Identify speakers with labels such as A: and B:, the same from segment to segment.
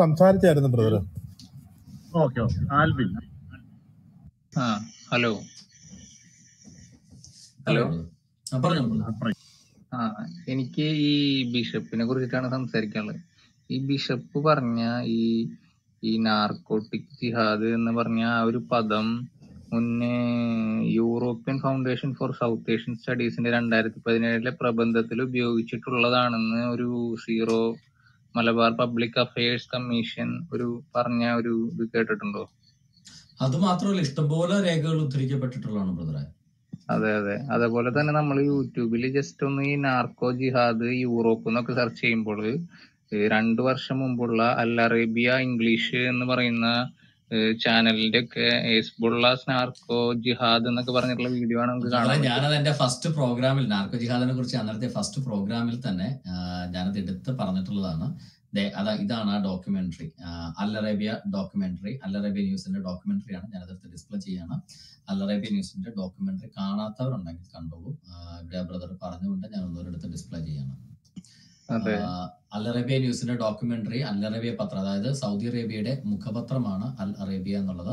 A: സംസാരിച്ചായിരുന്നു brother
B: okay okay Albin.
C: ആ hello hello.
D: ആ
C: എനിക്ക് ഈ ബിഷപ്പിനെ കുറിച്ചിട്ടാണ് സംസാരിക്കാനുള്ളത്. ഈ ബിഷപ്പ് പറഞ്ഞ ഈ ഈ നാർക്കോട്ടിക് ജിഹാദ് എന്ന് പറഞ്ഞ ആ ഒരു പദം മുന്നേ European foundation for south Asian സ്റ്റഡീസിന്റെ രണ്ടായിരത്തി പതിനേഴിലെ പ്രബന്ധത്തിൽ ഉപയോഗിച്ചിട്ടുള്ളതാണെന്ന് ഒരു Syro Malabar public affairs commission ഒരു പറഞ്ഞ ഒരു ഇത് കേട്ടിട്ടുണ്ടോ?
D: അത് മാത്രമല്ല ഇഷ്ടംപോലെ രേഖകൾ ഉദ്ധരിക്കപ്പെട്ടിട്ടുള്ളതാണ് ബ്രദറെ
C: അതെ അതെ. അതേപോലെ തന്നെ നമ്മൾ യൂട്യൂബിൽ ജസ്റ്റ് ഒന്ന് ഈ നാർക്കോ ജിഹാദ് യൂറോപ്പ് എന്നൊക്കെ സെർച്ച് ചെയ്യുമ്പോൾ രണ്ടു വർഷം മുമ്പുള്ള അൽ അറേബ്യ ഇംഗ്ലീഷ് എന്ന് പറയുന്ന ചാനലിന്റെ ഒക്കെ നാർക്കോ ജിഹാദ് എന്നൊക്കെ പറഞ്ഞിട്ടുള്ള വീഡിയോ ആണ് നമുക്ക്
D: കാണാം
C: കാണാൻ
D: ഞാനത് എന്റെ ഫസ്റ്റ് പ്രോഗ്രാമിൽ നാർക്കോ ജിഹാദിനെ കുറിച്ച് അന്നത്തെ ഫസ്റ്റ് പ്രോഗ്രാമിൽ തന്നെ ഞാനത് എടുത്ത് പറഞ്ഞിട്ടുള്ളതാണ്. അതാ ഇതാണ് ആ documentary Al Arabiya documentary Al Arabiya ന്യൂസിന്റെ ഡോക്യുമെന്ററി ആണ് ഞാനതെടുത്ത് ഡിസ്പ്ലേ ചെയ്യാണ്. അൽ അറേബ്യ ന്യൂസിന്റെ ഡോക്യുമെന്ററി കാണാത്തവരുണ്ടെങ്കിൽ കണ്ടോളൂ. ഇവിടെ ബ്രദർ പറഞ്ഞുകൊണ്ട് ഞാൻ ഒന്നുകൂടെ ഡിസ്പ്ലേ ചെയ്യാണ്. അൽ അറേബ്യ ന്യൂസിന്റെ ഡോക്യുമെന്ററി അൽ അറേബ്യ പത്രം അതായത് സൗദി അറേബ്യയുടെ മുഖപത്രമാണ് അൽ അറേബ്യ എന്നുള്ളത്.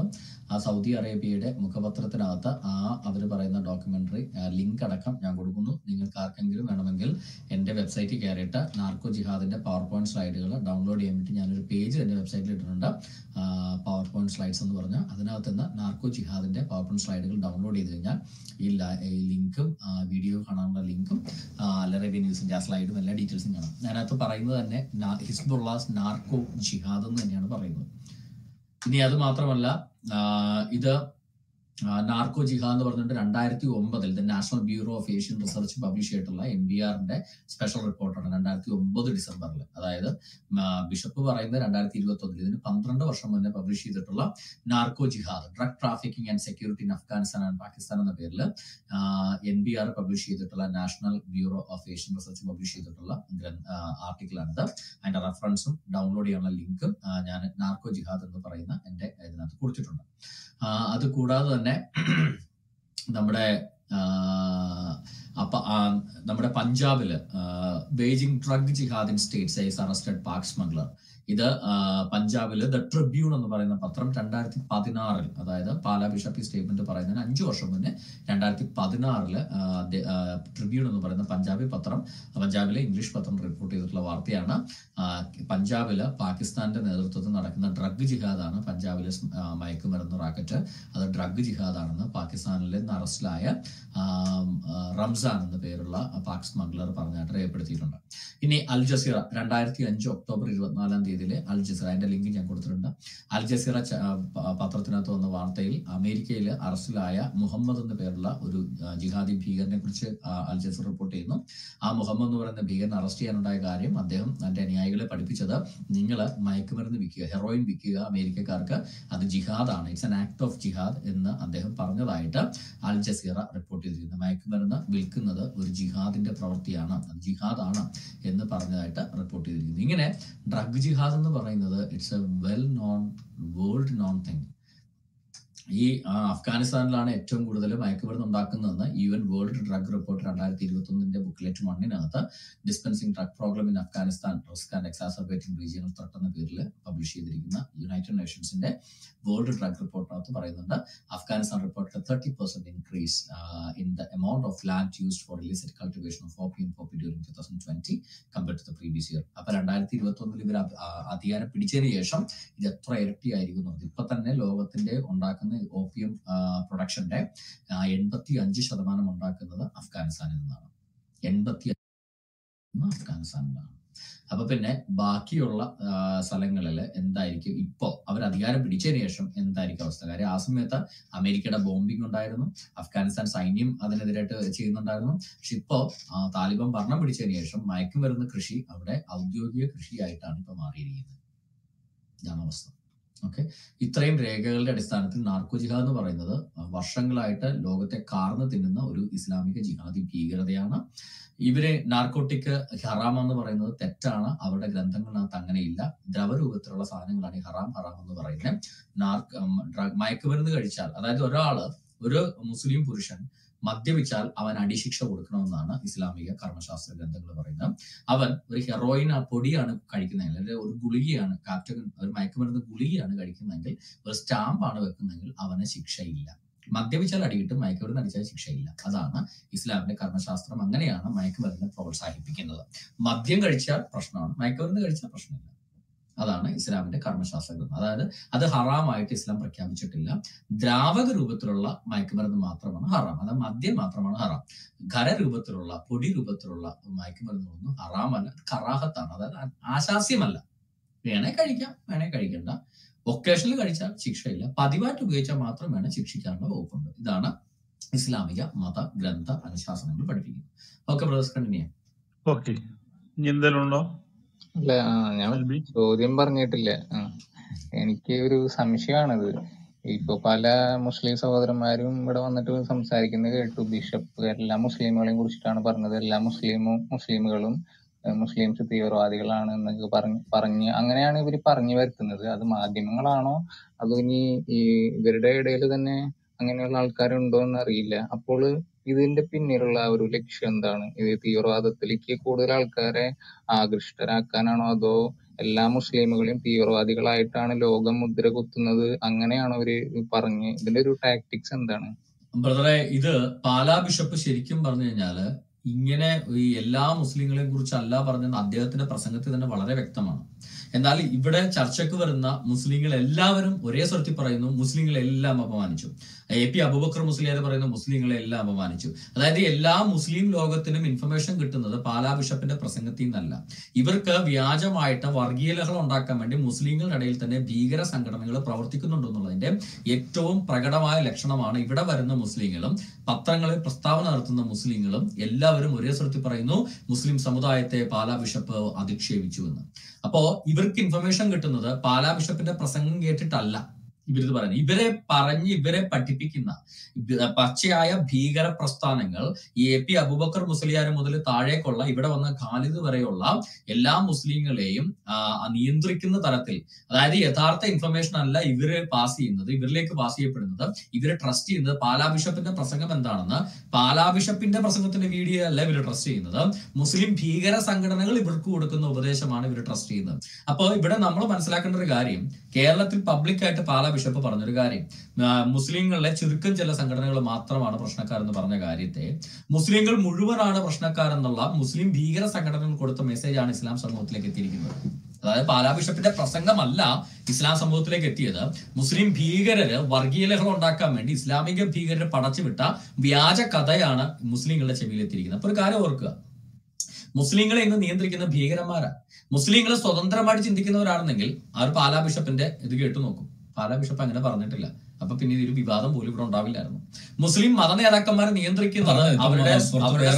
D: ആ സൗദി അറേബ്യയുടെ മുഖപത്രത്തിനകത്ത് ആ അവർ പറയുന്ന ഡോക്യുമെന്ററി ലിങ്ക് അടക്കം ഞാൻ കൊടുക്കുന്നു. നിങ്ങൾക്ക് ആർക്കെങ്കിലും വേണമെങ്കിൽ എന്റെ വെബ്സൈറ്റിൽ കയറിയിട്ട് നാർക്കോ ജിഹാദിന്റെ പവർ പോയിന്റ് സ്ലൈഡുകൾ ഡൗൺലോഡ് ചെയ്യാൻ വേണ്ടി ഞാനൊരു പേജ് എന്റെ വെബ്സൈറ്റിൽ ഇട്ടിട്ടുണ്ട്. പവർ പോയിന്റ് സ്ലൈഡ്സ് എന്ന് പറഞ്ഞാൽ അതിനകത്ത് നിന്ന് നാർക്കോ ജിഹാദിന്റെ പവർ പോയിന്റ് സ്ലൈഡുകൾ ഡൗൺലോഡ് ചെയ്ത് കഴിഞ്ഞാൽ ഈ ലിങ്കും വീഡിയോ കാണാനുള്ള ലിങ്കും അലറേബ്യ ന്യൂസിന്റെ ആ സ്ലൈഡും എല്ലാ ഡീറ്റെയിൽസും കാണാം. അതിനകത്ത് പറയുന്നത് തന്നെ ഹിസ്ബുള്ളാസ് നാർക്കോ ജിഹാദ് എന്ന് തന്നെയാണ് പറയുന്നത്. ഇനി അത് മാത്രമല്ല ആ, ഇത് ആ, നാർക്കോ ജിഹാ എന്ന് പറഞ്ഞിട്ട് രണ്ടായിരത്തി ഒമ്പതിൽ the national bureau of Asian research publish ചെയ്തിട്ടുള്ള എൻ ബി ആറിന്റെ സ്പെഷ്യൽ റിപ്പോർട്ടാണ് രണ്ടായിരത്തി ഒമ്പത് ഡിസംബറിൽ. അതായത് ബിഷപ്പ് പറയുന്നത് രണ്ടായിരത്തി ഇരുപത്തി ഒന്നിൽ ഇതിന് പന്ത്രണ്ട് വർഷം മുന്നേ പബ്ലിഷ് ചെയ്തിട്ടുള്ള narco jihad drug trafficking and security in Afghanistan and Pakistan എന്ന പേരിൽ എൻ ബി ആർ പബ്ലിഷ് ചെയ്തിട്ടുള്ള national bureau of Asian research publish ചെയ്തിട്ടുള്ള ആർട്ടിക്കിൾ ആണിത് അതിന്റെ റെഫറൻസും ഡൗൺലോഡ് ചെയ്യാനുള്ള ലിങ്കും ഞാൻ നാർക്കോ ജിഹാദ് എന്ന് പറയുന്ന എന്റെ ഇതിനകത്ത് കൊടുത്തിട്ടുണ്ട്. അത് കൂടാതെ തന്നെ നമ്മുടെ അപ്പൊ നമ്മുടെ പഞ്ചാബിൽ Beijing drug ജിഹാദിൻ states ice arrested Pak smuggler. ഇത് പഞ്ചാബിൽ ദ ട്രിബ്യൂൺ എന്ന് പറയുന്ന പത്രം രണ്ടായിരത്തി പതിനാറിൽ അതായത് പാലാ ബിഷപ്പ് ഈ സ്റ്റേറ്റ്മെന്റ് പറയുന്നതിന് അഞ്ചു വർഷം മുന്നേ രണ്ടായിരത്തി പതിനാറിൽ ട്രിബ്യൂൺ എന്ന് പറയുന്ന പഞ്ചാബി പത്രം പഞ്ചാബിലെ ഇംഗ്ലീഷ് പത്രം റിപ്പോർട്ട് ചെയ്തിട്ടുള്ള വാർത്തയാണ്. പഞ്ചാബിൽ പാകിസ്ഥാന്റെ നേതൃത്വത്തിൽ നടക്കുന്ന ഡ്രഗ് ജിഹാദാണ് പഞ്ചാബിലെ മയക്കുമരുന്ന് റാക്കറ്റ്. അത് ഡ്രഗ് ജിഹാദാണെന്ന് പാകിസ്ഥാനിലെ നിന്ന് അറസ്റ്റിലായ റംസാൻ എന്ന പേരുള്ള പാക് സ്മഗ്ലർ പറഞ്ഞായിട്ട് രേഖപ്പെടുത്തിയിട്ടുണ്ട്. ഇനി അൽ ജസീറ രണ്ടായിരത്തി അഞ്ച് ഒക്ടോബർ ഇരുപത്തിനാലാം തീയതിയിലെ അൽ ജസീറ അതിന്റെ ലിങ്ക് ഞാൻ കൊടുത്തിട്ടുണ്ട്. അൽ ജസീറ പത്രത്തിനകത്ത് വന്ന വാർത്തയിൽ അമേരിക്കയിൽ അറസ്റ്റിലായ മുഹമ്മദ് എന്ന പേരുള്ള ഒരു ജിഹാദി ഭീകരനെ കുറിച്ച് അൽ ജസീറ റിപ്പോർട്ട് ചെയ്യുന്നു. ആ മുഹമ്മദ് എന്ന് പറയുന്ന ഭീകരൻ അറസ്റ്റ് ചെയ്യാനുണ്ടായ കാര്യം അദ്ദേഹം തന്റെ അനുയായികളെ പഠിപ്പിച്ചത് നിങ്ങൾ മയക്കുമരുന്ന് വിൽക്കുക ഹെറോയിൻ വിൽക്കുക അമേരിക്കക്കാർക്ക്. അത് ജിഹാദാണ്. ഇറ്റ്സ് ആൻ ആക്ട് ഓഫ് ജിഹാദ് എന്ന് അദ്ദേഹം പറഞ്ഞതായിട്ട് അൽ ജസീറ റിപ്പോർട്ട് ചെയ്തിരിക്കുന്നത് മയക്കുമരുന്ന് വിൽക്കുന്നത് ഒരു ജിഹാദിന്റെ പ്രവൃത്തിയാണ്. ജിഹാദാണ് എന്ന് പറഞ്ഞതായിട്ട് റിപ്പോർട്ട് ചെയ്തിരിക്കുന്നു. ഇങ്ങനെ ഡ്രഗ് ജിഹാദ് എന്ന് പറയുന്നത് it's a well known world known thing ഈ അഫ്ഗാനിസ്ഥാനിലാണ് ഏറ്റവും കൂടുതൽ മയക്കുമരുന്ന് ഉണ്ടാക്കുന്നതെന്ന് U N world drug report രണ്ടായിരത്തി ഇരുപത്തി ഒന്നിന്റെ booklet മണ്ണിനകത്ത് dispensing drug problem in Afghanistan risk and exacerbating regional threat എന്ന പേരിൽ പബ്ലിഷ് ചെയ്തിരിക്കുന്ന യുണൈറ്റഡ് നേഷൻസിന്റെ വേൾഡ് ഡ്രഗ് റിപ്പോർട്ടിനകത്ത് പറയുന്നുണ്ട്. അഫ്ഗാനിസ്ഥാൻ റിപ്പോർട്ടിൽ thirty percent increase in the amount of land used for illicit cultivation of opium poppy during two thousand twenty compared to the previous year അപ്പൊ രണ്ടായിരത്തി ഇരുപത്തി ഒന്നിൽ ഇവർ അധികാരം പിടിച്ചതിന് ശേഷം ഇത് എത്ര ഇരട്ടിയായിരിക്കും എന്നുള്ളത് ഇപ്പൊ തന്നെ ലോകത്തിന്റെ ഉണ്ടാക്കുന്ന ഓപ്പിയം പ്രൊഡക്ഷന്റെ എൺപത്തി അഞ്ച് ശതമാനം ഉണ്ടാക്കുന്നത് അഫ്ഗാനിസ്ഥാനിൽ നിന്നാണ്. എൺപത്തി അഫ്ഗാനിസ്ഥാനിലാണ്. അപ്പൊ പിന്നെ ബാക്കിയുള്ള സ്ഥലങ്ങളിൽ എന്തായിരിക്കും ഇപ്പോ? അവർ അധികാരം പിടിച്ചതിന് ശേഷം എന്തായിരിക്കും അവസ്ഥ? കാര്യം ആ സമയത്ത് അമേരിക്കയുടെ ബോംബിംഗ് ഉണ്ടായിരുന്നു അഫ്ഗാനിസ്ഥാൻ സൈന്യം അതിനെതിരായിട്ട് ചെയ്യുന്നുണ്ടായിരുന്നു. പക്ഷെ ഇപ്പോ താലിബാൻ ഭരണം പിടിച്ചതിന് ശേഷം മയക്കുമരുന്ന് കൃഷി അവിടെ ഔദ്യോഗിക കൃഷിയായിട്ടാണ് ഇപ്പൊ മാറിയിരിക്കുന്നത്. ഇതാണ് അവസ്ഥ. ഓക്കെ ഇത്രയും രേഖകളുടെ അടിസ്ഥാനത്തിൽ നാർക്കോ ജിഹാദ് എന്ന് പറയുന്നത് വർഷങ്ങളായിട്ട് ലോകത്തെ കാർന്ന് തിന്നുന്ന ഒരു ഇസ്ലാമിക ജിഹാദി ഭീകരതയാണ്. ഇവരെ നാർക്കോട്ടിക് ഹറാം എന്ന് പറയുന്നത് തെറ്റാണ്. അവരുടെ ഗ്രന്ഥങ്ങളിനകത്ത് അങ്ങനെയില്ല. ദ്രവരൂപത്തിലുള്ള സാധനങ്ങളാണ് ഈ ഹറാം ഹറാം എന്ന് പറയുന്നത്. നാർക്ക് മയക്കുമരുന്ന് കഴിച്ചാൽ അതായത് ഒരാൾ ഒരു മുസ്ലിം പുരുഷൻ മദ്യപിച്ചാൽ അവൻ അടിശിക്ഷ കൊടുക്കണമെന്നാണ് ഇസ്ലാമിക കർമ്മശാസ്ത്ര ഗ്രന്ഥങ്ങൾ പറയുന്നത്. അവൻ ഒരു ഹെറോയിൻ ആ പൊടിയാണ് കഴിക്കുന്നതെങ്കിൽ അല്ലെങ്കിൽ ഒരു ഗുളികയാണ് കാപ്റ്റൻ ഒരു മയക്കുമരുന്ന് ഗുളികയാണ് കഴിക്കുന്നതെങ്കിൽ ഒരു സ്റ്റാമ്പാണ് വെക്കുന്നതെങ്കിൽ അവന് ശിക്ഷയില്ല. മദ്യപിച്ചാൽ അടിയിട്ട് മയക്കുമരുന്ന് അടിച്ചാൽ ശിക്ഷയില്ല. അതാണ് ഇസ്ലാമിന്റെ കർമ്മശാസ്ത്രം. അങ്ങനെയാണ് മയക്കുമരുന്ന് പ്രോത്സാഹിപ്പിക്കുന്നത്. മദ്യം കഴിച്ചാൽ പ്രശ്നമാണ് മയക്കുമരുന്ന് കഴിച്ചാൽ പ്രശ്നമില്ല. അതാണ് ഇസ്ലാമിന്റെ കർമ്മശാസ്ത്ര അതായത് അത് ഹറാമായിട്ട് ഇസ്ലാം പ്രഖ്യാപിച്ചിട്ടില്ല. ദ്രാവക രൂപത്തിലുള്ള മയക്കുമരുന്ന് മാത്രമാണ് ഹറാം. അതായത് മദ്യം മാത്രമാണ് ഹറാം. ഖര രൂപത്തിലുള്ള പൊടി രൂപത്തിലുള്ള മയക്കുമരുന്നൊന്നും ഹറാമല്ല അത് കറാഹത്താണ്. അതായത് ആശാസ്യമല്ല. വേണേ കഴിക്കാം വേണേ കഴിക്കണ്ട. ഒക്കേഷനിൽ കഴിച്ചാൽ ശിക്ഷയില്ല. പതിവായിട്ട് ഉപയോഗിച്ചാൽ മാത്രം വേണം ശിക്ഷിക്കാനുള്ള വകുപ്പുണ്ട്. ഇതാണ് ഇസ്ലാമിക മത ഗ്രന്ഥ അനുശാസനങ്ങൾ പഠിപ്പിക്കുന്നത്. ഓക്കെ ബ്രദേഴ്സ് കണ്ടിന്യൂ
B: ഓക്കെ ഇനി എന്തെങ്കിലും ഉണ്ടോ?
C: അല്ല ആ, ഞാൻ ചോദ്യം പറഞ്ഞിട്ടില്ല. ആ. എനിക്ക് ഒരു സംശയമാണിത്. ഇപ്പൊ പല മുസ്ലിം സഹോദരന്മാരും ഇവിടെ വന്നിട്ട് സംസാരിക്കുന്നത് കേട്ടു. ബിഷപ്പ് എല്ലാ മുസ്ലിമുകളെയും കുറിച്ചിട്ടാണ് പറഞ്ഞത്. എല്ലാ മുസ്ലിമും മുസ്ലിമുകളും ഏഹ്, മുസ്ലിംസ് തീവ്രവാദികളാണ് എന്നൊക്കെ പറഞ്ഞ് പറഞ്ഞ് അങ്ങനെയാണ് ഇവർ പറഞ്ഞു വരുത്തുന്നത്. അത് മാധ്യമങ്ങളാണോ? അതോ ഇനി ഈ ഇവരുടെ ഇടയിൽ തന്നെ അങ്ങനെയുള്ള ആൾക്കാരുണ്ടോ എന്ന് അറിയില്ല അപ്പോൾ ഇതിന്റെ പിന്നിലുള്ള ഒരു ലക്ഷ്യം എന്താണ്? ഇത് തീവ്രവാദത്തിലേക്ക് കൂടുതൽ ആൾക്കാരെ ആകൃഷ്ടരാക്കാനാണോ? അതോ എല്ലാ മുസ്ലിമുകളെയും തീവ്രവാദികളായിട്ടാണ് ലോകം മുദ്ര കുത്തുന്നത്? അങ്ങനെയാണോ അവർ പറഞ്ഞ് ഇതിന്റെ ഒരു ടാക്ടിക്സ് എന്താണ്?
D: ബ്രദറെ ഇത് പാലാ ബിഷപ്പ് ശരിക്കും പറഞ്ഞു കഴിഞ്ഞാൽ ഇങ്ങനെ ഈ എല്ലാ മുസ്ലിങ്ങളെയും കുറിച്ചല്ല പറഞ്ഞെന്ന് അദ്ദേഹത്തിന്റെ പ്രസംഗത്തിൽ തന്നെ വളരെ വ്യക്തമാണ്. എന്നാൽ ഇവിടെ ചർച്ചയ്ക്ക് വരുന്ന മുസ്ലിങ്ങൾ എല്ലാവരും ഒരേ സ്വരത്തിൽ പറയുന്നു മുസ്ലിങ്ങളെ എല്ലാം അപമാനിച്ചു. എ പി അബുബക്കർ മുസ്ലിയാർ പറയുന്ന മുസ്ലിങ്ങളെ എല്ലാം അപമാനിച്ചു. അതായത് എല്ലാ മുസ്ലിം ലോകത്തിനും ഇൻഫർമേഷൻ കിട്ടുന്നത് പാലാ ബിഷപ്പിന്റെ പ്രസംഗത്തിൽ നിന്നല്ല. ഇവർക്ക് വ്യാജമായിട്ട് വർഗീയ ഉണ്ടാക്കാൻ വേണ്ടി മുസ്ലിങ്ങളുടെ ഇടയിൽ തന്നെ ഭീകര സംഘടനകൾ പ്രവർത്തിക്കുന്നുണ്ടെന്നുള്ളതിന്റെ ഏറ്റവും പ്രകടമായ ലക്ഷണമാണ് ഇവിടെ വരുന്ന മുസ്ലിങ്ങളും പത്രങ്ങളിൽ പ്രസ്താവന നടത്തുന്ന മുസ്ലിങ്ങളും എല്ലാവരും ഒരേ സ്വരത്തിൽ പറയുന്നു മുസ്ലിം സമുദായത്തെ പാലാ ബിഷപ്പ് അധിക്ഷേപിച്ചു എന്ന്. അപ്പോ ഇവർക്ക് ഇൻഫർമേഷൻ കിട്ടുന്നത് പാലാ ബിഷപ്പിന്റെ പ്രസംഗം കേട്ടിട്ടല്ല. ഇവരിത് പറയുന്നത് ഇവരെ പറഞ്ഞ് ഇവരെ പഠിപ്പിക്കുന്ന പച്ചയായ ഭീകര പ്രസ്ഥാനങ്ങൾ എ പി അബൂബക്കർ മുസ്ലിയാർ മുതൽ താഴേക്കുള്ള ഇവിടെ വന്ന ഖാലിദ് വരെയുള്ള എല്ലാ മുസ്ലിങ്ങളെയും നിയന്ത്രിക്കുന്ന തരത്തിൽ അതായത് യഥാർത്ഥ ഇൻഫർമേഷൻ അല്ല ഇവർ പാസ് ചെയ്യുന്നത് ഇവരിലേക്ക് പാസ് ചെയ്യപ്പെടുന്നത്. ഇവരെ ട്രസ്റ്റ് ചെയ്യുന്നത് പാലാ ബിഷപ്പിന്റെ പ്രസംഗം എന്താണെന്ന് പാലാ ബിഷപ്പിന്റെ പ്രസംഗത്തിന്റെ വീഡിയോ അല്ല ഇവർ ട്രസ്റ്റ് ചെയ്യുന്നത്. മുസ്ലിം ഭീകര സംഘടനകൾ ഇവർക്ക് കൊടുക്കുന്ന ഉപദേശമാണ് ഇവർ ട്രസ്റ്റ് ചെയ്യുന്നത്. അപ്പോൾ ഇവിടെ നമ്മൾ മനസ്സിലാക്കേണ്ട ഒരു കാര്യം കേരളത്തിൽ പബ്ലിക്കായിട്ട് പാലാ ബിഷപ്പ് പറഞ്ഞൊരു കാര്യം. മുസ്ലിങ്ങളിലെ ചുരുക്കം ചില സംഘടനകൾ മാത്രമാണ് പ്രശ്നക്കാരെന്ന് പറഞ്ഞ കാര്യത്തെ. മുസ്ലിങ്ങൾ മുഴുവനാണ് പ്രശ്നക്കാരെന്നുള്ള മുസ്ലിം ഭീകര സംഘടനകൾ കൊടുത്ത മെസ്സേജാണ് ഇസ്ലാം സമൂഹത്തിലേക്ക് എത്തിയിരിക്കുന്നത്. അതായത് പാലാ ബിഷപ്പിന്റെ പ്രസംഗമല്ല ഇസ്ലാം സമൂഹത്തിലേക്ക് എത്തിയത്. മുസ്ലിം ഭീകരര് വർഗീയലകൾ ഉണ്ടാക്കാൻ വേണ്ടി ഇസ്ലാമിക ഭീകരരെ പടച്ചുവിട്ട വ്യാജ കഥയാണ് മുസ്ലിങ്ങളുടെ ചെവിയിൽ എത്തിയിരിക്കുന്നത് അപ്പൊ ഒരു കാര്യം ഓർക്കുക. മുസ്ലിങ്ങളെ ഇന്ന് നിയന്ത്രിക്കുന്ന ഭീകരന്മാരാണ് മുസ്ലിങ്ങൾ സ്വതന്ത്രമായിട്ട് ചിന്തിക്കുന്നവരാണെന്നെങ്കിൽ അവർ പാലാ ബിഷപ്പിന്റെ ഇത് കേട്ടു നോക്കും. പാലാ ബിഷപ്പ് അങ്ങനെ പറഞ്ഞിട്ടില്ല. അപ്പൊ പിന്നെ ഇതൊരു വിവാദം പോലും ഇവിടെ ഉണ്ടാവില്ലായിരുന്നു. മുസ്ലിം മത നേതാക്കന്മാരെ നിയന്ത്രിക്കുന്നത് അവരുടെ അവരുടെ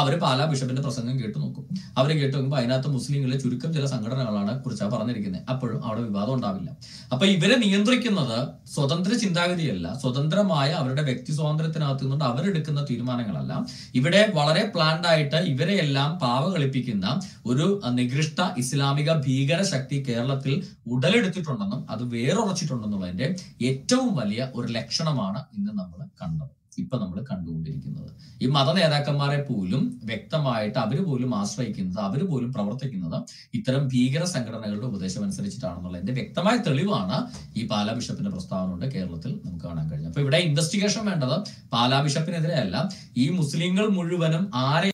D: അവർ പാലാ ബിഷപ്പിന്റെ പ്രസംഗം കേട്ടു നോക്കും. അവർ കേട്ടു നോക്കുമ്പോൾ അതിനകത്ത് മുസ്ലിങ്ങളിലെ ചുരുക്കം ചില സംഘടനകളാണ് കുറിച്ചാണ് പറഞ്ഞിരിക്കുന്നത് അപ്പോഴും അവിടെ വിവാദം ഉണ്ടാവില്ല. അപ്പൊ ഇവരെ നിയന്ത്രിക്കുന്നത് സ്വതന്ത്ര ചിന്താഗതിയല്ല സ്വതന്ത്രമായ അവരുടെ വ്യക്തി സ്വാതന്ത്ര്യത്തിനകത്ത് നിന്നുകൊണ്ട് അവരെടുക്കുന്ന തീരുമാനങ്ങളല്ല. ഇവിടെ വളരെ പ്ലാൻഡ് ആയിട്ട് ഇവരെ എല്ലാം പാവ കളിപ്പിക്കുന്ന ഒരു നികൃഷ്ട ഇസ്ലാമിക ഭീകര ശക്തി കേരളത്തിൽ ഉടലെടുത്തിട്ടുണ്ടെന്നും അത് വേറുറച്ചിട്ടുണ്ടെന്നുള്ളതിന്റെ ഏറ്റവും വലിയ ഒരു ലക്ഷണമാണ് ഇന്ന് നമ്മൾ കണ്ടത്. ഇപ്പൊ നമ്മൾ കണ്ടുകൊണ്ടിരിക്കുന്നത്. ഈ മത നേതാക്കന്മാരെ പോലും വ്യക്തമായിട്ട് അവർ പോലും ആശ്രയിക്കുന്നത് അവർ പോലും പ്രവർത്തിക്കുന്നത് ഇത്തരം ഭീകര സംഘടനകളുടെ ഉപദേശം അനുസരിച്ചിട്ടാണെന്നുള്ളതിന്റെ വ്യക്തമായ തെളിവാണ് ഈ പാലാ ബിഷപ്പിന്റെ പ്രസ്താവന കൊണ്ട് കേരളത്തിൽ നമുക്ക് കാണാൻ കഴിഞ്ഞത്. അപ്പൊ ഇവിടെ ഇൻവെസ്റ്റിഗേഷൻ വേണ്ടത് പാലാ ബിഷപ്പിനെതിരെ ഈ മുസ്ലിങ്ങൾ മുഴുവനും ആരെ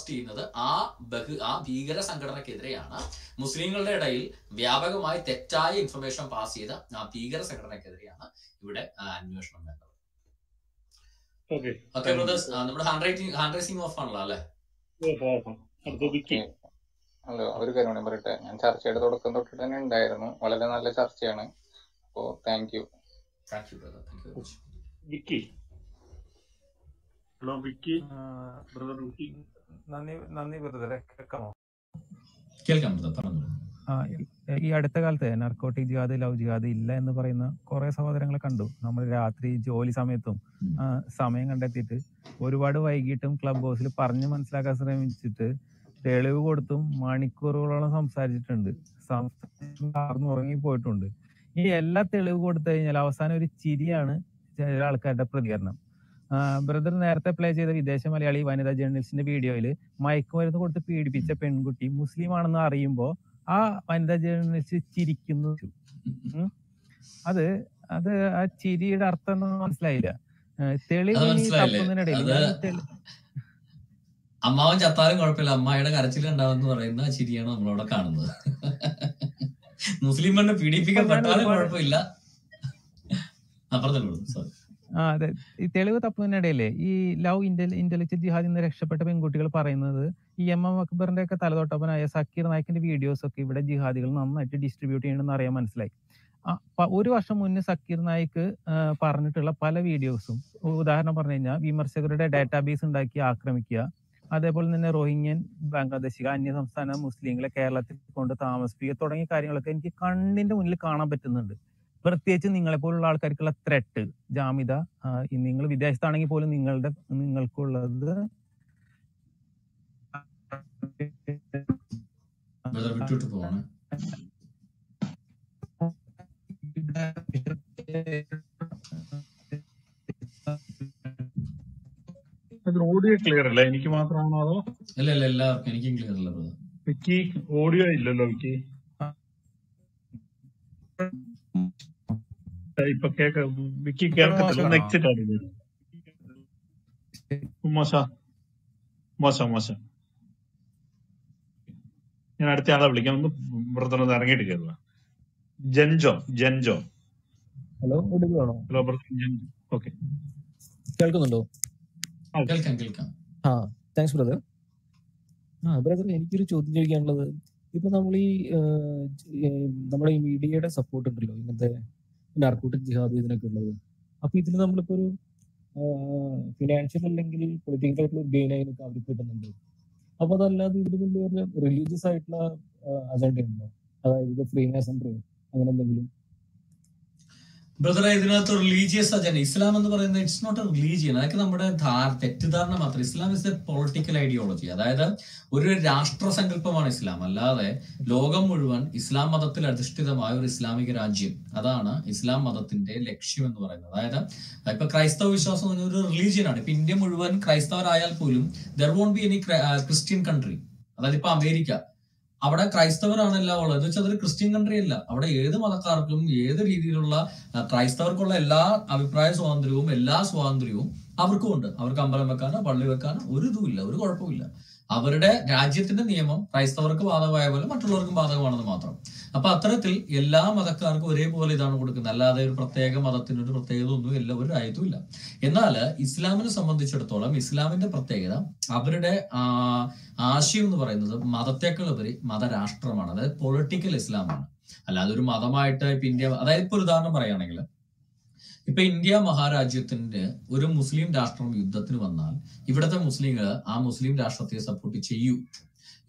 D: ചെയ്യുന്നത് ആ ബഹു ആ ഭീകര സംഘടനക്കെതിരെയാണ്. മുസ്ലിങ്ങളുടെ ഇടയിൽ വ്യാപകമായി തെറ്റായ ഇൻഫർമേഷൻ പാസ് ചെയ്ത ആ ഭീകര സംഘടനക്കെതിരെയാണ് ഇവിടെ അന്വേഷണം
B: ഓക്കെ
D: ബ്രദേഴ്സ് നമ്മുടെ hand writing hand rising of ആണല്ലോ അല്ലെ?
C: ഹലോ ഒരു കാര്യം കൂടി പറയട്ടെ. ഞാൻ ചർച്ചയുടെ തുടക്കം തൊട്ടിട്ട് തന്നെ ഉണ്ടായിരുന്നു. വളരെ നല്ല ചർച്ചയാണ്. അപ്പോ
D: thank you
B: Vicky. Hello Vicky. Brother Vicky.
E: നന്ദി നന്ദി ബ്രദറെ കേൾക്കാമോ?
D: കേൾക്കാം ബ്രദർ പറഞ്ഞു
E: ആ, ഈ- അടുത്ത കാലത്ത് നർക്കോട്ടിക് ജിഹാദ് ലവ് ജിഹാദ് ഇല്ല എന്ന് പറയുന്ന കുറെ സഹോദരങ്ങളെ കണ്ടു. നമ്മൾ രാത്രി ജോലി സമയത്തും സമയം കണ്ടെത്തിയിട്ട് ഒരുപാട് വൈകിട്ടും ക്ലബ് ഹൗസിൽ പറഞ്ഞ് മനസ്സിലാക്കാൻ ശ്രമിച്ചിട്ട് തെളിവ് കൊടുത്തും മണിക്കൂറുകളോളം സംസാരിച്ചിട്ടുണ്ട്. സംസാരിച്ച് ഉറങ്ങി പോയിട്ടുണ്ട്. ഈ എല്ലാ തെളിവ് കൊടുത്തു കഴിഞ്ഞാൽ അവസാനം ഒരു ചിരിയാണ് ചില ആൾക്കാരുടെ പ്രതികരണം. ബ്രദർ നേരത്തെ പ്ലേ ചെയ്ത വിദേശ മലയാളി വനിതാ ജേർണലിസ്റ്റിന്റെ വീഡിയോയിൽ മയക്കുമരുന്ന് കൊടുത്ത് പീഡിപ്പിച്ച പെൺകുട്ടി മുസ്ലിം ആണെന്ന് അറിയുമ്പോൾ ആ വനിതാ ജേർണലിസ്റ്റ് ചിരിക്കുന്നു അത് അത് ആ ചിരിയുടെ അർത്ഥം ഒന്നും മനസ്സിലായില്ല? തെളിവിനിടയിൽ തെളിവ് തപ്പുന്നതിനിടയിൽ
D: അമ്മാവൻ ചത്താലും കുഴപ്പമില്ല. അമ്മായിയുടെ കരച്ചിൽ ഉണ്ടാവെന്ന് പറയുന്ന ശരിയാണ് ചിരിയാണ് നമ്മളവിടെ കാണുന്നത്. മുസ്ലിം പെണ്ണ് പീഡിപ്പിക്കപ്പെട്ടാലും കുഴപ്പമില്ല. അപ്പുറത്തുള്ളൂ സോറി
E: ആ അതെ. ഈ തെളിവ് തപ്പുന്നതിനിടയില്ലേ ഈ ലവ് ഇന്റൽ ഇന്റലക്ച്വൽ ജിഹാദിൽ നിന്ന് രക്ഷപ്പെട്ട പെൺകുട്ടികൾ പറയുന്നത് ഈ എം എം അക്ബറിന്റെ ഒക്കെ തലതൊട്ടപ്പനായ സക്കീർ നായിക്കിന്റെ വീഡിയോസ് ഒക്കെ ഇവിടെ ജിഹാദികൾ നന്നായിട്ട് ഡിസ്ട്രിബ്യൂട്ട് ചെയ്യണമെന്ന് അറിയാൻ മനസ്സിലായി. ഒരു വർഷം മുന്നേ സക്കീർ നായിക്ക് പറഞ്ഞിട്ടുള്ള പല വീഡിയോസും ഉദാഹരണം പറഞ്ഞു കഴിഞ്ഞാൽ വിമർശകരുടെ ഡാറ്റാബേസ് ഉണ്ടാക്കി ആക്രമിക്കുക അതേപോലെ തന്നെ റോഹിംഗ്യൻ ബംഗ്ലാദേശിക അന്യ സംസ്ഥാന മുസ്ലിങ്ങളെ കേരളത്തിൽ കൊണ്ട് താമസിപ്പിക്കുക തുടങ്ങിയ കാര്യങ്ങളൊക്കെ എനിക്ക് കണ്ണിന്റെ മുന്നിൽ കാണാൻ പറ്റുന്നുണ്ട്. പ്രത്യേകിച്ച് നിങ്ങളെ പോലുള്ള ആൾക്കാർക്കുള്ള ത്രെട്ട് ജാമിത നിങ്ങൾ വിദേശത്താണെങ്കിൽ പോലും നിങ്ങളുടെ നിങ്ങൾക്കുള്ളത്
B: ഓഡിയോ ക്ലിയർ അല്ല? എനിക്ക് മാത്രമാണോ അതോ?
D: അല്ല അല്ല എല്ലാവർക്കും എനിക്കും ക്ലിയർ അല്ല
B: വിക്കി ഓഡിയോ ഇല്ലല്ലോ വിക്കി. ഇപ്പൊ കേക്ക വിക്കി കേൾക്കത്തില്ല.
E: മോശമാണോ?
B: നെക്സ്റ്റ് ആണ് മോശം. മോശം മോശം. ഞാൻ അടുത്ത ആളെ വിളിക്കാം. ഒന്ന് പുറത്തുനിന്ന് ഇറങ്ങിയിട്ട് കയറുക
A: Janjo Janjo.
B: Hello hello Janjo. Okay.
A: കേൾക്കുന്നുണ്ടോ?
D: കേൾക്കാം കേൾക്കാം.
A: ആ താങ്ക്സ് ബ്രദർ. ആ ബ്രദർ എനിക്കൊരു ചോദ്യം ചോദിക്കാനുള്ളത്. ഇപ്പൊ നമ്മൾ ഈ നമ്മുടെ ഈ മീഡിയയുടെ സപ്പോർട്ട് ഉണ്ടല്ലോ ഇങ്ങനത്തെ നാർക്കോട്ടിക് ജിഹാദ് ഇതിനൊക്കെ ഉള്ളത്. അപ്പൊ ഇതിന് നമ്മളിപ്പോ ഒരു ഫിനാൻഷ്യൽ അല്ലെങ്കിൽ പൊളിറ്റിക്കൽ ആയിട്ടുള്ള ഗെയിൻ ആയിട്ട് അവർക്ക് കിട്ടുന്നുണ്ട്. അപ്പൊ അതല്ലാതെ ഇതിന് വലിയ റിലീജിയസ് ആയിട്ടുള്ള അജണ്ട ഉണ്ടോ? അതായത് ഫ്രീ മാസൺറി അങ്ങനെ എന്തെങ്കിലും?
D: ബ്രദറെ ഇതിനകത്ത് റിലീജിയസ് അജണ്ട ഇസ്ലാം എന്ന് പറയുന്നത് ഇറ്റ്സ് നോട്ട് റിലീജിയൻ അതൊക്കെ നമ്മുടെ തെറ്റിദ്ധാരണ മാത്രം. Islam is a political ideology അതായത് ഒരു രാഷ്ട്രസങ്കല്പമാണ് ഇസ്ലാം അല്ലാതെ ലോകം മുഴുവൻ ഇസ്ലാം മതത്തിൽ അധിഷ്ഠിതമായ ഒരു ഇസ്ലാമിക രാജ്യം. അതാണ് ഇസ്ലാം മതത്തിന്റെ ലക്ഷ്യം എന്ന് പറയുന്നത്. അതായത് ഇപ്പൊ ക്രൈസ്തവ വിശ്വാസം ഒരു റിലീജിയനാണ് ഇപ്പൊ ഇന്ത്യ മുഴുവൻ ക്രൈസ്തവരായാൽ പോലും there won't be any Christian country അതായത് ഇപ്പൊ അമേരിക്ക. അവിടെ ക്രൈസ്തവരാണ് എല്ലാം ഉള്ളത്. എന്ന് വെച്ചാൽ അതൊരു ക്രിസ്ത്യൻ കൺട്രി അല്ല. അവിടെ ഏത് മതക്കാർക്കും ഏത് രീതിയിലുള്ള ക്രൈസ്തവർക്കുള്ള എല്ലാ അഭിപ്രായ സ്വാതന്ത്ര്യവും എല്ലാ സ്വാതന്ത്ര്യവും അവർക്കും ഉണ്ട്. അവർക്ക് അമ്പലം വെക്കാനോ പള്ളി വെക്കാനോ ഒരു ഇതുമില്ല ഒരു കുഴപ്പമില്ല അവരുടെ രാജ്യത്തിന്റെ നിയമം ക്രൈസ്തവർക്ക് ബാധകമായ പോലെ മറ്റുള്ളവർക്കും ബാധകമാണെന്ന് മാത്രം. അപ്പൊ അത്തരത്തിൽ എല്ലാ മതക്കാർക്കും ഒരേപോലെ ഇതാണ് കൊടുക്കുന്നത്. അല്ലാതെ ഒരു പ്രത്യേക മതത്തിന് ഒരു പ്രത്യേകത ഒന്നും എല്ലാ ഒരു രാജ്യത്തും എന്നാൽ ഇസ്ലാമിനെ സംബന്ധിച്ചിടത്തോളം ഇസ്ലാമിന്റെ പ്രത്യേകത അവരുടെ ആശയം എന്ന് പറയുന്നത് മതത്തെക്കാൾ ഉപരി മതരാഷ്ട്രമാണ്. അതായത് പൊളിറ്റിക്കൽ ഇസ്ലാമാണ്. അല്ലാതെ ഒരു മതമായിട്ട് ഇപ്പൊ ഇന്ത്യ അതായത് ഇപ്പൊ ഉദാഹരണം പറയുകയാണെങ്കിൽ ഇപ്പൊ ഇന്ത്യ മഹാരാജ്യത്തിന്റെ ഒരു മുസ്ലിം രാഷ്ട്രം യുദ്ധത്തിന് വന്നാൽ ഇവിടുത്തെ മുസ്ലിങ്ങൾ ആ മുസ്ലിം രാഷ്ട്രത്തെ സപ്പോർട്ട് ചെയ്യൂ.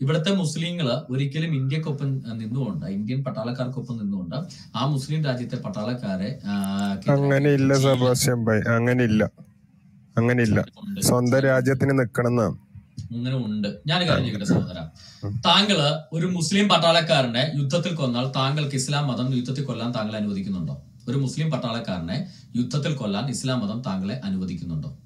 D: ഇവിടുത്തെ മുസ്ലിങ്ങൾ ഒരിക്കലും ഇന്ത്യക്കൊപ്പം നിന്നുകൊണ്ട് ഇന്ത്യൻ പട്ടാളക്കാർക്കൊപ്പം നിന്നുകൊണ്ട് ആ മുസ്ലിം രാജ്യത്തെ പട്ടാളക്കാരെ
F: അങ്ങനെയില്ല
D: അങ്ങനെയില്ല. അങ്ങനെയില്ല.
F: സെബാസ്റ്റ്യൻ ഭായ്. സ്വന്തം രാജ്യത്തിന് നിക്കണം
D: അങ്ങനെ ഉണ്ട്. ഞാൻ കഴിഞ്ഞിട്ട് സഹോദര? താങ്കൾ ഒരു മുസ്ലിം പട്ടാളക്കാരനെ യുദ്ധത്തിൽ കൊന്നാൽ താങ്കൾക്ക് ഇസ്ലാം മതം യുദ്ധത്തിൽ കൊല്ലാൻ താങ്കൾ അനുവദിക്കുന്നുണ്ടോ? ഒരു മുസ്ലിം പട്ടാളക്കാരനെ യുദ്ധത്തിൽ കൊല്ലാൻ ഇസ്ലാം മതം താങ്കളെ അനുവദിക്കുന്നുണ്ടോ?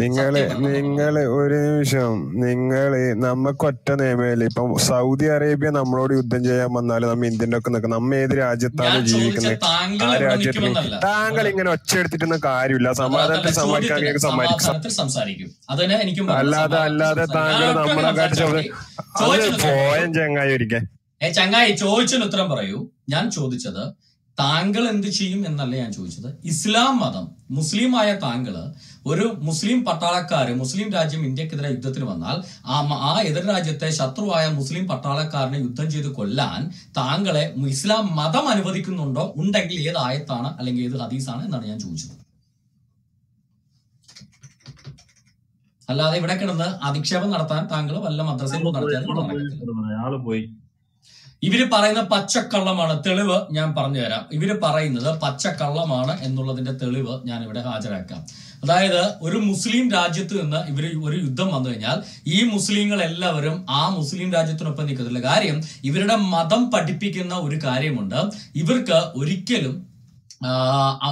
D: നിങ്ങൾ
F: നിങ്ങൾ ഒരു നിമിഷം. നിങ്ങൾ നമുക്ക് ഒറ്റ നിയമയില്ല ഇപ്പൊ സൗദി അറേബ്യ നമ്മളോട് യുദ്ധം ചെയ്യാൻ വന്നാൽ നമ്മ ഇന്ത്യന്റെ ഒക്കെ നിൽക്കുന്നത് നമ്മ ഏത് രാജ്യത്താണ്
D: ചോദിച്ച
F: ജീവിക്കുന്നത് ആ
D: രാജ്യത്ത്
F: രാജ്യത്തിന് താങ്കൾ ഇങ്ങനെ ഒച്ച എടുത്തിട്ടൊന്നും കാര്യമില്ല സമാധാനത്തിൽ സമ്മതിക്കാൻ
D: പറയാം.
F: അല്ലാതെ അല്ലാതെ താങ്കൾ നമ്മളെ കാട്ടി അത്
D: പോയം
F: ചങ്ങായി ഒരിക്കൽ.
D: ചങ്ങായി ചോദിച്ചതിന് ഉത്തരം പറയൂ. ഞാൻ ചോദിച്ചത് താങ്കൾ എന്ത് ചെയ്യും എന്നല്ല ഞാൻ ചോദിച്ചത്. ഇസ്ലാം മതം മുസ്ലിമായ താങ്കൾ ഒരു മുസ്ലിം പട്ടാളക്കാർ മുസ്ലിം രാജ്യം ഇന്ത്യക്കെതിരെ യുദ്ധത്തിന് വന്നാൽ ആ ആ എതിർ രാജ്യത്തെ ശത്രുവായ മുസ്ലിം പട്ടാളക്കാരനെ യുദ്ധം ചെയ്ത് കൊല്ലാൻ താങ്കളെ ഇസ്ലാം മതം അനുവദിക്കുന്നുണ്ടോ? ഉണ്ടെങ്കിൽ ഏത് ആയത്താണ് അല്ലെങ്കിൽ ഏത് ഹദീസാണ് എന്നാണ് ഞാൻ ചോദിച്ചത്. അല്ലാതെ ഇവിടെ കിടന്ന് അധിക്ഷേപം നടത്താൻ താങ്കൾ വല്ല മദ്രസയും നടത്തിയാലും
B: പോയി.
D: ഇവർ പറയുന്ന പച്ചക്കള്ളമാണ്. തെളിവ് ഞാൻ പറഞ്ഞു തരാം ഇവർ പറയുന്നത് പച്ചക്കള്ളമാണ് എന്നുള്ളതിന്റെ തെളിവ് ഞാൻ ഇവിടെ ഹാജരാക്കാം. അതായത് ഒരു മുസ്ലിം രാജ്യത്ത് നിന്ന് ഇവർ ഒരു യുദ്ധം വന്നു കഴിഞ്ഞാൽ ഈ മുസ്ലിങ്ങൾ എല്ലാവരും ആ മുസ്ലിം രാജ്യത്തിനൊപ്പം നിൽക്കത്തില്ല. കാര്യം ഇവരുടെ മതം പഠിപ്പിക്കുന്ന ഒരു കാര്യമുണ്ട്. ഇവർക്ക് ഒരിക്കലും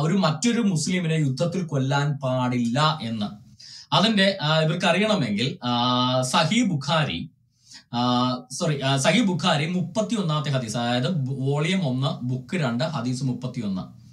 D: ഒരു മറ്റൊരു മുസ്ലിമിനെ യുദ്ധത്തിൽ കൊല്ലാൻ പാടില്ല എന്ന്. അതിന്റെ ഇവർക്ക് അറിയണമെങ്കിൽ സഹി ബുഖാരി സോറി സഹി ബുഖാരി മുപ്പത്തി ഒന്നാമത്തെ ഹദീസ് അതായത് വോളിയം ഒന്ന് ബുക്ക് രണ്ട് ഹദീസ് മുപ്പത്തി ഒന്ന്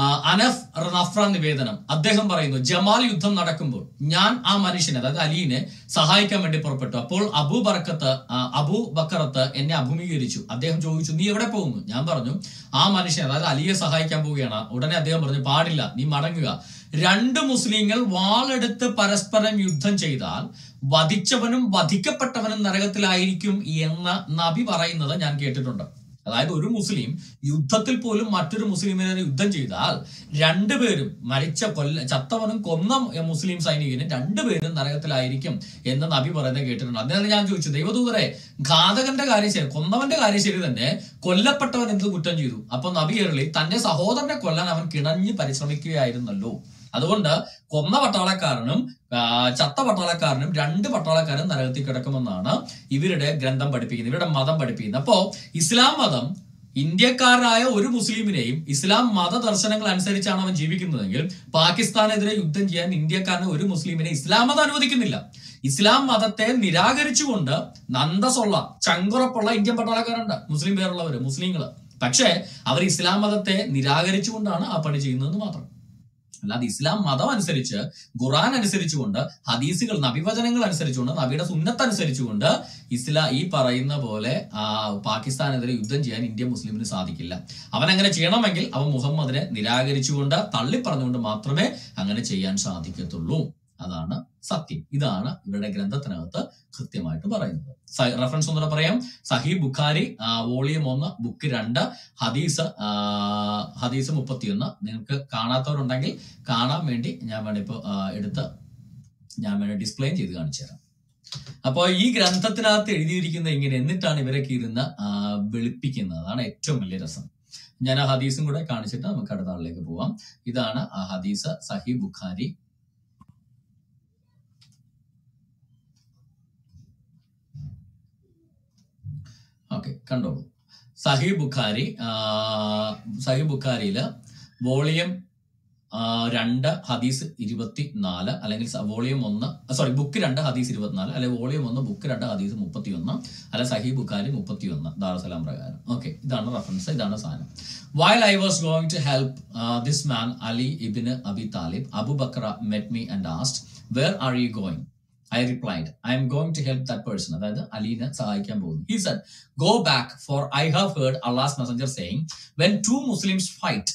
D: അനഫ് റഫ്ര നിവേദനം. അദ്ദേഹം പറയുന്നു ജമാൽ യുദ്ധം നടക്കുമ്പോൾ ഞാൻ ആ മനുഷ്യനെ അതായത് അലീനെ സഹായിക്കാൻ വേണ്ടി പുറപ്പെട്ടു. അപ്പോൾ അബൂ ബർക്കത്ത് അബൂ ബക്കറത്ത് എന്നെ അഭിമുഖീകരിച്ചു. അദ്ദേഹം ചോദിച്ചു നീ എവിടെ പോകുന്നു? ഞാൻ പറഞ്ഞു ആ മനുഷ്യൻ അതായത് അലിയെ സഹായിക്കാൻ പോവുകയാണ്. ഉടനെ അദ്ദേഹം പറഞ്ഞു പാടില്ല നീ മടങ്ങുക. രണ്ട് മുസ്ലിങ്ങൾ വാളെടുത്ത് പരസ്പരം യുദ്ധം ചെയ്താൽ വധിച്ചവനും വധിക്കപ്പെട്ടവനും നരകത്തിലായിരിക്കും എന്ന നബി പറയുന്നത് ഞാൻ കേട്ടിട്ടുണ്ട്. അതായത് ഒരു മുസ്ലിം യുദ്ധത്തിൽ പോലും മറ്റൊരു മുസ്ലിമിനെ യുദ്ധം ചെയ്താൽ രണ്ടുപേരും മരിച്ച കൊല്ല ചത്തവനും കൊന്ന മുസ്ലിം സൈനികനും രണ്ടുപേരും നരകത്തിലായിരിക്കും എന്ന് നബി പറയുന്നത് കേട്ടിട്ടുണ്ട്. അതിനാൽ ഞാൻ ചോദിച്ചു ദൈവദൂതരെ ഘാതകന്റെ കാര്യം ശരി കൊന്നവന്റെ കാര്യം ശരി തന്നെ കൊല്ലപ്പെട്ടവൻ എന്ത് കുറ്റം ചെയ്തു? അപ്പൊ നബി എറളി തന്റെ സഹോദരനെ കൊല്ലാൻ അവൻ കിണഞ്ഞ് പരിശ്രമിക്കുകയായിരുന്നല്ലോ. അതുകൊണ്ട് കൊന്ന പട്ടാളക്കാരനും ചത്ത പട്ടാളക്കാരനും രണ്ട് പട്ടാളക്കാരും നരകത്തിൽ കിടക്കുമെന്നാണ് ഇവരുടെ ഗ്രന്ഥം പഠിപ്പിക്കുന്നത് ഇവരുടെ മതം പഠിപ്പിക്കുന്നത്. അപ്പോ ഇസ്ലാം മതം ഇന്ത്യക്കാരനായ ഒരു മുസ്ലിമിനെയും ഇസ്ലാം മത ദർശനങ്ങൾ അനുസരിച്ചാണ് അവൻ ജീവിക്കുന്നതെങ്കിൽ പാകിസ്ഥാനെതിരെ യുദ്ധം ചെയ്യാൻ ഇന്ത്യക്കാരന് ഒരു മുസ്ലിമിനെ ഇസ്ലാം മതം അനുവദിക്കുന്നില്ല. ഇസ്ലാം മതത്തെ നിരാകരിച്ചുകൊണ്ട് നന്ദസുള്ള ചങ്കുറപ്പുള്ള ഇന്ത്യൻ പട്ടാളക്കാരുണ്ട്. മുസ്ലിം പേരുള്ളവര് മുസ്ലിങ്ങൾ. പക്ഷേ അവർ ഇസ്ലാം മതത്തെ നിരാകരിച്ചുകൊണ്ടാണ് ആ പണി ചെയ്യുന്നതെന്ന് മാത്രം. അല്ലാതെ ഇസ്ലാം മതം അനുസരിച്ച് ഖുറാൻ അനുസരിച്ചുകൊണ്ട് ഹദീസുകൾ നബിവചനങ്ങൾ അനുസരിച്ചുകൊണ്ട് നബിയുടെ സുന്നത്ത് അനുസരിച്ചുകൊണ്ട് ഇസ്ലാ ഈ പറയുന്ന പോലെ പാകിസ്ഥാനെതിരെ യുദ്ധം ചെയ്യാൻ ഇന്ത്യ മുസ്ലിമിന് സാധിക്കില്ല. അവൻ അങ്ങനെ ചെയ്യണമെങ്കിൽ അവൻ മുഹമ്മദിനെ നിരാകരിച്ചുകൊണ്ട് തള്ളിപ്പറഞ്ഞുകൊണ്ട് മാത്രമേ അങ്ങനെ ചെയ്യാൻ സാധിക്കത്തുള്ളൂ. അതാണ് സത്യം. ഇതാണ് ഇവരുടെ ഗ്രന്ഥത്തിനകത്ത് കൃത്യമായിട്ട് പറയുന്നത്. റെഫറൻസ് ഒന്നുകൂടെ പറയാം. സഹി ബുഖാരി വോളിയം ഒന്ന് ബുക്ക് രണ്ട് ഹദീസ് ഹദീസ് മുപ്പത്തിയൊന്ന്. നിങ്ങൾക്ക് കാണാത്തവരുണ്ടെങ്കിൽ കാണാൻ വേണ്ടി ഞാൻ വേണ്ടി ഇപ്പോൾ എടുത്ത് ഞാൻ വേണ്ടി ഡിസ്പ്ലേ ചെയ്ത് കാണിച്ചു തരാം. അപ്പോൾ ഈ ഗ്രന്ഥത്തിനകത്ത് എഴുതിയിരിക്കുന്ന ഇങ്ങനെ എന്നിട്ടാണ് ഇവരൊക്കെ ഇരുന്ന് വെളുപ്പിക്കുന്നത്. അതാണ് ഏറ്റവും വലിയ രസം. ഞാൻ ആ ഹദീസും കൂടെ കാണിച്ചിട്ട് നമുക്ക് അടുത്ത ആളിലേക്ക് പോവാം. ഇതാണ് ആ ഹദീസ് സഹി ബുഖാരി ഓക്കെ കണ്ടോളൂ. സഹി ബുഖാരി സഹി ബുഖാരിയിൽ വോളിയം രണ്ട് ഹദീസ് ഇരുപത്തി നാല് അല്ലെങ്കിൽ വോളിയം ഒന്ന് സോറി ബുക്ക് രണ്ട് ഹദീസ് ഇരുപത്തിനാല് അല്ലെങ്കിൽ വോളിയം ഒന്ന് ബുക്ക് രണ്ട് ഹദീസ് മുപ്പത്തി ഒന്ന് അല്ലെ സഹി ബുഖാരി മുപ്പത്തി ഒന്ന് ദാറുസലാം പ്രകാരം. ഓക്കെ ഇതാണ് റഫറൻസ് ഇതാണ് സാധനം. While I was going to help this man Ali ibn Abi Talib Abu Bakra met me and asked where are you going I replied I'm going to help that person അതായത് അലീനെ സഹായിക്കാൻ പോകുന്നു. He said go back for I have heard Allah's messenger saying when two Muslims fight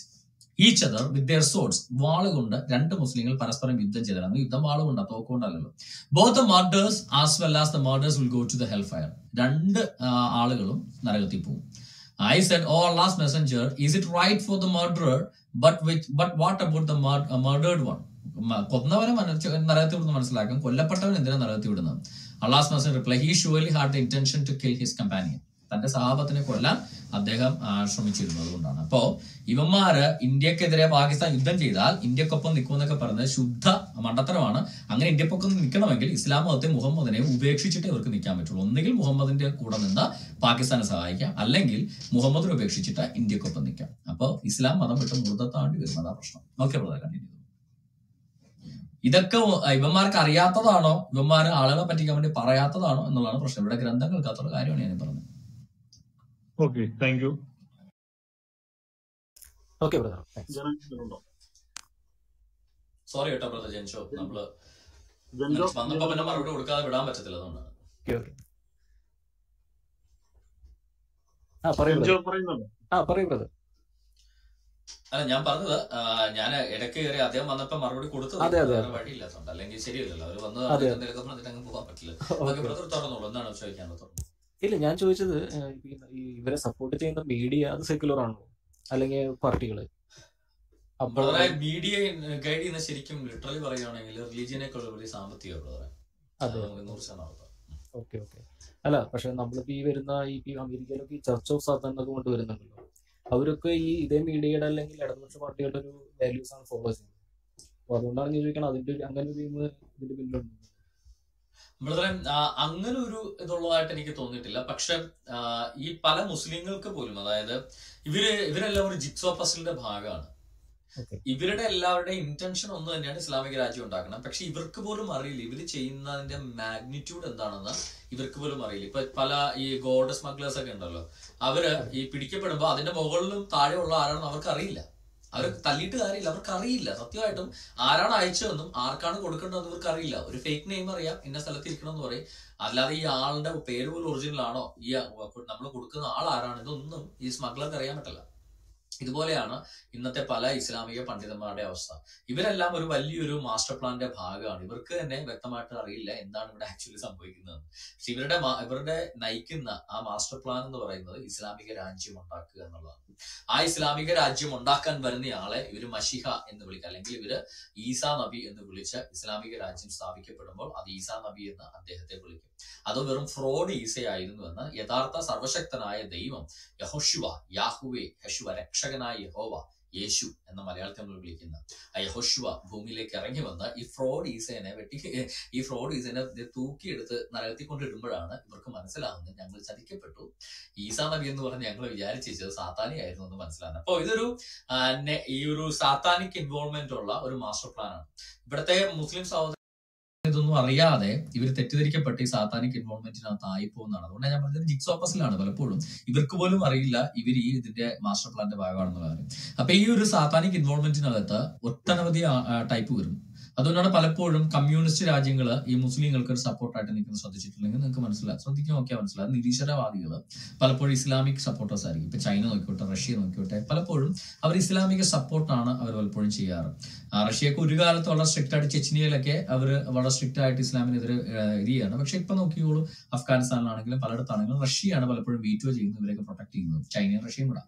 D: each other with their swords വാൾ കൊണ്ട് രണ്ട് മുസ്ലിങ്ങൾ പരസ്പരം യുദ്ധം ചെയ്തതാണ് യുദ്ധം വാൾ കൊണ്ടാ തോക്കൊണ്ടല്ലോ both the murderers as well as the murderers will go to the hell fire രണ്ട് ആ, ആളുകളും നരകത്തിൽ പോകും. I said O last messenger is it right for the murderer but which but what about the murdered one കൊന്നവനെ നരകത്തിൽ വിടുന്ന മനസ്സിലാക്കും. കൊല്ലപ്പെട്ടവൻ എന്തിനാ നരകത്തിൽ വിടുന്നത് Allah messenger reply he surely had the intention to kill his companion തന്റെ സഹാബത്തിനെ കൊല്ലാൻ അദ്ദേഹം ശ്രമിച്ചിരുന്നു. അതുകൊണ്ടാണ്. അപ്പോ ഇവന്മാര് ഇന്ത്യക്കെതിരെ പാകിസ്ഥാൻ യുദ്ധം ചെയ്താൽ ഇന്ത്യക്കൊപ്പം നിൽക്കുമെന്നൊക്കെ പറയുന്നത് ശുദ്ധ മണ്ടത്തരമാണ്. അങ്ങനെ ഇന്ത്യക്കൊപ്പം നിൽക്കണമെങ്കിൽ ഇസ്ലാം മതത്തെ മുഹമ്മദിനെ ഉപേക്ഷിച്ചിട്ട് ഇവർക്ക് നിൽക്കാൻ പറ്റുള്ളൂ. ഒന്നുകിൽ മുഹമ്മദിന്റെ കൂടെ നിന്ന് പാകിസ്ഥാനെ സഹായിക്കാം. അല്ലെങ്കിൽ മുഹമ്മദിനെ ഉപേക്ഷിച്ചിട്ട് ഇന്ത്യക്കൊപ്പം നിൽക്കാം. അപ്പോൾ ഇസ്ലാം മതം വിട്ട് മൃതത്താണ്ടി വരുന്നതാ പ്രശ്നം. Okay continue. ഇതൊക്കെ ഇവന്മാർക്ക് അറിയാത്തതാണോ? ഇവന്മാർ ആളുകളെ പറ്റിക്കാൻ വേണ്ടി പറയാത്തതാണോ എന്നുള്ളതാണ് പ്രശ്നം. ഇവിടെ ഗ്രന്ഥങ്ങൾക്കകത്തുള്ള കാര്യമാണ് ഞാൻ പറഞ്ഞത്.
B: Okay
A: thank you okay
B: brother
D: sorry കേട്ടോ ബ്രദർ ജെൻഷോ
B: നമ്മൾ
D: വന്നപ്പോ പിന്നെ മറുപടി കൊടുക്കാതെ വിടാൻ പറ്റത്തില്ല അതുകൊണ്ടാണ്
A: ആ പറയൂ ബ്രദർ
B: പറയുന്നുണ്ടോ
A: ആ പറയൂ ബ്രദർ
D: അല്ല ഞാൻ പറഞ്ഞത് ഞാൻ ഇടയ്ക്ക് കയറി അദ്ദേഹം വന്നപ്പോ മറുപടി കൊടുത്തത് വഴിയില്ലാത്തതുകൊണ്ട് അല്ലെങ്കിൽ ശരിയല്ലല്ലോ. അവർ വന്ന് അങ്ങ് പോകാൻ പറ്റില്ല. ബ്രദർ തുറന്നോളൂ എന്താണ് ചോദിക്കാനുള്ളത്?
A: ഇല്ല ഞാൻ ചോദിച്ചത് ഇവരെ സപ്പോർട്ട് ചെയ്യുന്ന മീഡിയ അത് സെക്യുലർ ആണോ? അല്ലെങ്കിൽ
D: പാർട്ടികൾ? മീഡിയ ഗൈഡ് ചെയ്യുന്ന ശരിക്കും ലിറ്ററലി പറയുകയാണെങ്കിൽ റിലീജിയനേക്കാൾ വലിയ സാമ്പത്തിക നൂറ് ശതമാനം.
A: Okay okay. അല്ല പക്ഷെ നമ്മളിപ്പോ ഈ വരുന്ന ഈ ഈ അമേരിക്കയിലൊക്കെ ഈ ചർച്ച് ഓഫ് സാത്താൻ എന്നൊക്കെ കൊണ്ട് വരുന്നുണ്ടല്ലോ. അവരൊക്കെ ഈ ഇതേ മീഡിയയുടെ അല്ലെങ്കിൽ ഇടതുപക്ഷ പാർട്ടികളുടെ ഒരു വാല്യൂസ് ആണ് ഫോളോ ചെയ്യുന്നത്. അപ്പൊ അതുകൊണ്ടാണ് ഞാൻ ചോദിക്കണം അതിന്റെ ഒരു- അങ്ങനെ ഒരു ഇതിന്റെ പിന്നിലുണ്ട്.
D: ആ, അങ്ങനെ ഒരു ഇതുള്ളതായിട്ട് എനിക്ക് തോന്നിയിട്ടില്ല. പക്ഷെ ഈ പല മുസ്ലിങ്ങൾക്ക് പോലും അതായത് ഇവർ ഇവരെല്ലാം ഒരു ജിക്സോ പസിലിന്റെ ഭാഗമാണ്. ഇവരുടെ എല്ലാവരുടെയും ഇന്റൻഷൻ ഒന്ന് തന്നെയാണ് ഇസ്ലാമിക രാജ്യം ഉണ്ടാക്കണം. പക്ഷെ ഇവർക്ക് പോലും അറിയില്ല ഇവർ ചെയ്യുന്നതിന്റെ മാഗ്നിറ്റ്യൂഡ് എന്താണെന്ന് ഇവർക്ക് പോലും അറിയില്ല. ഇപ്പൊ പല ഈ ഗോൾഡ് സ്മഗ്ലേഴ്സ് ഒക്കെ ഉണ്ടല്ലോ. അവർ ഈ പിടിക്കപ്പെടുമ്പോ അതിന്റെ മുകളിലും താഴെയുള്ള ആരാണെന്ന് അവർക്ക് അറിയില്ല അവർ തല്ലിയിട്ട് കാര്യമില്ല അവർക്ക് അറിയില്ല സത്യമായിട്ടും ആരാണ് അയച്ചതെന്നും ആർക്കാണ് കൊടുക്കേണ്ടതെന്ന് ഇവർക്ക് അറിയില്ല ഒരു ഫേക്ക് നെയിം അറിയാം ഇന്ന സ്ഥലത്ത് ഇരിക്കണം എന്ന് പറയും. അല്ലാതെ ഈ ആളുടെ പേര് പോലും ഒറിജിനൽ ആണോ? ഈ നമ്മൾ കൊടുക്കുന്ന ആൾ ആരാണ് ഇതൊന്നും ഈ സ്മഗ്ലർക്ക് അറിയാൻ പറ്റില്ല. ഇതുപോലെയാണ് ഇന്നത്തെ പല ഇസ്ലാമിക പണ്ഡിതന്മാരുടെ അവസ്ഥ. ഇവരെല്ലാം ഒരു വലിയൊരു മാസ്റ്റർ പ്ലാന്റെ ഭാഗമാണ്. ഇവർക്ക് തന്നെ വ്യക്തമായിട്ട് അറിയില്ല എന്താണ് ഇവിടെ ആക്ച്വലി സംഭവിക്കുന്നത് ഇവരുടെ ഇവരുടെ നയിക്കുന്ന ആ മാസ്റ്റർ പ്ലാൻ എന്ന് പറയുന്നത് ഇസ്ലാമിക രാജ്യം ഉണ്ടാക്കുക എന്നുള്ളതാണ്. ആ ഇസ്ലാമിക രാജ്യം ഉണ്ടാക്കാൻ വരുന്നയാളെ ഇവർ മഷിഹ എന്ന് വിളിക്കുക. അല്ലെങ്കിൽ ഇവർ ഈസാ നബി എന്ന് വിളിച്ച ഇസ്ലാമിക രാജ്യം സ്ഥാപിക്കപ്പെടുമ്പോൾ അത് ഈസാ നബി എന്ന് അദ്ദേഹത്തെ വിളിക്കും. അത് വെറും ഫ്രോഡ് ഈസയായിരുന്നു എന്ന് യഥാർത്ഥ സർവശക്തനായ ദൈവം യഹോശുവ യാഹുവെ യഹുവ രക്ഷകനായ യഹോവ യേശു എന്ന മലയാളത്തിൽ നമ്മൾ വിളിക്കുന്ന. ആ യഹോശുവ ഭൂമിയിലേക്ക് ഇറങ്ങി വന്ന ഈ ഫ്രോഡ് ഈസേനെ വെട്ടി ഈ ഫ്രോഡ് ഈസേനെ തൂക്കിയെടുത്ത് തൂക്കിയെടുത്ത് നരകത്തിക്കൊണ്ടിടുമ്പോഴാണ് ഇവർക്ക് മനസ്സിലാവുന്നത്. ഞങ്ങൾ ചതിക്കപ്പെട്ടു. ഈസാ നബി എന്ന് പറഞ്ഞ് ഞങ്ങൾ വിചാരിച്ചത് സാത്താനി ആയിരുന്നു എന്ന് മനസ്സിലാകുന്നത് അപ്പോൾ ഇതൊരു ഈ ഒരു സാത്താനിക് ഇൻവോൾവ്മെന്റ് ഉള്ള ഒരു മാസ്റ്റർ പ്ലാൻ ആണ്. ഇവിടുത്തെ മുസ്ലിം സഹോദരൻ ഇതൊന്നും അറിയാതെ ഇവർ തെറ്റിദ്ധരിക്കപ്പെട്ട് ഈ സാത്താനിക് ഇൻവോൾവ്മെന്റിനകത്ത് ആയി പോകുന്നതാണ് അതുകൊണ്ട് ഞാൻ പറഞ്ഞത് ജിക്സ് ഓപ്പസിലാണ് പലപ്പോഴും. ഇവർക്ക് പോലും അറിയില്ല ഇവർ ഈ ഇതിന്റെ മാസ്റ്റർ പ്ലാന്റെ ഭാഗമാണെന്ന് കാര്യം അപ്പൊ ഈ ഒരു സാത്താനിക് ഇൻവോൾവ്മെന്റിനകത്ത് ഒട്ടനവധി ടൈപ്പ് വരും. അതുകൊണ്ടാണ് പലപ്പോഴും കമ്മ്യൂണിസ്റ്റ് രാജ്യങ്ങൾ ഈ മുസ്ലിങ്ങൾക്ക് ഒരു സപ്പോർട്ടായിട്ട് നിൽക്കുന്നത് ശ്രദ്ധിച്ചിട്ടുണ്ടെങ്കിൽ നിങ്ങൾക്ക് മനസ്സിലാവും. ശ്രദ്ധിക്കാൻ നോക്കിയാൽ മനസ്സിലാവും. നിരീശ്വരവാദികൾ പലപ്പോഴും ഇസ്ലാമിക് സപ്പോർട്ടേഴ്സ് ആയിരിക്കും. ഇപ്പൊ ചൈന നോക്കിക്കോട്ടെ റഷ്യ നോക്കിക്കോട്ടെ പലപ്പോഴും അവർ ഇസ്ലാമിക സപ്പോർട്ടാണ് അവർ പലപ്പോഴും ചെയ്യാറ്. റഷ്യയൊക്കെ ഒരു കാലത്ത് വളരെ സ്ട്രിക്റ്റ് ആയിട്ട് ചെച്ചിനിയയിലൊക്കെ അവർ വളരെ സ്ട്രിക്റ്റ് ആയിട്ട് ഇസ്ലാമിനെതിരെ ഇത് പക്ഷെ ഇപ്പൊ നോക്കിയോളൂ അഫ്ഗാനിസ്ഥാനിലാണെങ്കിലും പലയിടത്താണെങ്കിലും റഷ്യയാണ് പലപ്പോഴും വീറ്റോ ചെയ്യുന്നത് ഇവരെയൊക്കെ പ്രൊട്ടക്ട് ചെയ്യുന്നത്. ചൈനയും റഷ്യയും കൂടെ.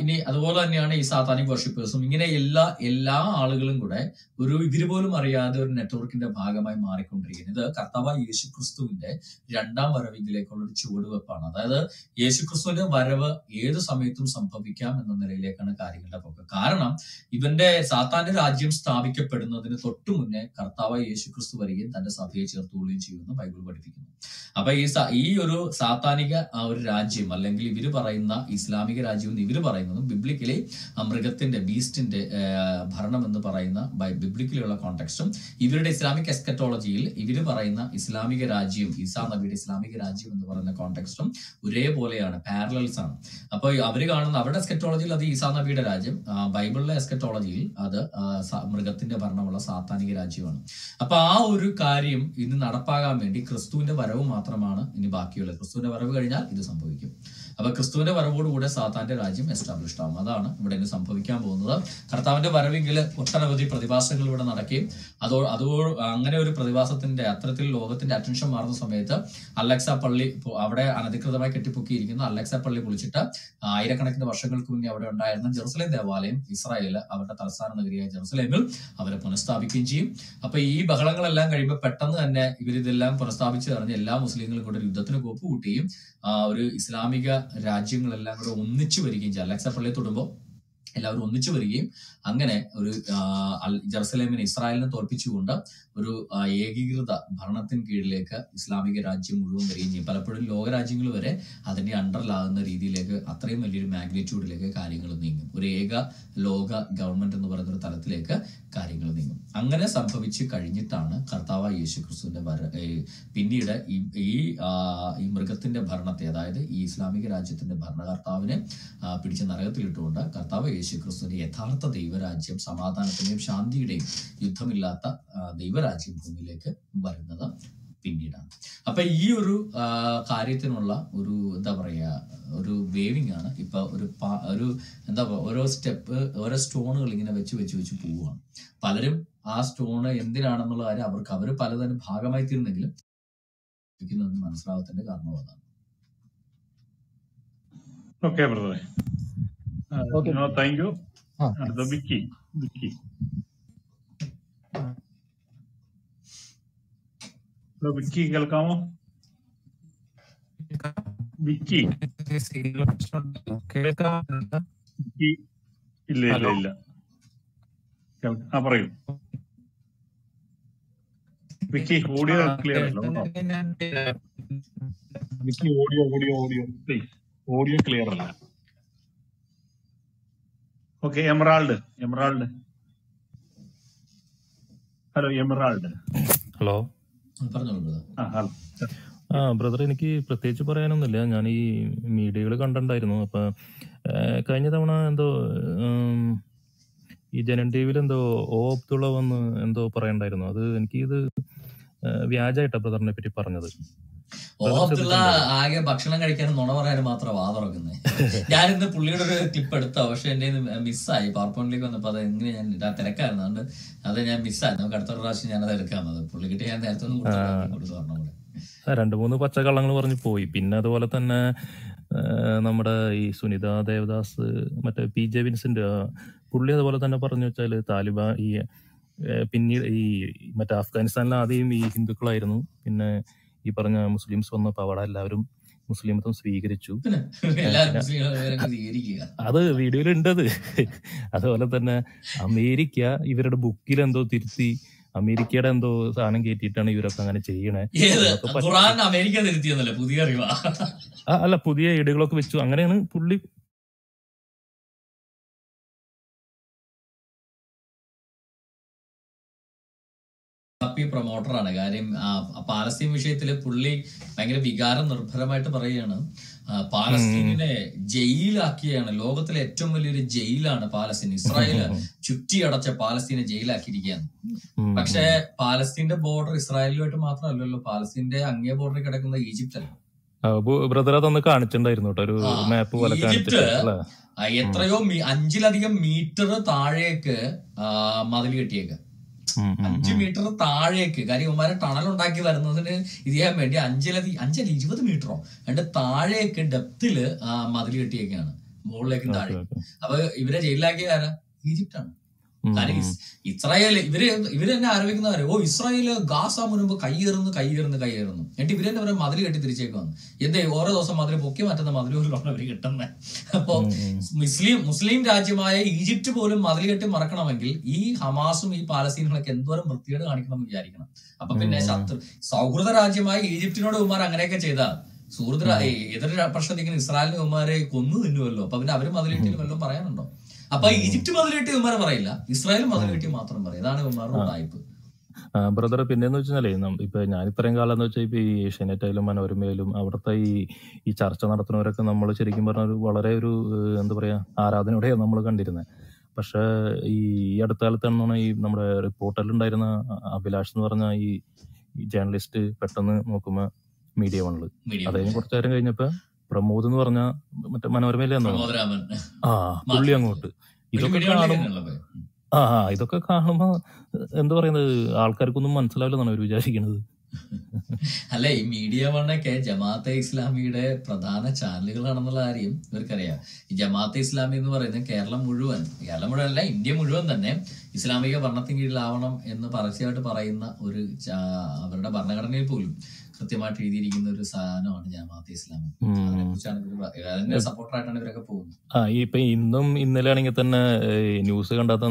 D: ഇനി അതുപോലെ തന്നെയാണ് ഈ സാത്താനിക് വർഷിപ്പേഴ്സും ഇങ്ങനെ എല്ലാ എല്ലാ ആളുകളും കൂടെ ഒരു ഇതിരി പോലും അറിയാതെ ഒരു നെറ്റ്വർക്കിന്റെ ഭാഗമായി മാറിക്കൊണ്ടിരിക്കുന്നത് ഇത് കർത്താവ് യേശു ക്രിസ്തുവിന്റെ രണ്ടാം വരവിലേക്കുള്ള ഒരു ചുവടുവെപ്പാണ്. അതായത് യേശു ക്രിസ്തുവിന്റെ വരവ് ഏത് സമയത്തും സംഭവിക്കാം എന്ന നിലയിലേക്കാണ് കാര്യങ്ങളുടെ പോക്ക്. കാരണം ഇവന്റെ സാത്താന്റെ രാജ്യം സ്ഥാപിക്കപ്പെടുന്നതിന് തൊട്ടു മുന്നേ കർത്താവ് യേശു ക്രിസ്തു വരികയും തന്റെ സഭയെ ചേർത്തുകൊള്ളുകയും ചെയ്യുമെന്ന് ബൈബിൾ പഠിപ്പിക്കുന്നു. അപ്പൊ ഈ ഈ ഒരു സാത്താനിക ഒരു രാജ്യം അല്ലെങ്കിൽ ഇവർ പറയുന്ന ഇസ്ലാമിക രാജ്യം എന്ന് ഇവർ പറയുന്നതും ബിബ്ലിക്കലി മൃഗത്തിന്റെ ബീസ്റ്റിന്റെ ഭരണം എന്ന് പറയുന്ന ബൈ- ബിബ്ലിക്കലിയുള്ള കോണ്ടെക്സ്റ്റും ഇവരുടെ ഇസ്ലാമിക് എസ്കറ്റോളജിയിൽ ഇവർ പറയുന്ന ഇസ്ലാമിക രാജ്യം ഈസാ നബിയുടെ ഇസ്ലാമിക രാജ്യം എന്ന് പറയുന്ന കോണ്ടെക്സ്റ്റും ഒരേപോലെയാണ് പാരലൽസ് ആണ്. അപ്പോൾ അവർ കാണുന്ന അവരുടെ എസ്കറ്റോളജിയിൽ അത് ഈസാ നബിയുടെ രാജ്യം ബൈബിളിലെ എസ്കറ്റോളജിയിൽ അത് മൃഗത്തിന്റെ ഭരണമുള്ള സാത്താനിക രാജ്യമാണ്. അപ്പൊ ആ ഒരു കാര്യം ഇന്ന് നടപ്പാകാൻ വേണ്ടി ക്രിസ്തുവിന്റെ വരവ് മാത്രമാണ് ഇനി ബാക്കിയുള്ളത്. ക്രിസ്തുവിന്റെ വരവ് കഴിഞ്ഞാൽ ഇത് സംഭവിക്കും. അപ്പൊ ക്രിസ്തുവിന്റെ വരവോടുകൂടെ സാത്താന്റെ രാജ്യം എസ്റ്റാബ്ലിഷ് ആവും. അതാണ് ഇവിടെ ഇനി സംഭവിക്കാൻ പോകുന്നത്. കർത്താവിന്റെ വരവെങ്കിൽ ഒട്ടനവധി പ്രതിഭാസങ്ങൾ ഇവിടെ നടക്കുകയും അതോ അതോ അങ്ങനെ ഒരു പ്രതിഭാസത്തിന്റെ അത്തരത്തിൽ ലോകത്തിന്റെ അറ്റൻഷൻ മാറുന്ന സമയത്ത് അലക്സ പള്ളി അവിടെ അനധികൃതമായി കെട്ടിപ്പൊക്കിയിരിക്കുന്ന അലക്സ പള്ളി പൊളിച്ചിട്ട് ആയിരക്കണക്കിന് വർഷങ്ങൾക്ക് മുന്നേ അവിടെ ഉണ്ടായിരുന്ന ജെറുസലേം ദേവാലയം ഇസ്രായേൽ അവരുടെ തലസ്ഥാന നഗരിയായ ജെറുസലേമിൽ അവരെ പുനഃസ്ഥാപിക്കുകയും ചെയ്യും. അപ്പൊ ഈ ബഹളങ്ങളെല്ലാം കഴിയുമ്പോൾ പെട്ടെന്ന് തന്നെ ഇവരിതെല്ലാം പുനഃസ്ഥാപിച്ച് അറിഞ്ഞ് എല്ലാ മുസ്ലിങ്ങളും കൂടെ യുദ്ധത്തിന് കോപ്പ് കൂട്ടുകയും ഒരു ഇസ്ലാമിക രാജ്യങ്ങളെല്ലാം കൂടെ ഒന്നിച്ചു വരികയും ചെയ്യും. അലക്സ പള്ളിയെ തൊടുമ്പോൾ എല്ലാവരും ഒന്നിച്ചു വരികയും അങ്ങനെ ഒരു ജെറുസലേമിനെ ഇസ്രായേലിനെ തോൽപ്പിച്ചുകൊണ്ട് ഒരു ഏകീകൃത ഭരണത്തിന് കീഴിലേക്ക് ഇസ്ലാമിക രാജ്യം മുഴുവൻ വരികയും ചെയ്യും. പലപ്പോഴും ലോകരാജ്യങ്ങൾ വരെ അതിന്റെ അണ്ടറിലാകുന്ന രീതിയിലേക്ക് അത്രയും വലിയൊരു മാഗ്നിറ്റ്യൂഡിലേക്ക് കാര്യങ്ങൾ നീങ്ങും. ഒരു ഏക ലോക ഗവൺമെന്റ് എന്ന് പറയുന്ന ഒരു തലത്തിലേക്ക് കാര്യങ്ങൾ നീങ്ങും. അങ്ങനെ സംഭവിച്ചു കഴിഞ്ഞിട്ടാണ് കർത്താവ് യേശു ക്രിസ്തുവിന്റെ ഭര പിന്നീട് ഈ ഈ മൃഗത്തിന്റെ ഭരണത്തെ അതായത് ഈ ഇസ്ലാമിക രാജ്യത്തിന്റെ ഭരണകർത്താവിനെ പിടിച്ച നരകത്തിലിട്ടുകൊണ്ട് കർത്താവ് യേശു ക്രിസ്തുവിന്റെ യഥാർത്ഥ ദൈവരാജ്യം സമാധാനത്തിന്റെയും ശാന്തിയുടെയും യുദ്ധമില്ലാത്ത ദൈവരാജ്യം ഭൂമിയിലേക്ക് വരുന്നത് പിന്നീടാണ്. അപ്പൊ ഈ ഒരു കാര്യത്തിനുള്ള ഒരു എന്താ പറയാ ഒരു വേവിങ് ആണ് ഇപ്പൊ ഒരു ഒരു എന്താ പറയുക ഓരോ സ്റ്റെപ്പ് ഓരോ സ്റ്റോണുകൾ ഇങ്ങനെ വെച്ച് വെച്ച് വെച്ച് പോവുകയാണ്. പലരും ആ സ്റ്റോണ് എന്തിനാണെന്നുള്ള കാര്യം അവർക്ക് അവർ പലതരം ഭാഗമായി തീർന്നെങ്കിലും ഇരിക്കുന്നതെന്ന് മനസ്സിലാവത്തിന്റെ കാരണം അതാണ്.
B: ഓക്കെ ബ്രദറെ. താങ്ക് യു അടുത്ത വിക്കി വിക്കി. ഹലോ വിക്കി കേൾക്കാമോ വിക്കി ഇല്ല ഇല്ല
E: ഹലോ
B: ഇല്ല ആ പറയൂ വിക്കി ഓഡിയോ ക്ലിയർ അല്ല Vicky audio audio audio please audio clear അല്ല okay Emerald Emerald
A: hello
D: Emerald hello
B: ആ
A: ബ്രദർ എനിക്ക് പ്രത്യേകിച്ച് പറയാനൊന്നുമില്ല. ഞാൻ ഈ മീഡിയകൾ കണ്ടിട്ടുണ്ടായിരുന്നു. അപ്പൊ കഴിഞ്ഞ തവണ എന്തോ ഈ ജനൻ ടി വിയിൽ എന്തോ ഓ അബ്ദുള്ള വന്ന് എന്തോ പറയണ്ടായിരുന്നു അത് എനിക്ക് ഇത് വ്യാജായിട്ടാ ബ്രദറിനെ പറ്റി പറഞ്ഞത്.
D: ഓ അബ്ദുള്ള ആകെ ഭക്ഷണം കഴിക്കാനും നുണ പറയാനും മാത്രം വാ തുറക്കുന്നത് ഞാനിന്ന് പുള്ളിയുടെ ഒരു ക്ലിപ്പ് എടുത്ത പക്ഷെ എന്റെ മിസ്സായി. പവർ പോയിന്റിലേക്ക് വന്നപ്പോ അത് എങ്ങനെ ഞാൻ ആ തിരക്കായിരുന്നു. അതുകൊണ്ട് അത് ഞാൻ മിസ്സായി. നമുക്ക് അടുത്ത പ്രാവശ്യം ഞാൻ അത് എടുക്കാമത് പുള്ളി കിട്ടി ഞാൻ നേരത്തെ ഒന്നും കൊടുത്തു പറഞ്ഞ
A: രണ്ട് മൂന്ന് പച്ചക്കള്ളങ്ങൾ പറഞ്ഞു പോയി. പിന്നെ അതുപോലെ തന്നെ നമ്മുടെ ഈ സുനിത ദേവദാസ് മറ്റേ പി ജെ വിൻസെന്റ് പുള്ളി അതുപോലെ തന്നെ പറഞ്ഞു വെച്ചാൽ താലിബാൻ ഈ പിന്നീട് ഈ മറ്റേ അഫ്ഗാനിസ്ഥാനിൽ ആദ്യം ഈ ഹിന്ദുക്കളായിരുന്നു. പിന്നെ ഈ പറഞ്ഞ മുസ്ലിംസ് വന്നപ്പോൾ അവിടെ എല്ലാവരും മുസ്ലിം മതം സ്വീകരിച്ചു അത് വീഡിയോയിൽ ഉണ്ടത് അതുപോലെ തന്നെ അമേരിക്ക ഇവരുടെ ബുക്കിൽ എന്തോ തിരുത്തി അമേരിക്കയുടെ എന്തോ സാധനം കയറ്റിയിട്ടാണ് ഇവരൊക്കെ അങ്ങനെ ചെയ്യണേ.
D: അമേരിക്ക തിരുത്തിയെന്നല്ലേ? പുതിയ അറിവാ.
A: അല്ല പുതിയ ഏടുകളൊക്കെ വെച്ചു. അങ്ങനെയാണ് പുള്ളി
D: ഹാപ്പി പ്രൊമോട്ടറാണ് കാര്യം പാലസ്തീൻ വിഷയത്തിൽ പുള്ളി ഭയങ്കര വികാരം നിർഭരമായിട്ട് പറയുകയാണ്. പാലസ്തീനെ പാലസ്തീനിനെ ജയിലാക്കിയാണ് ലോകത്തിലെ ഏറ്റവും വലിയൊരു ജയിലാണ് പാലസ്തീൻ. ഇസ്രായേൽ ചുറ്റിയടച്ച പാലസ്തീനെ ജയിലാക്കിയിരിക്കുകയാണ്. പക്ഷെ. പാലസ്തീന്റെ ബോർഡർ ഇസ്രായേലുമായിട്ട് മാത്രമല്ലല്ലോ പാലസ്തീന്റെ അങ്ങേ ബോർഡറിൽ കിടക്കുന്ന ഈജിപ്റ്റ് അല്ല
A: ബ്രദർ അതൊന്ന് കാണിച്ചിട്ടുണ്ടായിരുന്നു കേട്ടോ ഒരു മാപ്പ് പോലെ കാണിച്ചിട്ട്
D: എത്രയോ അഞ്ചിലധികം മീറ്റർ താഴേക്ക് മതിൽ കെട്ടിയേക്ക്. അഞ്ച്. മീറ്റർ താഴേക്ക്. കാര്യം ഇവന്മാരെ ടണൽ ഉണ്ടാക്കി വരുന്നതിന് ഇത് ചെയ്യാൻ വേണ്ടി അഞ്ചിലധി അഞ്ചല്ല ഇരുപത് മീറ്ററോ? രണ്ട് താഴേക്ക് ഡെപ്തിൽ മതിൽ കെട്ടിയൊക്കെയാണ് മുകളിലേക്കും താഴേക്ക്. അപ്പൊ ഇവരെ ജയിലിലാക്കിയ ആരാ? ഈജിപ്റ്റാണ്. ഇസ്രായേൽ ഇവർ ഇവർ തന്നെ ആരോപിക്കുന്നവരെ ഓ ഇസ്രായേൽ ഗാസ മുൻപ് കൈയേറുന്നു കൈയേറുന്നു കൈയേറുന്നു. എന്നിട്ട് ഇവർ തന്നെ പറയും മതിൽ കെട്ടി തിരിച്ചേക്കുവാണ് എന്തേ ഓരോ ദിവസം മതിൽ പൊക്കി മാറ്റുന്ന മതിലൂരിലാണ് അവർ കിട്ടുന്നത് അപ്പോ. മുസ്ലിം മുസ്ലിം രാജ്യമായ ഈജിപ്റ്റ് പോലും മതിൽ കെട്ടി മറക്കണമെങ്കിൽ ഈ ഹമാസും ഈ പാലസ്തീനുകളൊക്കെ എന്തോരം വൃത്തികേട് കാണിക്കണം എന്ന് വിചാരിക്കണം. അപ്പൊ പിന്നെ. ശത്രു സൗഹൃദ രാജ്യമായ ഈജിപ്തിനോട് ഉമാർ അങ്ങനെയൊക്കെ ചെയ്താൽ സുഹൃത്ത് രാ-
A: ഉം.
D: എതിർ ഇസ്രായേലിനെ ഉമാരെ കൊന്നു തിന്നുവല്ലോ. അപ്പൊ പിന്നെ അവർ മതിൽ കെട്ടിയിൽ വല്ലതും പറയാനുണ്ടോ? അപ്പൊ ഈജിപ്ത് മതിൽ കെട്ടി ഉമ്മാർ പറയില്ല. ഇസ്രായേൽ മതിൽ. കെട്ടി മാത്രം പറയും. ഇതാണ്
A: ഉമ്മാറിന്റെ
D: ടൈപ്പ്
A: ബ്രദർ പിന്നെന്ന് വെച്ചാലേ ഇപ്പൊ ഞാൻ ഇത്രയും കാലം എന്ന് വെച്ചാൽ ഇപ്പൊ ഈ ഏഷ്യാനെറ്റായാലും മനോരമയിലും അവിടുത്തെ ഈ ഈ ചർച്ച നടത്തുന്നവരൊക്കെ നമ്മൾ ശരിക്കും പറഞ്ഞ ഒരു വളരെ ഒരു എന്താ പറയാ ആരാധനയോടെയാണ് നമ്മൾ കണ്ടിരുന്നത് പക്ഷെ ഈ അടുത്ത കാലത്താണ് ഈ നമ്മുടെ റിപ്പോർട്ടറിൽ ഉണ്ടായിരുന്ന അഭിലാഷ് എന്ന് പറഞ്ഞ ഈ ജേർണലിസ്റ്റ് പെട്ടെന്ന് നോക്കുമ്പോ മീഡിയ വണ്ണിൽ.
D: അതായത്
A: കുറച്ചു നേരം കഴിഞ്ഞപ്പോ പ്രമോദ് എന്ന് പറഞ്ഞ മറ്റേ
D: മനോരമയിലെ
A: ആ പുള്ളി അങ്ങോട്ട്. ഇതൊക്കെ കാണും ആ, ഇതൊക്കെ കാണുമ്പോ എന്താ പറയുന്നത്? ആൾക്കാർക്കൊന്നും മനസ്സിലാവില്ലെന്നാണ് അവർ വിചാരിക്കുന്നത്.
D: അല്ല ഈ മീഡിയ വണ്ണൊക്കെ ജമാഅത്തെ ഇസ്ലാമിയുടെ പ്രധാന ചാനലുകളാണെന്നുള്ള കാര്യം ഇവർക്കറിയാം. ഈ ജമാഅത്തെ ഇസ്ലാമി എന്ന് പറയുന്നത് കേരളം മുഴുവൻ കേരളം മുഴുവൻ അല്ല ഇന്ത്യ മുഴുവൻ തന്നെ ഇസ്ലാമിക ഭരണത്തിന് കീഴിലാവണം എന്ന് പരസ്യമായിട്ട് പറയുന്ന ഒരു അവരുടെ ഭരണഘടനയിൽ പോലും കൃത്യമായിട്ട് എഴുതിയിരിക്കുന്ന ഒരു സാധനമാണ് ജമാഅത്തെ ഇസ്ലാമി അതിനെ സപ്പോർട്ടറായിട്ടാണ് ഇവരൊക്കെ പോകുന്നത്.
A: ആ ഈ ഇപ്പൊ ഇന്നും ഇന്നലെ ആണെങ്കിൽ തന്നെ ന്യൂസ് കണ്ടാത്ത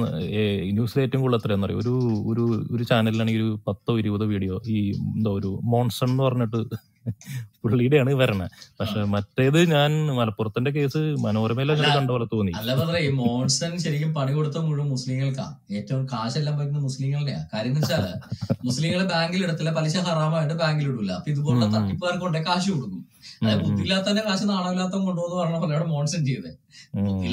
A: ന്യൂസിൽ ഏറ്റവും കൂടുതൽ അത്രയെന്ന് പറയും ഒരു ഒരു ഒരു ചാനലിലാണെങ്കിൽ ഒരു പത്തോ ഇരുപതോ വീഡിയോ ഈ എന്തോ ഒരു മോൺസൺ എന്ന് പറഞ്ഞിട്ട് പുള്ളിയുടെയാണ് വരണത് പക്ഷെ മറ്റേത് ഞാൻ മലപ്പുറത്തിന്റെ കേസ് മനോരമയിലെ
D: അല്ല
A: കണ്ട പോലെ തോന്നി.
D: അല്ല പറഞ്ഞ ഈ മോൺസൺ ശരിക്കും പണി കൊടുത്ത മുഴുവൻ മുസ്ലിങ്ങൾക്കാ. ഏറ്റവും കാശെല്ലാം വരുന്ന മുസ്ലിങ്ങളുടെയാ കാര്യം എന്ന് വെച്ചാൽ മുസ്ലിങ്ങളെ ബാങ്കിൽ എടുത്തില്ല പലിശ ഹറാമായിട്ട് ബാങ്കിൽ ഇടൂല. അപ്പൊ ഇതുപോലുള്ള. തട്ടിപ്പുകാർക്ക് കൊണ്ടേ കാശ് കൊടുക്കും. അതായത് ബുദ്ധിയില്ലാത്തന്റെ കാശ് നാണമില്ലാത്ത കൊണ്ടുപോകുന്ന പറഞ്ഞ പോലെയാണ് മോൺസൺ ചെയ്തത്.
A: ഉം.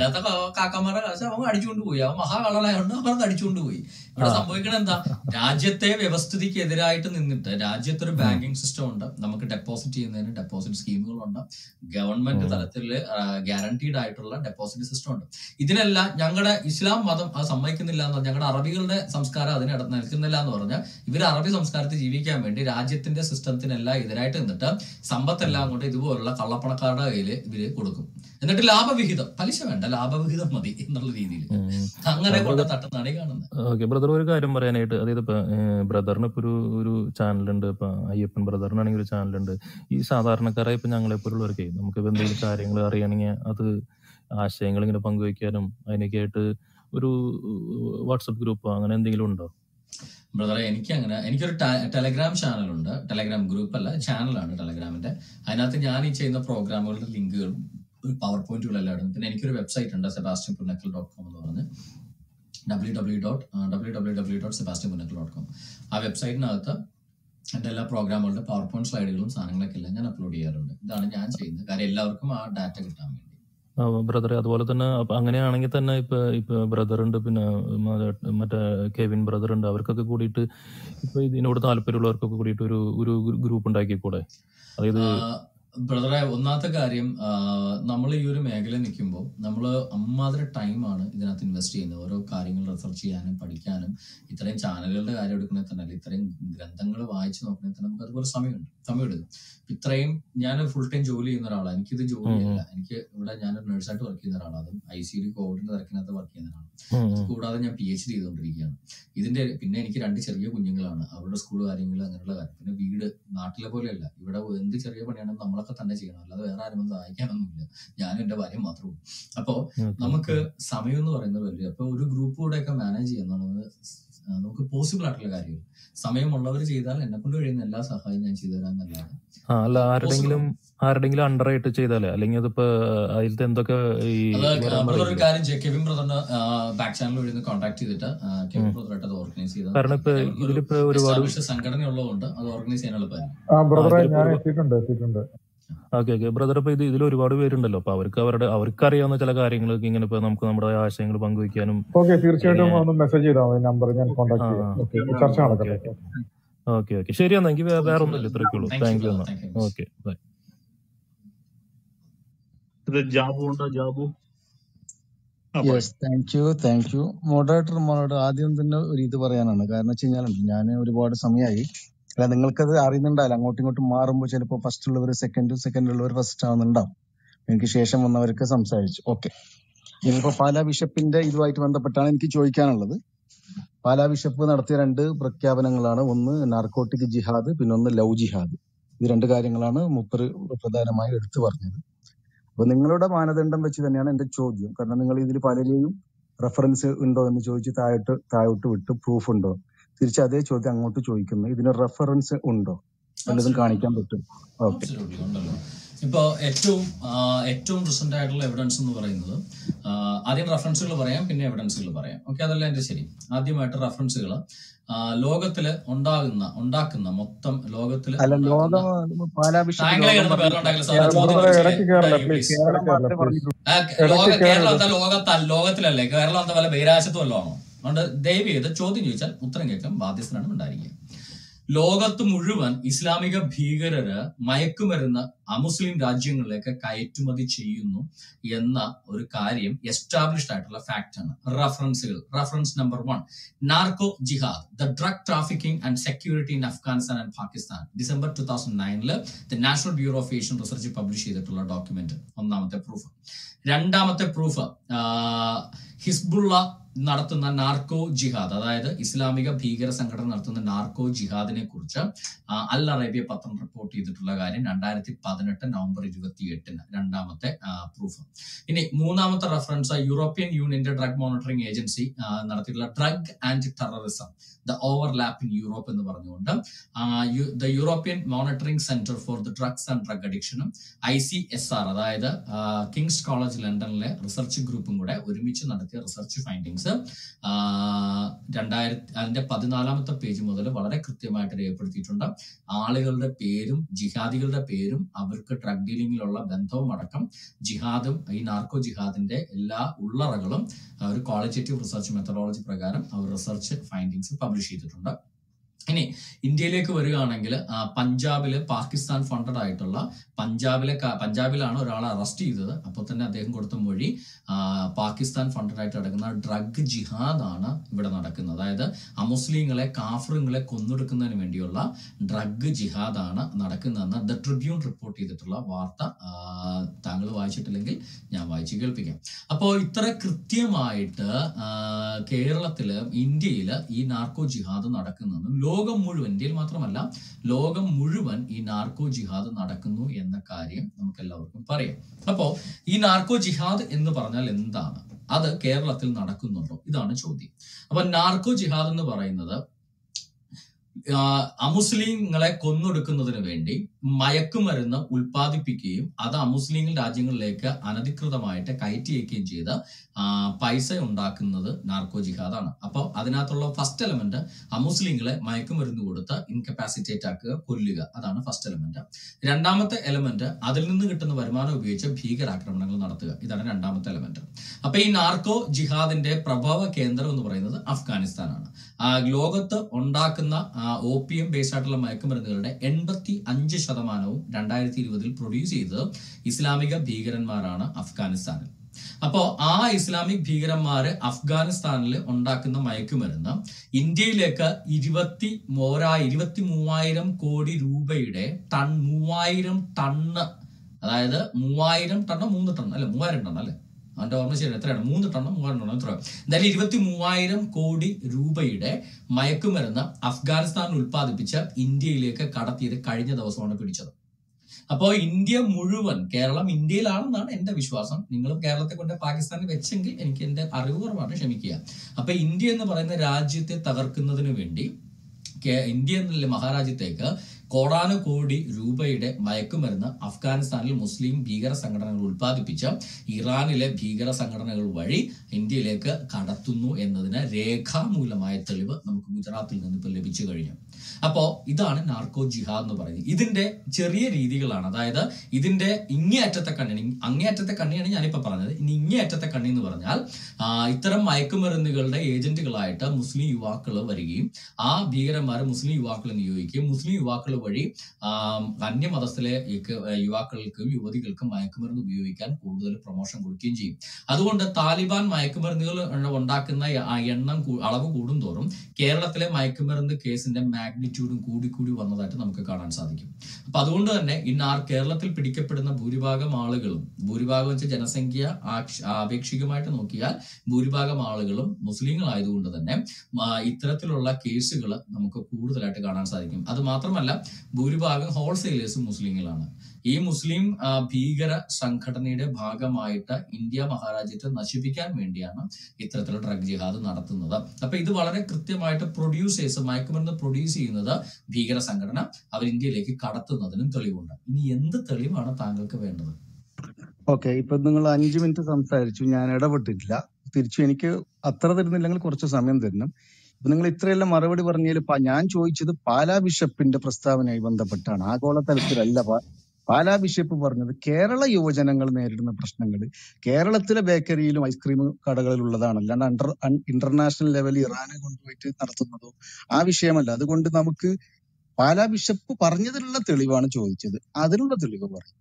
D: കാക്കമാരെ കാശ് അവൻ അടിച്ചുകൊണ്ട് പോയി. അവൻ മഹാകളായോണ്ട് അവൻ അടിച്ചുകൊണ്ട് പോയി. ഇവിടെ. സംഭവിക്കണത് എന്താ? രാജ്യത്തെ വ്യവസ്ഥിതിക്ക് എതിരായിട്ട് നിന്നിട്ട് രാജ്യത്ത് ഒരു ബാങ്കിങ് സിസ്റ്റം ഉണ്ട്. നമുക്ക് ഡെപ്പോസിറ്റ് ചെയ്യുന്നതിന് ഡെപ്പോസിറ്റ് സ്കീമുകളുണ്ട് ഗവൺമെന്റ്. തലത്തിൽ ഗ്യാരണ്ടീഡ് ആയിട്ടുള്ള ഡെപ്പോസിറ്റ് സിസ്റ്റം ഉണ്ട്. ഇതിനെല്ലാം ഞങ്ങളുടെ ഇസ്ലാം മതം അത് സമ്മതിക്കുന്നില്ല എന്ന് പറഞ്ഞാൽ ഞങ്ങളുടെ അറബികളുടെ സംസ്കാരം അതിന് നിൽക്കുന്നില്ല എന്ന് പറഞ്ഞാൽ ഇവർ അറബി സംസ്കാരത്തിൽ ജീവിക്കാൻ വേണ്ടി രാജ്യത്തിന്റെ സിസ്റ്റത്തിനെല്ലാം എതിരായിട്ട് നിന്നിട്ട് സമ്പത്തെല്ലാം കൊണ്ട് ഇതുപോലുള്ള കള്ളപ്പണക്കാരുടെ കയ്യിൽ ഇവർ കൊടുക്കും. എന്നിട്ട് ലാഭവിഹിതം. പലിശ വേണ്ട ലാഭവിഹിതം മതി എന്നുള്ള രീതിയിൽ. അങ്ങനെ കൊണ്ട്
A: brother-
D: തട്ടുന്നതാണ് കാണുന്നത്.
A: ഓക്കെ ബ്രദർ ഒരു കാര്യം പറയാനായിട്ട് അതായത് ഇപ്പൊ ബ്രദറിന് ഇപ്പൊ ഒരു ഒരു ചാനലുണ്ട് ഇപ്പൊ അയ്യപ്പൻ ബ്രദറിനാണെങ്കിൽ ഒരു ചാനലുണ്ട്. ഈ സാധാരണക്കാരായ ഇപ്പൊ ഞങ്ങളെ പോലുള്ളവർക്ക് നമുക്ക് എന്തെങ്കിലും കാര്യങ്ങൾ അറിയണമെങ്കിൽ അത് ആശയങ്ങൾ ഇങ്ങനെ പങ്കുവയ്ക്കാനും അതിനൊക്കെ ആയിട്ട് ഒരു വാട്സപ്പ് ഗ്രൂപ്പോ അങ്ങനെ എന്തെങ്കിലും ഉണ്ടോ?
D: ബ്രദറെ എനിക്ക് അങ്ങനെ എനിക്കൊരു ടെലഗ്രാം ചാനലുണ്ട്. ടെലഗ്രാം ഗ്രൂപ്പ് അല്ല ചാനലാണ് ടെലഗ്രാമിന്റെ അതിനകത്ത് ഞാൻ ഈ ചെയ്യുന്ന പ്രോഗ്രാമുകളുടെ ലിങ്കുകൾ ഒരു പവർ പോയിന്റുകളെല്ലാം ഇടും പിന്നെ എനിക്കൊരു വെബ്സൈറ്റ് ഉണ്ട് സെബാസ്റ്റ്യൻ പുന്നക്കൽ ഡോട്ട് കോം എന്ന് പറഞ്ഞ്. W W dot W W W dot Sebastian Punnakkal dot com ആ വെബ്സൈറ്റിനകത്ത് എന്റെ എല്ലാ പ്രോഗ്രാമുകളുടെ പവർ പോയിന്റ് സ്ലൈഡുകളും സാധനങ്ങളൊക്കെ എല്ലാം ഞാൻ അപ്ലോഡ് ചെയ്യാറുണ്ട്. ഇതാണ് ഞാൻ ചെയ്യുന്നത്. കാര്യം എല്ലാവർക്കും ആ ഡാറ്റ കിട്ടാൻ വേണ്ടി.
A: ബ്രദറെ അതുപോലെ തന്നെ അങ്ങനെയാണെങ്കിൽ തന്നെ ഇപ്പൊ ഇപ്പൊ ബ്രദർ ഉണ്ട് പിന്നെ മറ്റേ കെവിൻ ബ്രദർ ഉണ്ട്. അവർക്കൊക്കെ കൂടിയിട്ട് ഇപ്പൊ ഇതിനോട് താല്പര്യമുള്ളവർക്കൊക്കെ കൂടിയിട്ട് ഒരു ഒരു ഗ്രൂപ്പ് ഉണ്ടാക്കിക്കൂടെ? അതായത്
D: ബ്രദറെ ഒന്നാമത്തെ കാര്യം നമ്മൾ ഈ ഒരു മേഖല നിൽക്കുമ്പോൾ നമ്മൾ അമ്മാതിരി ടൈമാണ് ഇതിനകത്ത് ഇൻവെസ്റ്റ് ചെയ്യുന്നത്. ഓരോ കാര്യങ്ങൾ റിസർച്ച് ചെയ്യാനും പഠിക്കാനും ഇത്രയും ചാനലുകളുടെ കാര്യം എടുക്കണമെങ്കിൽ തന്നെ അല്ലെങ്കിൽ ഇത്രയും ഗ്രന്ഥങ്ങൾ വായിച്ച് നോക്കണേ തന്നെ നമുക്ക് അതുപോലെ സമയമുണ്ട് സമയമെടുക്കും. ഇത്രയും ഞാൻ ഫുൾ ടൈം ജോലി ചെയ്യുന്ന ഒരാളാണ് എനിക്കിത് ജോലിയല്ല എനിക്ക് ഇവിടെ ഞാൻ നേഴ്സായിട്ട് വർക്ക് ചെയ്യുന്ന ഒരാളാണ് അതും ഐ സി ഡി കോവിഡിന്റെ തിരക്കിനകത്ത് വർക്ക് ചെയ്യുന്ന ഒരാളാണ്
A: ഉം,
D: അത്
A: ഉം.
D: കൂടാതെ ഞാൻ പി എച്ച് ഡി ചെയ്തുകൊണ്ടിരിക്കുകയാണ്. ഇതിന്റെ പിന്നെ എനിക്ക് രണ്ട് ചെറിയ കുഞ്ഞുങ്ങളാണ്. അവരുടെ സ്കൂൾ കാര്യങ്ങൾ അങ്ങനെയുള്ള കാര്യം. പിന്നെ വീട് നാട്ടിലെ പോലെയല്ല. ഇവിടെ എന്ത് ചെറിയ പണിയാണെങ്കിലും നമ്മളൊക്കെ തന്നെ ചെയ്യണം. അല്ലാതെ വേറെ ആരും വന്ന് സഹായിക്കാനൊന്നുമില്ല. ഞാനും എന്റെ ഭാര്യ മാത്രമേ ഉള്ളൂ. അപ്പോ നമുക്ക്. സമയം എന്ന് പറയുന്നത് വലിയ അപ്പൊ ഒരു ഗ്രൂപ്പ് കൂടെ ഒക്കെ മാനേജ് ചെയ്യുന്നത് നമുക്ക് പോസിബിൾ ആയിട്ടുള്ള കാര്യം സമയമുള്ളവർ ചെയ്താൽ എന്നെ കൊണ്ട് കഴിയുന്ന എല്ലാ സഹായം ഞാൻ ചെയ്തു തരാന്നല്ലാതെ
A: ആ അല്ല ആരുടെങ്കിലും ആരുടെങ്കിലും അണ്ടർ ആയിട്ട് ചെയ്താലേ? അല്ലെങ്കിൽ അതിപ്പോ അതിലത്തെ എന്തൊക്കെ ഈ
D: ഒരു കാര്യം കെവിൻ ബ്രദറിന് ബാക്ക് ചാനൽ വഴി കോൺടാക്ട് ചെയ്തിട്ട് കെവിൻ ബ്രദറായിട്ട് അത് ഓർഗനൈസ്
A: കാരണം ഇപ്പൊ ഇതിലിപ്പോ ഒരുപാട്
D: സംഘടന ഉള്ളതുകൊണ്ട് അത് ഓർഗനൈസ് എളുപ്പമായിരിക്കും
A: ഓക്കെ ഓക്കെ. ബ്രദർ അപ്പൊ ഇത് ഇതിൽ ഒരുപാട് പേരുണ്ടല്ലോ. അപ്പൊ അവർക്ക് അവരുടെ അവർക്ക് അറിയാവുന്ന ചില കാര്യങ്ങളൊക്കെ ഇങ്ങനെ ഇപ്പൊ നമുക്ക് നമ്മുടെ ആശയങ്ങൾ പങ്കുവെക്കാനും
G: ഓക്കെ തീർച്ചയായിട്ടും ഒന്ന് മെസ്സേജ് ചെയ്താൽ മതി നമ്പർ ഞാൻ കോൺടാക്ട് ചെയ്യാം. ചർച്ച
A: ഓക്കെ
G: നടക്കട്ടെ.
A: Okay okay. ശരി എന്നാ എനിക്ക് വേറെ ഒന്നുമില്ല ഇത്രയൊക്കെ
D: ഉള്ളൂ.
A: താങ്ക് യു എന്നാ. ഓക്കെ ബൈ
B: ഇത് ജാബു ഉണ്ടോ? Jabu?
H: Yes thank you thank you മോഡറേറ്റർമാരോട് ആദ്യം തന്നെ ഒരു ഇത് പറയാനാണ്. കാരണം വെച്ച് കഴിഞ്ഞാൽ ഞാൻ ഒരുപാട് സമയമായി അല്ല നിങ്ങൾക്കത് അറിയുന്നുണ്ടാവില്ല. അങ്ങോട്ടും ഇങ്ങോട്ടും മാറുമ്പോൾ ചിലപ്പോൾ ഫസ്റ്റ് ഉള്ളവർ സെക്കൻഡ് സെക്കൻഡ് ഉള്ളവർ ഫസ്റ്റ് ആവുന്നുണ്ടാവും എനിക്ക് ശേഷം വന്നവർക്ക് സംസാരിച്ചു. ഓക്കെ ഇനിയിപ്പോ പാലാ ബിഷപ്പിന്റെ ഇതുമായിട്ട് ബന്ധപ്പെട്ടാണ് എനിക്ക് ചോദിക്കാനുള്ളത്. പാലാ ബിഷപ്പ് നടത്തിയ രണ്ട് പ്രഖ്യാപനങ്ങളാണ്. ഒന്ന് നാർക്കോട്ടിക് ജിഹാദ് പിന്നെ ഒന്ന് ലവ് ജിഹാദ്. ഇത് രണ്ട് കാര്യങ്ങളാണ് മുപ്പർ പ്രധാനമായി എടുത്തു പറഞ്ഞത്. അപ്പൊ നിങ്ങളുടെ മാനദണ്ഡം വെച്ച് തന്നെയാണ് എന്റെ ചോദ്യം. കാരണം നിങ്ങൾ ഇതിൽ പലരെയും റെഫറൻസ് ഉണ്ടോ എന്ന് ചോദിച്ച് താഴോട്ട് താഴോട്ട് വിട്ട് പ്രൂഫ് ഉണ്ടോ? തിരിച്ച് അതേ ചോദ്യം അങ്ങോട്ട് ചോദിക്കുന്നു. ഇതിന് റെഫറൻസ് ഉണ്ടോ? വല്ലതും കാണിക്കാൻ പറ്റും? ഓക്കെ
D: ഇപ്പൊ ഇപ്പോ ഏറ്റവും ഏറ്റവും റിസന്റ് ആയിട്ടുള്ള എവിഡൻസ് എന്ന് പറയുന്നത് ആദ്യം റെഫറൻസുകൾ പറയാം പിന്നെ എവിഡൻസുകൾ പറയാം. ഓക്കെ അതല്ല എന്റെ ശരി? ആദ്യമായിട്ട് റെഫറൻസുകൾ ലോകത്തിൽ ഉണ്ടാകുന്ന ഉണ്ടാക്കുന്ന മൊത്തം ലോകത്തിൽ
H: അല്ല
D: ഉണ്ടാക്കുന്ന
H: ലോകം പാലാ ബിഷപ്പ്
D: താങ്കളെ
H: ലോകം
D: കിടന്ന്
H: പറഞ്ഞു
D: പേരുണ്ടാക്കില്ല സാറേ ചോദ്യം
G: ബ്രദറെ
D: ചോദിച്ചില്ലേ
G: ഇടയ്ക്ക് കയറല്ലേ
D: താങ്ക് യു
G: പ്ലീസ്
D: പ്ലീസ്
G: ഇടയ്ക്ക് കയറല്ലേ
H: മാത്രമേ
G: പ്ലീസ്
H: പറഞ്ഞിട്ടുള്ളൂ
D: ആ, ലോക
G: ഇടയ്ക്ക്
D: കേരളം എന്താ ലോകത്തിലല്ലേ? കേരളം എന്താ വല്ല ബഹിരാശത്വം ആണോ? അതുകൊണ്ട് ദയവ് ചെയ്ത് ചോദ്യം ചോദിച്ചാൽ ഉത്തരം കേൾക്കാൻ ബാധ്യസ്ഥനാണ് ഉണ്ടായിരിക്കുക. ലോകത്ത് മുഴുവൻ ഇസ്ലാമിക ഭീകരര് മയക്കുമരുന്ന് അമുസ്ലിം രാജ്യങ്ങളിലേക്ക് കയറ്റുമതി ചെയ്യുന്നു എന്ന ഒരു കാര്യം എസ്റ്റാബ്ലിഷ്ഡ് ആയിട്ടുള്ള ഫാക്ട് ആണ്. റഫറൻസുകൾ reference number one narco jihad the drug trafficking and security in Afghanistan and Pakistan December two thousand നയനിൽ the national bureau of Asian research publish ചെയ്തിട്ടുള്ള ഡോക്യുമെന്റ് ഒന്നാമത്തെ പ്രൂഫ് രണ്ടാമത്തെ പ്രൂഫ് ഹിസ്ബുള്ള നടത്തുന്ന നാർക്കോ ജിഹാദ് അതായത് ഇസ്ലാമിക ഭീകര സംഘടന നടത്തുന്ന നാർക്കോ ജിഹാദിനെ കുറിച്ച് അൽ അറേബ്യ പത്രം റിപ്പോർട്ട് ചെയ്തിട്ടുള്ള കാര്യം രണ്ടായിരത്തി പതിനെട്ട് നവംബർ ഇരുപത്തി എട്ടിന് രണ്ടാമത്തെ പ്രൂഫ് ഇനി മൂന്നാമത്തെ റെഫറൻസ് യൂറോപ്യൻ യൂണിയന്റെ ഡ്രഗ് മോണിറ്ററിംഗ് ഏജൻസി നടത്തിയിട്ടുള്ള drug and terrorism the overlap in Europe എന്ന് പറഞ്ഞുകൊണ്ട് the European monitoring centre for the drugs and drug അഡിക്ഷനും I C S R അതായത് കിങ്സ് കോളേജ് ലണ്ടനിലെ റിസർച്ച് ഗ്രൂപ്പും കൂടെ ഒരുമിച്ച് നടത്തിയ റിസർച്ച് ഫൈൻഡിങ്സ് രണ്ടായിരത്തി അതിന്റെ പതിനാലാമത്തെ പേജ് മുതൽ വളരെ കൃത്യമായിട്ട് രേഖപ്പെടുത്തിയിട്ടുണ്ട്. ആളുകളുടെ പേരും ജിഹാദികളുടെ പേരും അവർക്ക് ഡ്രഗ് ഡീലിംഗിലുള്ള ബന്ധവും അടക്കം ജിഹാദും ഈ നാർക്കോ ജിഹാദിന്റെ എല്ലാ ഉള്ളറകളും ഒരു ക്വാളിറ്റേറ്റീവ് റിസർച്ച് മെത്തഡോളജി പ്രകാരം അവർ റിസർച്ച് ഫൈൻഡിങ്സ് പബ്ലിഷ് ചെയ്തിട്ടുണ്ട്. ഇനി ഇന്ത്യയിലേക്ക് വരികയാണെങ്കിൽ പഞ്ചാബിൽ പാകിസ്ഥാൻ ഫണ്ടഡ് ആയിട്ടുള്ള പഞ്ചാബിലെ പഞ്ചാബിലാണ് ഒരാളെ അറസ്റ്റ് ചെയ്തത്. അപ്പോൾ തന്നെ അദ്ദേഹം കൊടുത്ത മൊഴി പാകിസ്ഥാൻ ഫണ്ടഡ് ആയിട്ട് നടക്കുന്ന ഡ്രഗ് ജിഹാദ് ആണ് ഇവിടെ നടക്കുന്നത്. അതായത് അമുസ്ലിങ്ങളെ കാഫറുകളെ കൊന്നൊടുക്കുന്നതിന് വേണ്ടിയുള്ള ഡ്രഗ് ജിഹാദ് ആണ് നടക്കുന്നതെന്ന് ദ ട്രിബ്യൂൺ റിപ്പോർട്ട് ചെയ്തിട്ടുള്ള വാർത്ത താങ്കൾ വായിച്ചിട്ടില്ലെങ്കിൽ ഞാൻ വായിച്ച് കേൾപ്പിക്കാം. അപ്പോൾ ഇത്ര കൃത്യമായിട്ട് കേരളത്തിൽ ഇന്ത്യയിൽ ഈ നാർക്കോ ജിഹാദ് നടക്കുന്നതെന്നും ലോകം മുഴുവൻ ഇന്ത്യയിൽ മാത്രമല്ല ലോകം മുഴുവൻ ഈ നാർക്കോ ജിഹാദ് നടക്കുന്നു എന്ന കാര്യം നമുക്ക് എല്ലാവർക്കും പറയാം. അപ്പോ ഈ നാർക്കോ ജിഹാദ് എന്ന് പറഞ്ഞാൽ എന്താണ്? അത് കേരളത്തിൽ നടക്കുന്നുണ്ടോ? ഇതാണ് ചോദ്യം. അപ്പൊ നാർക്കോ ജിഹാദ് എന്ന് പറയുന്നത് അമുസ്ലിങ്ങളെ കൊന്നൊടുക്കുന്നതിന് വേണ്ടി മയക്കുമരുന്ന് ഉൽപ്പാദിപ്പിക്കുകയും അത് അമുസ്ലിം രാജ്യങ്ങളിലേക്ക് അനധികൃതമായിട്ട് കയറ്റി അയക്കുകയും ചെയ്ത് പൈസ ഉണ്ടാക്കുന്നത് നാർക്കോ ജിഹാദാണ്. അപ്പോൾ അതിനകത്തുള്ള ഫസ്റ്റ് എലമെന്റ് അമുസ്ലിങ്ങളെ മയക്കുമരുന്ന് കൊടുത്ത് ഇൻകപ്പാസിറ്റേറ്റ് ആക്കുക കൊല്ലുക. അതാണ് ഫസ്റ്റ് എലമെന്റ് രണ്ടാമത്തെ എലമെന്റ് അതിൽ നിന്ന് കിട്ടുന്ന വരുമാനം ഉപയോഗിച്ച് ഭീകരാക്രമണങ്ങൾ നടത്തുക. ഇതാണ് രണ്ടാമത്തെ എലമെന്റ് അപ്പൊ ഈ നാർക്കോ ജിഹാദിന്റെ പ്രഭാവ കേന്ദ്രം എന്ന് പറയുന്നത് അഫ്ഗാനിസ്ഥാനാണ്. ലോകത്ത് ഉണ്ടാക്കുന്ന ഓപ്പിയം ബേസ്ഡ് ആയിട്ടുള്ള മയക്കുമരുന്നുകളുടെ എൺപത്തി അഞ്ച് ശതമാനവും രണ്ടായിരത്തി ഇരുപതിൽ പ്രൊഡ്യൂസ് ചെയ്തത് ഇസ്ലാമിക ഭീകരന്മാരാണ് അഫ്ഗാനിസ്ഥാനിൽ. അപ്പോ ആ ഇസ്ലാമിക് ഭീകരന്മാര് അഫ്ഗാനിസ്ഥാനിൽ ഉണ്ടാക്കുന്ന മയക്കുമരുന്ന് ഇന്ത്യയിലേക്ക് ഇരുപത്തി മോരാ ഇരുപത്തി മൂവായിരം കോടി രൂപയുടെ ടൺ മൂവായിരം ടണ്ണ് അതായത് മൂവായിരം ടണ്ണ് മൂന്ന് ടണ്ണ് അല്ലെ മൂവായിരം ടണ്ണ് അല്ലെ? അവന്റെ ഓർമ്മ ശരി എത്രയാണ്? മൂന്ന് ടണ്ണം മൂവായിരം ടണ്ണം എത്ര എന്തായാലും ഇരുപത്തി മൂവായിരം കോടി രൂപയുടെ മയക്കുമരുന്ന് അഫ്ഗാനിസ്ഥാനിൽ ഉൽപ്പാദിപ്പിച്ച് ഇന്ത്യയിലേക്ക് കടത്തിയത് കഴിഞ്ഞ ദിവസമാണ് പിടിച്ചത്. അപ്പോൾ ഇന്ത്യ മുഴുവൻ കേരളം ഇന്ത്യയിലാണെന്നാണ് എന്റെ വിശ്വാസം. നിങ്ങളും കേരളത്തെ കൊണ്ട് പാകിസ്ഥാനിൽ വെച്ചെങ്കിൽ എനിക്ക് എന്റെ അറിവ് കുറവാണ് ക്ഷമിക്കുക. അപ്പൊ ഇന്ത്യ എന്ന് പറയുന്ന രാജ്യത്തെ തകർക്കുന്നതിന് വേണ്ടി ഇന്ത്യ എന്നുള്ള മഹാരാജ്യത്തേക്ക് കോടാനുകോടി രൂപയുടെ മയക്കുമരുന്ന് അഫ്ഗാനിസ്ഥാനിൽ മുസ്ലിം ഭീകര സംഘടനകൾ ഉൽപ്പാദിപ്പിച്ച് ഇറാനിലെ ഭീകര സംഘടനകൾ വഴി ഇന്ത്യയിലേക്ക് കടത്തുന്നു എന്നതിന് രേഖാമൂലമായ തെളിവ് നമുക്ക് ഗുജറാത്തിൽ നിന്ന് ഇപ്പോൾ ലഭിച്ചു കഴിഞ്ഞു. അപ്പോ ഇതാണ് നാർക്കോ ജിഹാദ് എന്ന് പറയുന്നത്. ഇതിന്റെ ചെറിയ രീതികളാണ്. അതായത് ഇതിന്റെ ഇങ്ങേയറ്റത്തെ കണ്ണി അങ്ങേയറ്റത്തെ കണ്ണിയാണ് ഞാനിപ്പോ പറഞ്ഞത്. ഇനി ഇങ്ങേയറ്റത്തെ കണ്ണി എന്ന് പറഞ്ഞാൽ ഇത്തരം മയക്കുമരുന്നുകളുടെ ഏജന്റുകളായിട്ട് മുസ്ലിം യുവാക്കൾ വരികയും ആ ഭീകരന്മാരെ മുസ്ലിം യുവാക്കളെ നിയോഗിക്കുകയും മുസ്ലിം യുവാക്കൾ വഴി അന്യമതസ്ഥലെ യുവാക്കൾക്കും യുവതികൾക്കും മയക്കുമരുന്ന് ഉപയോഗിക്കാൻ കൂടുതൽ പ്രൊമോഷൻ കൊടുക്കുകയും ചെയ്യും. അതുകൊണ്ട് താലിബാൻ മയക്കുമരുന്നുകൾ ഉണ്ടാക്കുന്ന എണ്ണം അളവ് കൂടുന്തോറും കേരളത്തിലെ മയക്കുമരുന്ന് കേസിന്റെ മാഗ്നിറ്റ്യൂഡും കൂടിക്കൂടി കൂടി വന്നതായിട്ട് നമുക്ക് കാണാൻ സാധിക്കും. അപ്പൊ അതുകൊണ്ട് തന്നെ ഇന്ന് ആർ കേരളത്തിൽ പിടിക്കപ്പെടുന്ന ഭൂരിഭാഗം ആളുകളും ഭൂരിഭാഗം വെച്ച ജനസംഖ്യ ആപേക്ഷികമായിട്ട് നോക്കിയാൽ ഭൂരിഭാഗം ആളുകളും മുസ്ലിങ്ങളായതുകൊണ്ട് തന്നെ ഇത്തരത്തിലുള്ള കേസുകൾ നമുക്ക് കൂടുതലായിട്ട് കാണാൻ സാധിക്കും. അത് മാത്രമല്ല ഭൂരിഭാഗം ഹോൾസെയിലേഴ്സ് മുസ്ലിങ്ങളാണ്. ഈ മുസ്ലിം ഭീകര സംഘടനയുടെ ഭാഗമായിട്ട് ഇന്ത്യ മഹാരാജ്യത്തെ നശിപ്പിക്കാൻ വേണ്ടിയാണ് ഇത്തരത്തിലുള്ള ഡ്രഗ് ജിഹാദ് നടത്തുന്നത്. അപ്പൊ ഇത് വളരെ കൃത്യമായിട്ട് പ്രൊഡ്യൂസേഴ്സ് മയക്കുമരുന്ന് പ്രൊഡ്യൂസ് ചെയ്യുന്നത് ഭീകര സംഘടന അവർ ഇന്ത്യയിലേക്ക് കടത്തുന്നതിനും തെളിവുണ്ട്. ഇനി എന്ത് തെളിവാണ് താങ്കൾക്ക് വേണ്ടത്?
H: ഓക്കെ ഇപ്പൊ നിങ്ങൾ അഞ്ചു മിനിറ്റ് സംസാരിച്ചു ഞാൻ ഇടപെട്ടിട്ടില്ല. തിരിച്ചു എനിക്ക് അത്ര തരുന്നില്ലെങ്കിൽ കുറച്ച് സമയം തരണം. ഇപ്പൊ നിങ്ങൾ ഇത്രയെല്ലാം മറുപടി പറഞ്ഞതിൽ പ- ഞാൻ ചോദിച്ചത് പാലാ ബിഷപ്പിന്റെ പ്രസ്താവനയായി ബന്ധപ്പെട്ടാണ്. ആഗോളതലത്തിലല്ല പാ- പാലാ ബിഷപ്പ് പറഞ്ഞത് കേരള യുവജനങ്ങൾ നേരിടുന്ന പ്രശ്നങ്ങൾ. കേരളത്തിലെ ബേക്കറിയിലും ഐസ്ക്രീം കടകളിൽ ഉള്ളതാണ് അല്ലാണ്ട് അണ്ടർ ഇന്റർനാഷണൽ ലെവലിൽ ഇറാനെ കൊണ്ടുപോയിട്ട് നടത്തുന്നതോ ആ വിഷയമല്ല. അതുകൊണ്ട് നമുക്ക് പാലാ ബിഷപ്പ് പറഞ്ഞതിനുള്ള തെളിവാണ് ചോദിച്ചത്. അതിനുള്ള തെളിവ് പറയും.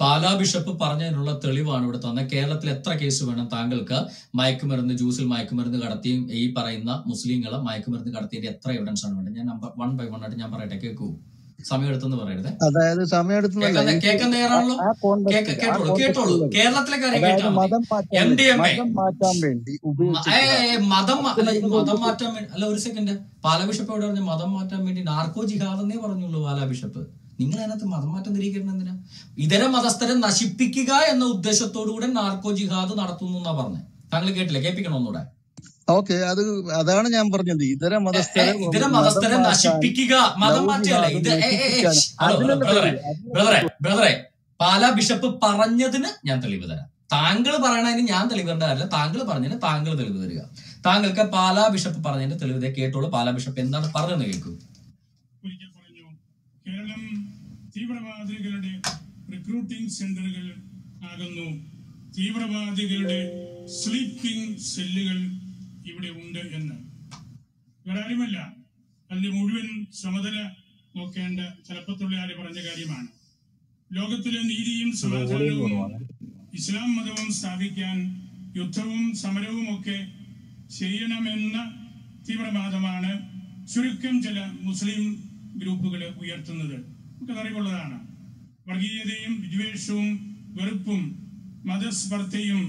D: പാലാ ബിഷപ്പ് പറഞ്ഞതിനുള്ള തെളിവാണ് ഇവിടെ തന്നെ കേരളത്തിൽ എത്ര കേസ് വേണം താങ്കൾക്ക്? മയക്കുമരുന്ന് ജ്യൂസിൽ മയക്കുമരുന്ന് കടത്തിയും ഈ പറയുന്ന മുസ്ലിങ്ങളെ മയക്കുമരുന്ന് കടത്തിയതിന്റെ എത്ര എവിഡൻസ് ആണ് വേണ്ടത്? ഞാൻ നമ്പർ വൺ ബൈ വൺ ആയിട്ട് ഞാൻ പറയട്ടെ കേൾക്കൂ. സമയം എടുത്തെന്ന് പറയരുത്.
H: അതായത് സമയം
D: കേൾക്കാൻ തയ്യാറാണല്ലോ? കേട്ടോളൂ കേരളത്തിലെ കാര്യം കേട്ടാൽ മതം.
H: മാറ്റാൻ
D: എം
H: വേണ്ടി
D: ഡി എം എ
H: മതം മാറ്റാൻ വേണ്ടി
D: അല്ല ഒരു സെക്കൻഡ് പാലാ ബിഷപ്പ് എവിടെ പറഞ്ഞു? മതം മാറ്റാൻ വേണ്ടി നാർക്കോ ജിഹാദ് എന്നേ പറഞ്ഞുള്ളൂ പാലാ ബിഷപ്പ് നിങ്ങൾ അതിനകത്ത് മതമാറ്റം മാറ്റം തിരികെ എന്തിനാ? ഇതര മതസ്ഥരെ നശിപ്പിക്കുക എന്ന ഉദ്ദേശത്തോടുകൂടെ നാർക്കോ ജിഹാദ് നടത്തുന്നു എന്നാ പറഞ്ഞത് താങ്കൾ കേട്ടില്ല? കേൾപ്പിക്കണം ഒന്നുകൂടെ?
H: ഓക്കെ അത് അതാണ് ഞാൻ പറഞ്ഞത്. ഇതര മതസ്ഥരെ
D: ഇതര മതസ്ഥരെ നശിപ്പിക്കുക. മതം
H: മാറ്റിയല്ലേ?
D: ഇത് ബ്രദറെ ബ്രദറെ ബ്രദറെ പാലാ ബിഷപ്പ് പറഞ്ഞതിന് ഞാൻ തെളിവ് തരാം. താങ്കൾ പറയണതിന് ഞാൻ തെളിവ് തരേണ്ട കാര്യമില്ല. താങ്കൾ പറഞ്ഞതിന് താങ്കൾ തെളിവ് തരിക. താങ്കൾക്ക് പാലാ ബിഷപ്പ് പറഞ്ഞതിന്റെ തെളിവ് കേട്ടോളൂ പാലാ ബിഷപ്പ് എന്താണ് പറഞ്ഞതെന്ന് കേൾക്കൂ.
I: കേരളം തീവ്രവാദികളുടെ റിക്രൂട്ടിംഗ് സെന്ററുകൾ ആകുന്നു. തീവ്രവാദികളുടെ സ്ലീപ്പിംഗ് സെല്ലുകൾ ഇവിടെ ഉണ്ട് എന്ന്. വേറാരുമല്ല അതിന്റെ മുഴുവൻ ചുമതല നോക്കേണ്ട തലപ്പത്തുള്ളയാര് പറഞ്ഞ കാര്യമാണ്. ലോകത്തിലെ നീതിയും സമാധാനവും ഇസ്ലാം മതവും സ്ഥാപിക്കാൻ യുദ്ധവും സമരവും ഒക്കെ ചെയ്യണമെന്ന തീവ്രവാദമാണ് ചുരുക്കം ചില മുസ്ലിം ഗ്രൂപ്പുകൾ ഉയർത്തുന്നത്. നമുക്ക് വർഗീയതയും വിദ്വേഷവും വെറുപ്പും മതസ്പർദ്ധയും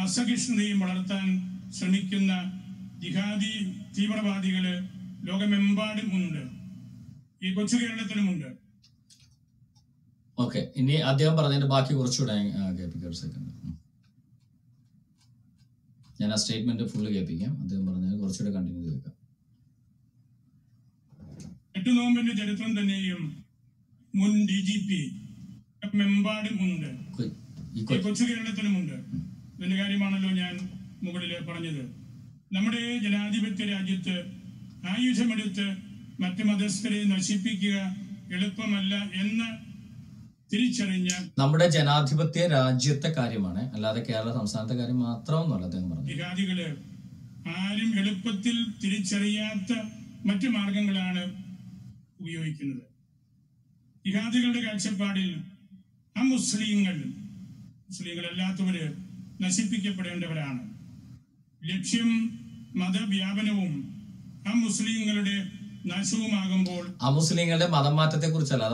I: അസഹിഷ്ണുതയും വളർത്താൻ ശ്രമിക്കുന്ന ജിഹാദി തീവ്രവാദികൾ ലോകമെമ്പാടുമുണ്ട് ഈ കൊച്ചു കേരളത്തിലുമുണ്ട്
D: ഓക്കെ ഇനി അദ്ദേഹം പറഞ്ഞതിന്റെ ബാക്കി കുറച്ചുകൂടെ കേൾപ്പിക്കാം സെക്കൻഡ് ഞാൻ ആ സ്റ്റേറ്റ്മെന്റ് ഫുള്ള് കേൾപ്പിക്കാം. അദ്ദേഹം പറഞ്ഞത് കുറച്ചുകൂടെ കണ്ടിന്യൂ കേൾക്കാം.
I: എട്ട് നോമ്പിന്റെ ചരിത്രം തന്നെയും മുൻ ഡി ജി പി
D: മെമ്പാടുമുണ്ട്
I: കൊച്ചു കേരളത്തിലുമുണ്ട് ഇതിന്റെ കാര്യമാണല്ലോ ഞാൻ മുകളിൽ പറഞ്ഞത്. നമ്മുടെ ജനാധിപത്യ രാജ്യത്ത് ആയുധമെടുത്ത് മറ്റു മതസ്ഥരെ നശിപ്പിക്കുക എളുപ്പമല്ല എന്ന് തിരിച്ചറിഞ്ഞ
D: നമ്മുടെ ജനാധിപത്യ രാജ്യത്തെ കാര്യമാണ്. അല്ലാതെ കേരള സംസ്ഥാനത്തെ കാര്യം മാത്രമൊന്നുമല്ല അദ്ദേഹം പറഞ്ഞു
I: ജിഹാദികൾ ആരും എളുപ്പത്തിൽ തിരിച്ചറിയാത്ത മറ്റു മാർഗങ്ങളാണ് ഉപയോഗിക്കുന്നത്. ജിഹാദികളുടെ കാഴ്ചപ്പാടിൽ ആ മുസ്ലിങ്ങൾ മുസ്ലിങ്ങളല്ലാത്തവര് നശിപ്പിക്കപ്പെടേണ്ടവരാണ്. ലക്ഷ്യം മതവ്യാപനവും ആ മുസ്ലിങ്ങളുടെ നാശവുമാകുമ്പോൾ
D: അമുസ്ലിങ്ങളുടെ മതം മാറ്റത്തെ കുറിച്ചല്ല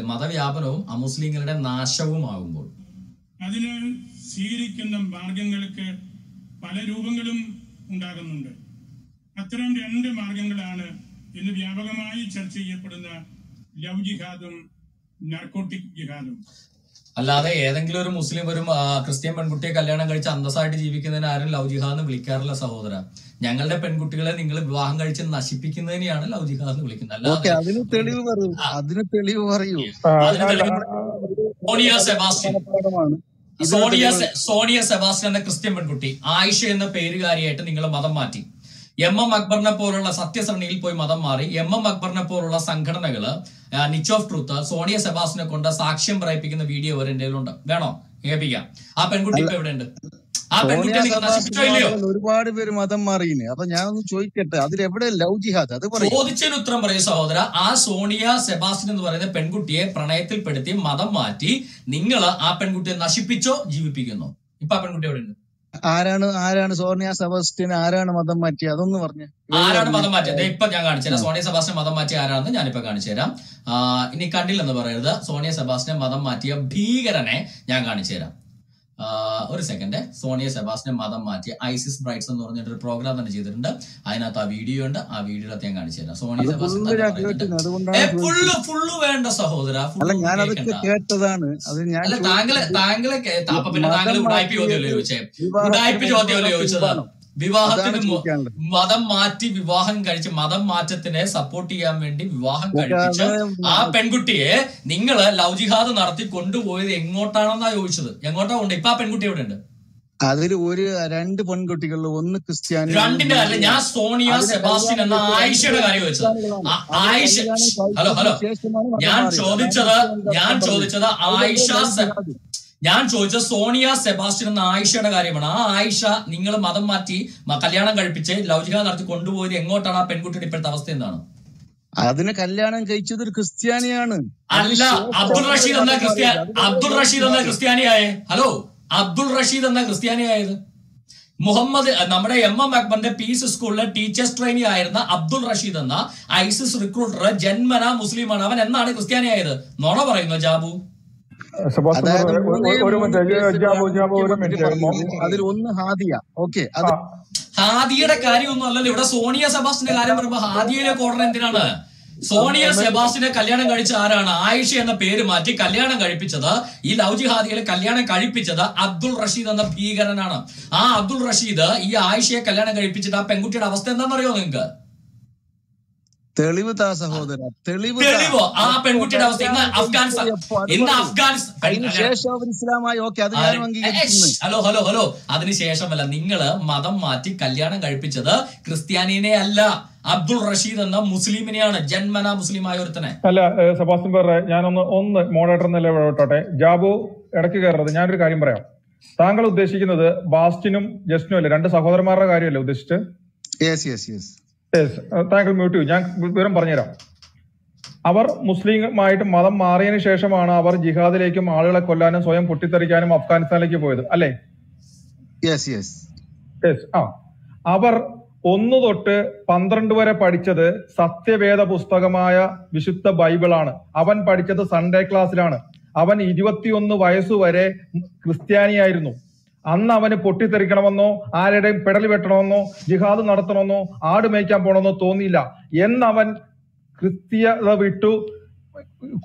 D: മതവ്യാപനവും അമുസ്ലിങ്ങളുടെ നാശവുമാകുമ്പോൾ.
I: അതിന് സ്വീകരിക്കുന്ന മാർഗങ്ങൾക്ക് പല രൂപങ്ങളും ഉണ്ടാകുന്നുണ്ട്. അത്തരം രണ്ട് മാർഗങ്ങളാണ് ഇന്ന് വ്യാപകമായി ചർച്ച ചെയ്യപ്പെടുന്ന ലവ് ജിഹാദും
D: അല്ലാതെ ഏതെങ്കിലും ഒരു മുസ്ലിം ഒരു ക്രിസ്ത്യൻ പെൺകുട്ടിയെ കല്യാണം കഴിച്ച് അന്തസ്സായിട്ട് ജീവിക്കുന്നതിന് ആരും ലവ് ജിഹാദ് എന്ന് വിളിക്കാറില്ല സഹോദര ഞങ്ങളുടെ പെൺകുട്ടികളെ നിങ്ങൾ വിവാഹം കഴിച്ച് നശിപ്പിക്കുന്നതിനെയാണ് ലവ് ജിഹാദ് എന്ന് വിളിക്കുന്നത്
H: ഓക്കെ
D: അല്ലാതെ
H: അതിന് തെളിവ് പറയൂ അതിന് തെളിവ്
D: Sonia
H: Sebastian
D: Sonia Sonia Sebastian എന്ന ക്രിസ്ത്യൻ പെൺകുട്ടി ആയിഷ എന്ന പേരുകാരിയായിട്ട് നിങ്ങൾ മതം മാറ്റി എം എം അക്ബറിനെ പോലുള്ള സത്യസരണിയിൽ പോയി മതം മാറി. എം എം അക്ബറിനെ പോലുള്ള സംഘടനകൾ നിച്ച് ഓഫ് ട്രൂത്ത് സോണിയ സെബാസിനെ കൊണ്ട് സാക്ഷ്യം പറയിപ്പിക്കുന്ന വീഡിയോ വരെ എന്റെ ഉണ്ട് വേണോ? കേൾപ്പിക്കാം ആ പെൺകുട്ടി ഇപ്പൊ എവിടെയുണ്ട്? ആ
H: സോണിയ
D: നശിപ്പിച്ചോ ഇല്ലയോ?
H: ഒരുപാട് പേര് മതം മാറിയിന്. അപ്പൊ ഞാൻ ഒന്ന് ചോദിക്കട്ടെ അതിൽ എവിടെ ലവ് ജിഹാദ്? അത്
D: ചോദിച്ചതിന് ഉത്തരം പറയൂ സഹോദര. ആ സോണിയ സെബാസ്റ്റിൻ എന്ന് പറയുന്ന പെൺകുട്ടിയെ പ്രണയത്തിൽപ്പെടുത്തി മതം മാറ്റി നിങ്ങൾ ആ പെൺകുട്ടിയെ നശിപ്പിച്ചോ ജീവിപ്പിക്കുന്നു. ഇപ്പൊ ആ പെൺകുട്ടി എവിടെയുണ്ട്?
H: ആരാണ് ആരാണ് സോണിയ സെബാസ്റ്റ്യൻ ആരാണ് മതം മാറ്റി അതൊന്ന് പറഞ്ഞു.
D: ആരാണ് മതം മാറ്റിയത് ഇപ്പൊ ഞാൻ കാണിച്ചുതരാം സോണിയ സെബാസ്റ്റ്യൻ മതം മാറ്റിയ ആരാണെന്ന് ഞാനിപ്പോ കാണിച്ചു തരാം. ആ, ഇനി കണ്ടില്ലെന്ന് പറയരുത്. സോണിയ സെബാസ്റ്റിനെ മതം മാറ്റിയ ഭീകരനെ ഞാൻ കാണിച്ചു തരാം. ആ, ഒരു സെക്കൻഡ് സോണിയ സെബാസ്റ്റിനെ മതം മാറ്റി ഐസിസ് ബ്രൈറ്റ്സ് എന്ന് പറഞ്ഞിട്ട് ഒരു പ്രോഗ്രാം തന്നെ ചെയ്തിട്ടുണ്ട്. അതിനകത്ത് ആ വീഡിയോ ഉണ്ട്. ആ വീഡിയോ ഞാൻ കാണിച്ചു തരാം. സോണിയ
H: അത്
D: സെബാസ്റ്റ്യൻ
H: ഫുള്ള്
D: ഫുള്ള് വേണ്ട സഹോദര.
H: അല്ല
D: താങ്കളെ താങ്കളെ അപ്പൊ പിന്നെ താങ്കൾ ഉടായ്പ ചോദ്യമല്ലേ ചോദിച്ചേ? ഉടായ്പ ചോദ്യമല്ലേ
H: മുമ്പാണോ
D: ചോദിച്ചത്?
H: പിൻപാണോ
D: വിവാഹത്തിന് മതം മാറ്റി വിവാഹം കഴിച്ച് മതം മാറ്റത്തിനെ സപ്പോർട്ട് ചെയ്യാൻ വേണ്ടി വിവാഹം
H: കഴിച്ച്
D: കഴിപ്പിച്ച് ആ പെൺകുട്ടിയെ നിങ്ങൾ ലവ് ജിഹാദ് നടത്തി കൊണ്ടുപോയത് എങ്ങോട്ടാണെന്നാ ചോദിച്ചത്? എങ്ങോട്ടാ കൊണ്ട് ഇപ്പൊ ആ പെൺകുട്ടി എവിടെ ഉണ്ട്
H: അതിൽ ഒരു രണ്ട് പെൺകുട്ടികളിൽ ഒന്ന് ക്രിസ്ത്യാനി
D: രണ്ടിന്റെ അല്ല ഞാൻ സോണിയ
H: സെബാസ്റ്റിൻ
D: സെബാസ്റ്റ്യൻ എന്ന ആയിഷയുടെ കാര്യം ചോദിച്ചത്.
H: Ayesha hello hello.
D: ഞാൻ ചോദിച്ചത് ഞാൻ ചോദിച്ചത് ആയിഷ ഞാൻ ചോദിച്ച സോണിയ സെബാസ്റ്റ്യൻ എന്ന ആയിഷയുടെ കാര്യമാണ്. ആ ആയിഷ നിങ്ങൾ മതം മാറ്റി കല്യാണം കഴിപ്പിച്ച് ലൗചിക നടത്തി കൊണ്ടുപോയത് എങ്ങോട്ടാണ്? ആ പെൺകുട്ടിയുടെ ഇപ്പോഴത്തെ അവസ്ഥ എന്താണ്?
H: അതിന് കല്യാണം കഴിച്ചത് ഒരു ക്രിസ്ത്യാനിയാണ്.
D: അല്ല അബ്ദുൾ റഷീദ് എന്ന ക്രിസ്ത്യാനി അബ്ദുൾ റഷീദ് എന്ന ക്രിസ്ത്യാനിയായേ? ഹലോ അബ്ദുൾ റഷീദ് എന്ന ക്രിസ്ത്യാനിയായത്? മുഹമ്മദ് നമ്മുടെ എം എം അക്ബറിന്റെ പീസ് സ്കൂളിലെ ടീച്ചേഴ്സ് ട്രെയിനി ആയിരുന്ന അബ്ദുൾ റഷീദ് എന്ന ഐസിസ് റിക്രൂട്ടർ ജന്മന മുസ്ലിമാണ്. അവൻ എന്നാണ് ക്രിസ്ത്യാനിയായത്? നോണ പറയുന്നു ജാബു?
H: അതിൽ ഒന്ന് ഹാദിയ. ഓക്കെ അത്
D: ഹാദിയുടെ കാര്യമൊന്നും അല്ലല്ലോ. ഇവിടെ സോണിയ സെബാസ്റ്റിന്റെ കാര്യം പറയുമ്പോ ഹാദിയയിലെ ഓർഡർ എന്തിനാണ്? സോണിയ സെബാസ്റ്റിനെ കല്യാണം കഴിച്ച ആരാണ്? ആയിഷ എന്ന പേര് മാറ്റി കല്യാണം കഴിപ്പിച്ചത് ഈ ലൗജി ജിഹാദികളെ കല്യാണം കഴിപ്പിച്ചത് അബ്ദുൾ റഷീദ് എന്ന ഭീകരനാണ്. ആ അബ്ദുൾ റഷീദ് ഈ ആയിഷയെ കല്യാണം കഴിപ്പിച്ചിട്ട് ആ പെൺകുട്ടിയുടെ അവസ്ഥ എന്താണെന്നറിയോ നിങ്ങൾക്ക്?
H: തെളിവ് താ സഹോദര തെളിവ്
D: ആ പെൺകുട്ടിയുടെ അവസ്ഥ. ഇന്ന് അഫ്ഗാനിസ്ഥാൻ. ഇന്ന്. അഫ്ഗാനിസ്ഥാൻ
H: ഇസ്ലാമായി. ഓക്കെ അത്
D: ഹലോ ഹലോ ഹലോ. അതിനുശേഷമല്ല നിങ്ങൾ മതം മാറ്റി കല്യാണം കഴിപ്പിച്ചത് ക്രിസ്ത്യാനിനെ അല്ല. അബ്ദുൾ റഷീദ് എന്ന മുസ്ലിമിനെയാണ്. ജന്മന മുസ്ലിമായ ഒരുത്തനെ.
G: അല്ല സബാസ്റ്റിൻ ബ്രദറെ ഞാനൊന്ന് ഒന്ന് മോഡറേറ്റർ നില വിടട്ടെ ജാബു ഇടയ്ക്ക് കയറരുത്. ഞാനൊരു കാര്യം പറയാം. താങ്കൾ ഉദ്ദേശിക്കുന്നത് ബാസ്റ്റിനും ജസ്റ്റിനും അല്ലേ? രണ്ട് സഹോദരന്മാരുടെ കാര്യമല്ലേ ഉദ്ദേശിച്ചത്?
H: യെസ് യെസ് യെസ്
G: Yes, ഏഹ് താങ്കൾ മ്യൂട്ട് ചെയ്യും. ഞാൻ വിവരം പറഞ്ഞുതരാം. അവർ മുസ്ലിമായിട്ട് മതം മാറിയതിനു ശേഷമാണ് അവർ ജിഹാദിലേക്കും ആളുകളെ കൊല്ലാനും സ്വയം പൊട്ടിത്തെറിക്കാനും അഫ്ഗാനിസ്ഥാനിലേക്ക് പോയത്. അല്ലേ?
H: യെസ് യെസ്
G: യെസ് ആ. അവർ ഒന്ന് തൊട്ട് പന്ത്രണ്ട് വരെ പഠിച്ചത് സത്യവേദ പുസ്തകമായ വിശുദ്ധ ബൈബിളാണ്. അവൻ പഠിച്ചത് സൺഡേ ക്ലാസ്സിലാണ് അവൻ ഇരുപത്തിയൊന്ന് വയസ്സുവരെ ക്രിസ്ത്യാനിയായിരുന്നു. അന്ന് അവന് പൊട്ടിത്തെറിക്കണമെന്നോ ആരുടെയും പെടൽ വെട്ടണമെന്നോ ജിഹാദ് നടത്തണമെന്നോ ആട് മേയ്ക്കാൻ പോണമെന്നോ തോന്നിയില്ല. എന്നവൻ ക്രിസ്തീയത വിട്ടു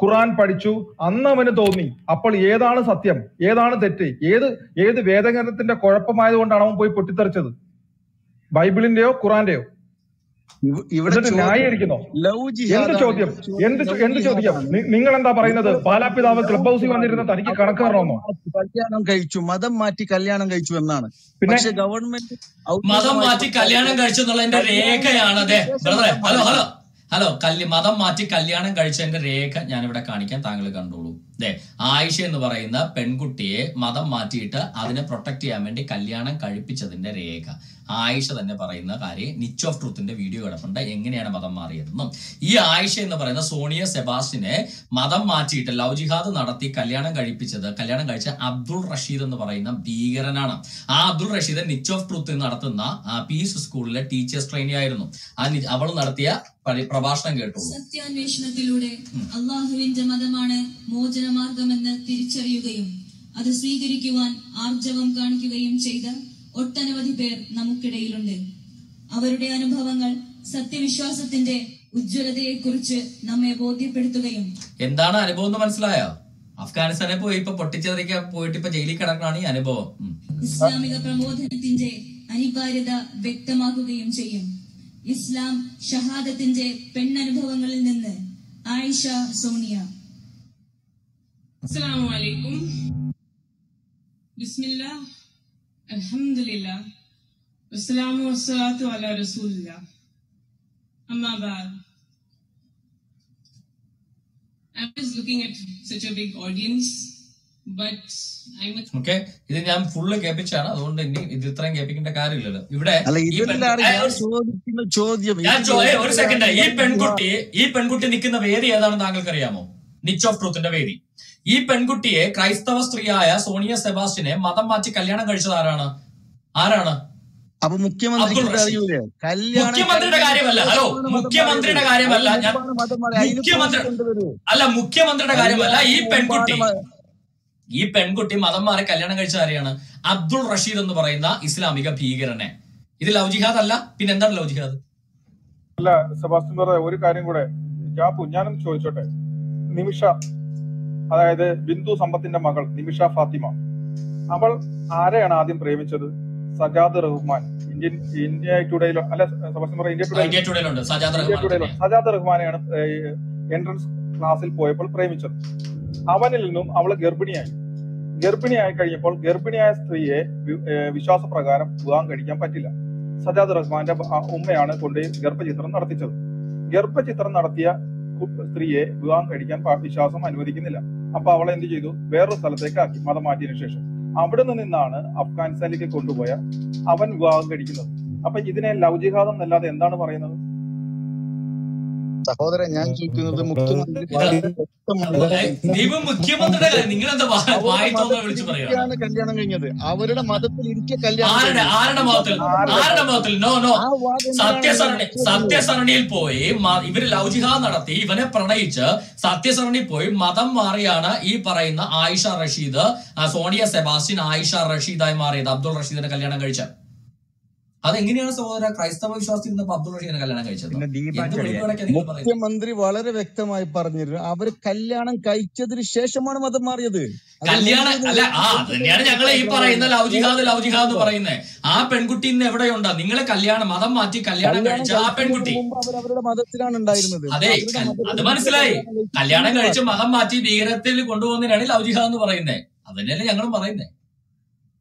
G: ഖുറാൻ പഠിച്ചു. അന്ന് അവന് തോന്നി അപ്പോൾ ഏതാണ് സത്യം? ഏതാണ് തെറ്റ്? ഏത് ഏത് വേദഗ്രന്ഥത്തിന്റെ കുഴപ്പമായതുകൊണ്ടാണ് അവൻ പോയി പൊട്ടിത്തെറിച്ചത്? ബൈബിളിന്റെയോ ഖുറാന്റെയോ
H: ഇവിടെ
G: ന്യായീകരിക്കുന്നോ? എന്ത് ചോദ്യം? എന്ത് എന്ത് ചോദ്യം? നിങ്ങൾ എന്താ പറയുന്നത്? ബാലാപിതാവ് ക്ലബ് ഹൗസിൽ വന്നിരുന്ന തനിക്ക് കണക്ക് തരണമെന്നോ
H: കല്യാണം കഴിച്ചു. മതം മാറ്റി കല്യാണം കഴിച്ചു എന്നാണ്.
G: പിന്നെ
H: പക്ഷെ ഗവൺമെന്റ്
D: മതം മാറ്റി കല്യാണം കഴിച്ചു എന്നുള്ളതിന്റെ രേഖയാണ് അതെ. Hello hello. ഹലോ കല്യ മതം മാറ്റി കല്യാണം കഴിച്ചതിന്റെ രേഖ ഞാനിവിടെ കാണിക്കാൻ താങ്കൾ കണ്ടോളൂ. ആയിഷ എന്ന് പറയുന്ന പെൺകുട്ടിയെ മതം മാറ്റിയിട്ട് അതിനെ പ്രൊട്ടക്ട് ചെയ്യാൻ വേണ്ടി കല്യാണം കഴിപ്പിച്ചതിന്റെ രേഖ. ആയിഷ തന്നെ പറയുന്ന കാര്യം നിച്ച് ഓഫ് ട്രൂത്തിന്റെ വീഡിയോ കിടപ്പുണ്ട്. എങ്ങനെയാണ് മതം മാറിയതെന്നും. ഈ ആയിഷ എന്ന് പറയുന്ന സോണിയ സെബാസ്റ്റിനെ മതം മാറ്റിയിട്ട് ലവ് ജിഹാദ് നടത്തി കല്യാണം കഴിപ്പിച്ചത് കല്യാണം കഴിച്ച അബ്ദുൾ റഷീദ് എന്ന് പറയുന്ന ഭീകരനാണ്. ആ Abdul Rasheed niche of truth നടത്തുന്ന പീസ് സ്കൂളിലെ ടീച്ചേഴ്സ് ട്രെയിനി ആയിരുന്നു. അവൾ നടത്തിയ പ്രഭാഷണം കേട്ടു
J: സത്യാന്വേഷണത്തിലൂടെ അള്ളാഹുവിന്റെ മതമാണ് മോചനമാർഗമെന്ന് തിരിച്ചറിയുകയും അത് സ്വീകരിക്കുവാൻ ആർജവം കാണിക്കുകയും ചെയ്ത ഒട്ടനവധി പേർ നമുക്കിടയിലുണ്ട്. അവരുടെ അനുഭവങ്ങൾ സത്യവിശ്വാസത്തിന്റെ ഉജ്ജ്വലതയെക്കുറിച്ച് നമ്മെ ബോധ്യപ്പെടുത്തുകയും
D: എന്താണ് അനുഭവം എന്ന് മനസ്സിലായോ? അഫ്ഗാനിസ്ഥാനെ പോയി ഇപ്പൊ പൊട്ടിച്ചെറിക്കാൻ പോയിട്ട് ഇപ്പൊ ജയിലിൽ കിടക്കണാണ് ഈ അനുഭവം.
J: ഇസ്ലാമിക പ്രബോധനത്തിന്റെ അനിവാര്യത വ്യക്തമാക്കുകയും ചെയ്യും. ഇസ്ലാം ഷഹാദത്തിന്റെ പെണ്ണനുഭവങ്ങളിൽ നിന്ന് Ayisha Sonia.
K: السلام عليكم بسم الله الحمد لله والسلام والصلاة على رسول الله أما بعد I was looking at such a big audience but I'm a
D: okay ഇത് ഞാൻ ഫുള്ള് കേൾപ്പിച്ചാണ് അതുകൊണ്ട് ഇനി ഇത് ഇത്രയും കേൾപ്പിക്കേണ്ട കാര്യമില്ലല്ലോ ഇവിടെ
H: അല്ല
D: ഈ പെൺ-
H: ഇതിലാണ്
D: ഏ,
H: ഞാൻ
D: ഒരു-
H: ചോദിക്കുന്ന ചോദ്യം
D: ഞാൻ
H: ഇത്
D: ചോ- ഏ, ഒരു
H: എവിടെയാണ്
D: സെക്കൻഡ് ഈ
H: ലവ്
D: പെൺകുട്ടി
H: ജിഹാദ്
D: ഈ പെൺകുട്ടി നിൽക്കുന്ന വേദി ഏതാണെന്ന് താങ്കൾക്ക് അറിയാമോ നിച്ച് ഓഫ് ട്രൂത്തിന്റെ വേദി ഈ പെൺകുട്ടിയെ ക്രൈസ്തവ സ്ത്രീയായ സോണിയ സെബാസ്റ്റിനെ മതം മാറ്റി കല്യാണം കഴിച്ചത് ആരാണ്? ആരാണ്?
H: അപ്പൊ
D: മുഖ്യമന്ത്രിയുടെ കാര്യമല്ല. ഹലോ മുഖ്യമന്ത്രിയുടെ കാര്യമല്ല. ഞാൻ മുഖ്യമന്ത്രി അല്ല മുഖ്യമന്ത്രിയുടെ കാര്യമല്ല. ഈ പെൺകുട്ടി ഈ പെൺകുട്ടി മതം മാറി കല്യാണം കഴിച്ച ആരെയാണ്? അബ്ദുൾ റഷീദ് എന്ന് പറയുന്ന ഇസ്ലാമിക ഭീകരനെ. ഇത് ലവ് ജിഹാദ് അല്ല? പിന്നെ എന്താണ് ലവ് ജിഹാദ്?
G: അല്ല സെബാസ്റ്റിൻ ഒരു കാര്യം കൂടെ. ജാപ്പു ഞാനും ചോദിച്ചോട്ടെ? നിമിഷ അതായത് ബിന്ദു സമ്പത്തിന്റെ മകൾ നിമിഷ ഫാത്തിമ. അവൾ ആരെയാണ് ആദ്യം പ്രേമിച്ചത്? സജാദ് റഹ്മാൻ. ഇന്ത്യൻ ഇന്ത്യ ടുഡേയിലോ അല്ല ഇന്ത്യ ടുഡേ
D: സജാദ് റഹ്മാൻ
G: ടുഡേയിലോ സജാദ് റഹ്മാനെയാണ് എൻട്രൻസ് ക്ലാസ്സിൽ പോയപ്പോൾ പ്രേമിച്ചത്. അവനിൽ നിന്നും അവൾ ഗർഭിണിയായി. ഗർഭിണിയായി കഴിഞ്ഞപ്പോൾ ഗർഭിണിയായ സ്ത്രീയെ വിശ്വാസപ്രകാരം വിവാഹം കഴിക്കാൻ പറ്റില്ല. സജാദ് റഹ്മാന്റെ ഉമ്മയാണ് കൊണ്ട് ഗർഭചിത്രം നടത്തിച്ചത്. ഗർഭചിത്രം നടത്തിയ സ്ത്രീയെ വിവാഹം കഴിക്കാൻ വിശ്വാസം അനുവദിക്കുന്നില്ല. അപ്പൊ അവളെ എന്ത് ചെയ്തു? വേറൊരു സ്ഥലത്തേക്ക് ആക്കി മതം മാറ്റിയതിനു ശേഷം. അവിടെ നിന്നാണ് അഫ്ഗാനിസ്ഥാനിലേക്ക് കൊണ്ടുപോയ അവൻ വിവാഹം കഴിക്കുന്നത്. അപ്പൊ ഇതിനെ ലവ് ജിഹാദം എന്നല്ലാതെ എന്താണ് പറയുന്നത്?
H: സഹോദരൻ ഞാൻ ചോദിക്കുന്നത് മുഖ്യമന്ത്രി
D: ഇത്
H: വളരെ വ്യക്തമായി
D: ഏ, ദീപ് മുഖ്യമന്ത്രിയുടെ കാര്യം നിങ്ങൾ എന്താ
H: അവരുടെ
D: വായി തോന്നുന്ന
H: മതത്തിൽ
D: വിളിച്ചു പറയാണ്
H: ഇരിക്കെയാണ് കല്യാണം കഴിഞ്ഞത്. അവരുടെ മതത്തിൽ ഇരിക്കെ കല്യാണം
D: സത്യസരണിയിൽ പോയി ഇവർ ലവ് ജിഹാദ് നടത്തി. ഇവനെ പ്രണയിച്ച് സത്യസരണി പോയി മതം മാറിയാണ് ഈ പറയുന്ന ആയിഷ റഷീദ് സോണിയ സെബാസ്റ്റ്യൻ ആയിഷ റഷീദായി മാറിയത് അബ്ദുൾ റഷീദിന്റെ കല്യാണം കഴിച്ച. അതെങ്ങനെയാണ് സഹോദര? ക്രൈസ്തവ വിശ്വാസത്തിൽ നിന്ന് അബ്ദുൾ റഷീദിനെ കല്യാണം കഴിച്ചത്?
H: മുഖ്യമന്ത്രി വളരെ വ്യക്തമായി പറഞ്ഞിരുന്നു. അവർ കല്യാണം കഴിച്ചതിന് ശേഷമാണ് മതം മാറിയത്. അത്
D: കല്യാണം അല്ല ആ തന്നെയാണ് ഞങ്ങളെ ഈ പറയുന്ന ലവ് ജിഹാദ് ലവ് ജിഹാദ് എന്ന് പറയുന്നത് ആ പെൺകുട്ടി ഇന്ന് എവിടെയുണ്ട്? നിങ്ങളെ കല്യാണം മതം മാറ്റി കല്യാണം കഴിച്ച ആ പെൺകുട്ടി.
H: അവരുടെ മതത്തിലാണ് ഉണ്ടായിരുന്നത്.
D: അതെ അത് മനസ്സിലായി. കല്യാണം
H: കഴിച്ചു
D: മതം മാറ്റി ഭീകരത്തിൽ കൊണ്ടുപോകുന്നതിനാണ് ലവ് ജിഹാദ് എന്ന് പറയുന്നത് അതന്നെയല്ലേ ഞങ്ങളും പറയുന്നത്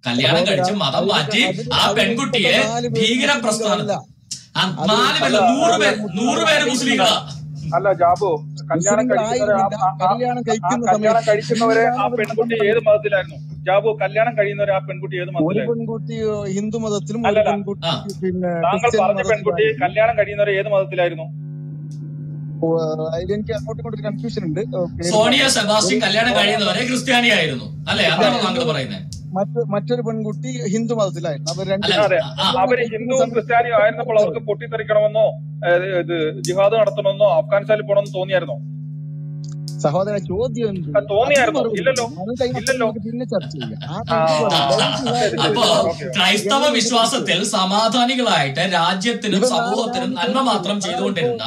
D: കല്യാണം കഴിച്ച് മതം മാറ്റി ആ പെൺകുട്ടിയെ ഭീകര
H: പ്രസ്ഥാനം
D: നാല് പേര് നൂറ്
G: അല്ല
D: പേര് നൂറ് പേര് മുസ്ലിങ്ങളാ.
G: അല്ല ജാബു കല്യാണം
H: കല്യാണം കഴിക്കുന്ന സമയത്ത്
G: കഴിക്കുന്നവരെ ആ പെൺകുട്ടി ഏത് മതത്തിലായിരുന്നു? ജാബു കല്യാണം കഴിയുന്നവരെ ആ പെൺകുട്ടി ഏത് മതത്തിലായിരുന്നു?
H: പെൺകുട്ടി ഹിന്ദു മതത്തിലും പിന്നെ
G: താങ്കൾ പറഞ്ഞ പെൺകുട്ടി കല്യാണം കഴിയുന്നവരെ ഏത് മതത്തിലായിരുന്നു?
H: എനിക്ക് അങ്ങോട്ടും ഇങ്ങോട്ടും കൺഫ്യൂഷൻ ഉണ്ട്.
D: സോണിയ
H: സെബാസ്റ്റിൻ
D: സെബാസ്റ്റ്യൻ കല്യാണം കഴിയുന്നവരെ ക്രിസ്ത്യാനിയായിരുന്നു. അല്ലെ?
H: അതാണ്
D: അതാണോ താങ്കൾ പറയുന്നത്
H: മറ്റ് മറ്റൊരു പെൺകുട്ടി ഹിന്ദു മതത്തിലായിരുന്നു. അവർ
D: ആ,
H: അവർ
G: ഹിന്ദുവും
H: സമയത്ത്
G: ക്രിസ്ത്യാനിയും ആയിരുന്നപ്പോൾ അവർക്ക് പൊട്ടിത്തെറിക്കണമെന്നോ ഇത് ജിഹാദ് നടത്തണമെന്നോ അഫ്ഗാനിസ്ഥാനിൽ പോകണമെന്നോ തോന്നിയായിരുന്നോ?
H: സഹോദര ചോദ്യം പിന്നെ ചർച്ച ചെയ്യാം.
D: ക്രൈസ്തവ വിശ്വാസത്തിൽ സമാധാനികളായിട്ട് രാജ്യത്തിനും സമൂഹത്തിനും നന്മ മാത്രം ചെയ്തുകൊണ്ടിരുന്ന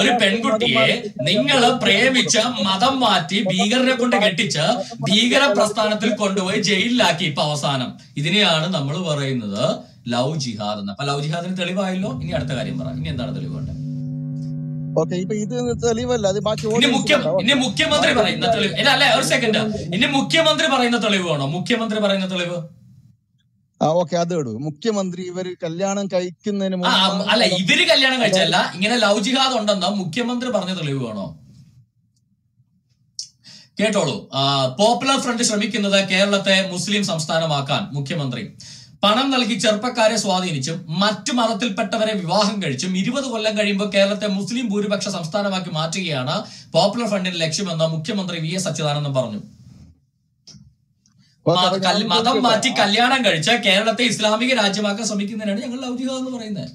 D: ഒരു പെൺകുട്ടിയെ നിങ്ങൾ പ്രേമിച്ച് മതം മാറ്റി ഭീകരനെ കൊണ്ട് കെട്ടിച്ച് ഭീകര പ്രസ്ഥാനത്തിൽ കൊണ്ടുപോയി ജയിലിലാക്കി ഇപ്പൊ അവസാനം. ഇതിനെയാണ് നമ്മൾ പറയുന്നത് ലവ് ജിഹാദ് എന്ന്. അപ്പൊ ലവ് ജിഹാദിന് തെളിവായല്ലോ. ഇനി അടുത്ത കാര്യം പറ ഇനി എന്താണ് തെളിവ് വേണ്ടത്
H: ഓക്കെ ഇപ്പൊ ഇത് തെളിവല്ല അത് ബാക്കി
D: ഇനി മുഖ്യമന്ത്രി പറയുന്ന തെളിവ്. അല്ല ഒരു സെക്കൻഡ് ഇനി മുഖ്യമന്ത്രി പറയുന്ന തെളിവ് വേണോ? മുഖ്യമന്ത്രി പറയുന്ന തെളിവ്?
H: ആ ഓക്കെ അത് ഇടൂ. മുഖ്യമന്ത്രി ഇവർ കല്യാണം കഴിക്കുന്നതിന്
D: അല്ല ഇവർ കല്യാണം കഴിച്ചല്ല ഇങ്ങനെ ലവ് ജിഹാദ് ഉണ്ടെന്ന്? മുഖ്യമന്ത്രി പറഞ്ഞ തെളിവ് വേണോ? കേട്ടോളൂ. പോപ്പുലർ ഫ്രണ്ട് ശ്രമിക്കുന്നത് കേരളത്തെ മുസ്ലിം സംസ്ഥാനമാക്കാൻ മുഖ്യമന്ത്രി. പണം നൽകി ചെറുപ്പക്കാരെ സ്വാധീനിച്ചും മറ്റു മതത്തിൽപ്പെട്ടവരെ വിവാഹം കഴിച്ചും ഇരുപത് കൊല്ലം കഴിയുമ്പോൾ കേരളത്തെ മുസ്ലിം ഭൂരിപക്ഷ സംസ്ഥാനമാക്കി മാറ്റുകയാണ് പോപ്പുലർ ഫ്രണ്ടിന്റെ ലക്ഷ്യമെന്ന് മുഖ്യമന്ത്രി വി എസ് അച്യുതാനന്ദൻ പറഞ്ഞു. മതം മാറ്റി കല്യാണം കഴിച്ച് കേരളത്തെ ഇസ്ലാമിക രാജ്യമാക്കാൻ ശ്രമിക്കുന്നതിനാണ് ഞങ്ങൾ ഔദ്യോഗികം എന്ന് പറയുന്നത്.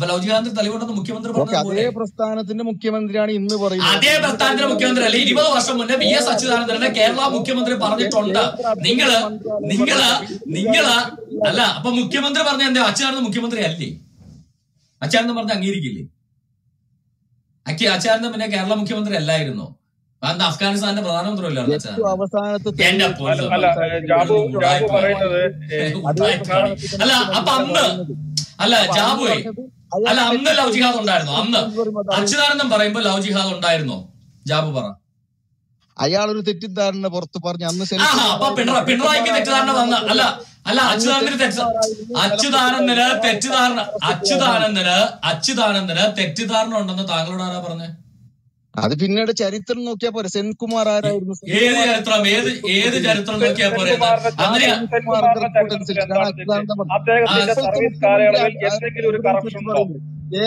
D: അപ്പൊ തലവുണ്ടെന്ന് മുഖ്യമന്ത്രി
H: അതേ പ്രസ്ഥാനത്തിന്റെ മുഖ്യമന്ത്രിയാണ് ഇന്ന് പറയുന്നത്.
D: അതേ പ്രസ്ഥാനത്തിന്റെ മുഖ്യമന്ത്രി അല്ലെ? ഇരുപത് വർഷം മുന്നേ വി എസ് അച്യുതാനന്ദനെ കേരള മുഖ്യമന്ത്രി പറഞ്ഞിട്ടുണ്ട്. നിങ്ങൾ നിങ്ങൾ നിങ്ങൾ അല്ല അപ്പൊ മുഖ്യമന്ത്രി പറഞ്ഞ എന്താ? അച്യുതാനന്ദ മുഖ്യമന്ത്രി അല്ലേ? അച്യുതാനന്ദൻ പറഞ്ഞ അംഗീകരിക്കില്ലേ? അക്കി അച്യുതാനന്ദൻ പിന്നെ കേരള മുഖ്യമന്ത്രി അല്ലായിരുന്നു? അന്ന് അഫ്ഗാനിസ്ഥാന്റെ പ്രധാനമന്ത്രി
G: അല്ല
D: അപ്പൊ അന്ന് അല്ല
H: ജാബു
D: ജാബുവേ അല്ല അന്ന് ലവ് ജിഹാദ് ഉണ്ടായിരുന്നു. അന്ന് അച്യുതാനന്ദം പറയുമ്പോ ലവ് ജിഹാദ് ഉണ്ടായിരുന്നോ? ജാബു പറ.
H: അയാൾ ഒരു തെറ്റിദ്ധാരണ പുറത്ത് പറഞ്ഞു അന്ന്
D: പിണറായിക്ക് തെറ്റിദ്ധാരണ വന്ന അല്ല അല്ല അച്യുതാനന്ദന് തെറ്റ് അച്യുതാനന്ദന് തെറ്റിദ്ധാരണ അച്യുതാനന്ദന് അച്യുതാനന്ദന് തെറ്റിദ്ധാരണ ഉണ്ടെന്ന് താങ്കളോട് ആരാ പറഞ്ഞേ?
H: അത് പിന്നീട് ചരിത്രം നോക്കിയാ പോരെ. സെൻകുമാർ ആരായിരുന്നു?
D: ഏത് ചരിത്രം? ഏത് ഏത് ചരിത്രം നോക്കിയാ പോരെ?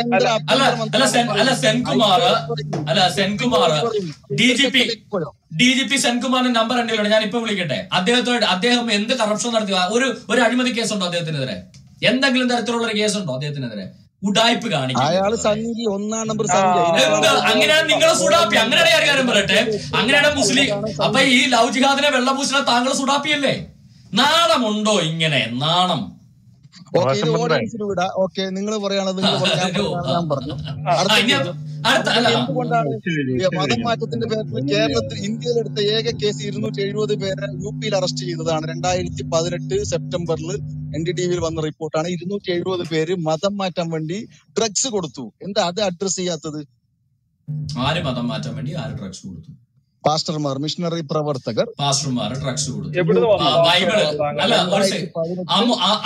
G: അല്ല
D: അല്ല അല്ല സെൻ അല്ല സെൻകുമാർ അല്ല Senkumar D G
H: P
D: D G P സെൻകുമാറിന്റെ number എന്റെ ഞാൻ ഇപ്പൊ വിളിക്കട്ടെ. അദ്ദേഹത്തോട് അദ്ദേഹം എന്ത് കറപ്ഷൻ നടത്തി? ഒരു ഒരു അഴിമതി കേസുണ്ടോ അദ്ദേഹത്തിനെതിരെ? എന്തെങ്കിലും തരത്തിലുള്ള ഒരു കേസുണ്ടോ അദ്ദേഹത്തിനെതിരെ? ഉടായ്പ്.
H: സംഖ്യ ഒന്നാം നമ്പർ സംഖ്യ
D: അങ്ങനെയാണ് നിങ്ങളെ സുഡാപ്പി. അങ്ങനെയാണ് ഞാൻ കാര്യം പറയട്ടെ. അങ്ങനെയാണ് മുസ്ലിം. അപ്പൊ ഈ ലവ് ജിഹാദിനെ വെള്ളപൂശിന താങ്കൾ സുഡാപ്പിയല്ലേ? നാണമുണ്ടോ ഇങ്ങനെ? നാണം.
H: ഓക്കെ നാണം നിങ്ങൾ പറയാണ് നിങ്ങൾ പറയാൻ ഞാൻ പറഞ്ഞു. മതം മാറ്റത്തിന്റെ പേരിൽ കേരളത്തിൽ ഇന്ത്യയിലെടുത്ത ഏക കേസ് ഇരുന്നൂറ്റി എഴുപത് പേരെ യു പിയിൽ അറസ്റ്റ് ചെയ്തതാണ്. രണ്ടായിരത്തി പതിനെട്ട് സെപ്റ്റംബറിൽ എൻ ഡി ടി വിയിൽ വന്ന റിപ്പോർട്ടാണ്. ഇരുന്നൂറ്റി എഴുപത് പേര് മതം മാറ്റാൻ വേണ്ടി ഡ്രഗ്സ് കൊടുത്തു. എന്താ അത് അഡ്രസ് ചെയ്യാത്തത്?
D: ആര് മതം മാറ്റാൻ വേണ്ടി ആര് ഡ്രഗ്സ് കൊടുത്തു?
H: പാസ്റ്റർമാർ മിഷണറി പ്രവർത്തകർ.
D: പാസ്റ്റർമാർ ഡ്രഗ്സ് കൊടുത്തു.
G: ബൈബിൾ.
D: അല്ല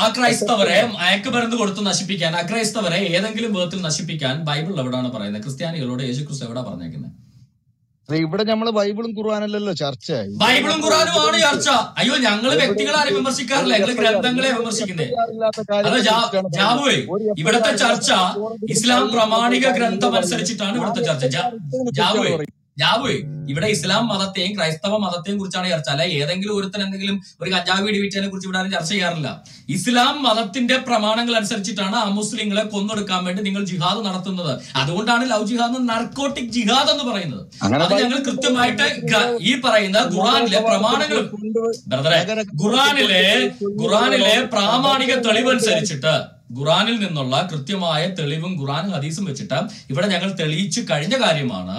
D: ആ ക്രൈസ്തവരെ മയക്കുമരുന്ന് കൊടുത്ത് നശിപ്പിക്കാൻ അക്രൈസ്തവരെ ഏതെങ്കിലും വിധത്തിൽ നശിപ്പിക്കാൻ ബൈബിൾ എവിടെയാണ് പറയുന്നത്? ക്രിസ്ത്യാനികളോട് യേശു ക്രിസ്തു എവിടെ പറഞ്ഞേക്കുന്നത്?
H: ഇവിടെ നമ്മൾ ബൈബിളും ഖുർആാനല്ലല്ലോ ചർച്ച
D: ബൈബിളും ഖുർആാനും ആണ് ചർച്ച. അയ്യോ ഞങ്ങൾ വ്യക്തികളെ ആരും വിമർശിക്കാറില്ല. ഞങ്ങൾ ഗ്രന്ഥങ്ങളെ വിമർശിക്കുന്നേ. അത് ജാ- ജാബുവേ ഇവിടത്തെ ചർച്ച ഇസ്ലാം പ്രമാണിക ഗ്രന്ഥം അനുസരിച്ചിട്ടാണ് ഇവിടുത്തെ ചർച്ച. ജാബുവേ ജാബുവേ ഇവിടെ ഇസ്ലാം മതത്തെയും ക്രൈസ്തവ മതത്തെയും കുറിച്ചാണ് ചർച്ച. അല്ലെ ഏതെങ്കിലും ഒരുത്തൻ എന്തെങ്കിലും ഒരു കഞ്ചാവ് ഇടിവിറ്റതിനെ കുറിച്ച് ഇവിടെ ആരും ചർച്ച ചെയ്യാറില്ല. ഇസ്ലാം മതത്തിന്റെ പ്രമാണങ്ങൾ അനുസരിച്ചിട്ടാണ് ആ മുസ്ലിങ്ങളെ കൊന്നൊടുക്കാൻ വേണ്ടി നിങ്ങൾ ജിഹാദ് നടത്തുന്നത്. അതുകൊണ്ടാണ് ലവ് ജിഹാദ് നർക്കോട്ടിക് ജിഹാദ് എന്ന് പറയുന്നത്. അത് ഞങ്ങൾ കൃത്യമായിട്ട് ഈ പറയുന്ന ഖുറാനിലെ പ്രമാണങ്ങൾ ബ്രദറെ ഖുറാനിലെ ഖുറാനിലെ പ്രാമാണിക തെളിവനുസരിച്ചിട്ട് ഖുറാനിൽ നിന്നുള്ള കൃത്യമായ തെളിവും ഖുറാനും ഹദീസും വെച്ചിട്ട് ഇവിടെ ഞങ്ങൾ തെളിയിച്ചു കഴിഞ്ഞ കാര്യമാണ്.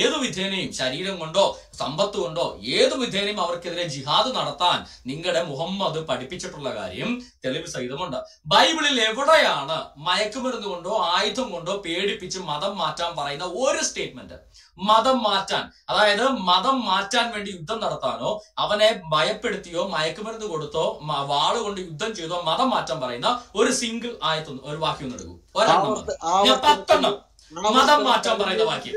D: ഏതു വിധേനയും ശരീരം കൊണ്ടോ സമ്പത്ത് കൊണ്ടോ ഏത് വിധേനയും അവർക്കെതിരെ ജിഹാദ് നടത്താൻ നിങ്ങളുടെ മുഹമ്മദ് പഠിപ്പിച്ചിട്ടുള്ള കാര്യം തെളിവ് സഹിതമുണ്ട്. ബൈബിളിൽ എവിടെയാണ് മയക്കുമരുന്ന് കൊണ്ടോ ആയുധം കൊണ്ടോ പേടിപ്പിച്ച് മതം മാറ്റാൻ പറയുന്ന ഒരു സ്റ്റേറ്റ്മെന്റ് മതം മാറ്റാൻ. അതായത് മതം മാറ്റാൻ വേണ്ടി യുദ്ധം നടത്താനോ അവനെ ഭയപ്പെടുത്തിയോ മയക്കുമരുന്ന് കൊടുത്തോ വാൾ കൊണ്ട് യുദ്ധം ചെയ്തോ മതം മാറ്റാൻ പറയുന്ന ഒരു സിംഗിൾ ആയത്തൊന്നും ഒരു വാക്യം ഒന്ന് എടുക്കൂ. ഒരെണ്ണം പത്തെണ്ണം മതം മാറ്റാൻ പറയുന്ന വാക്യം.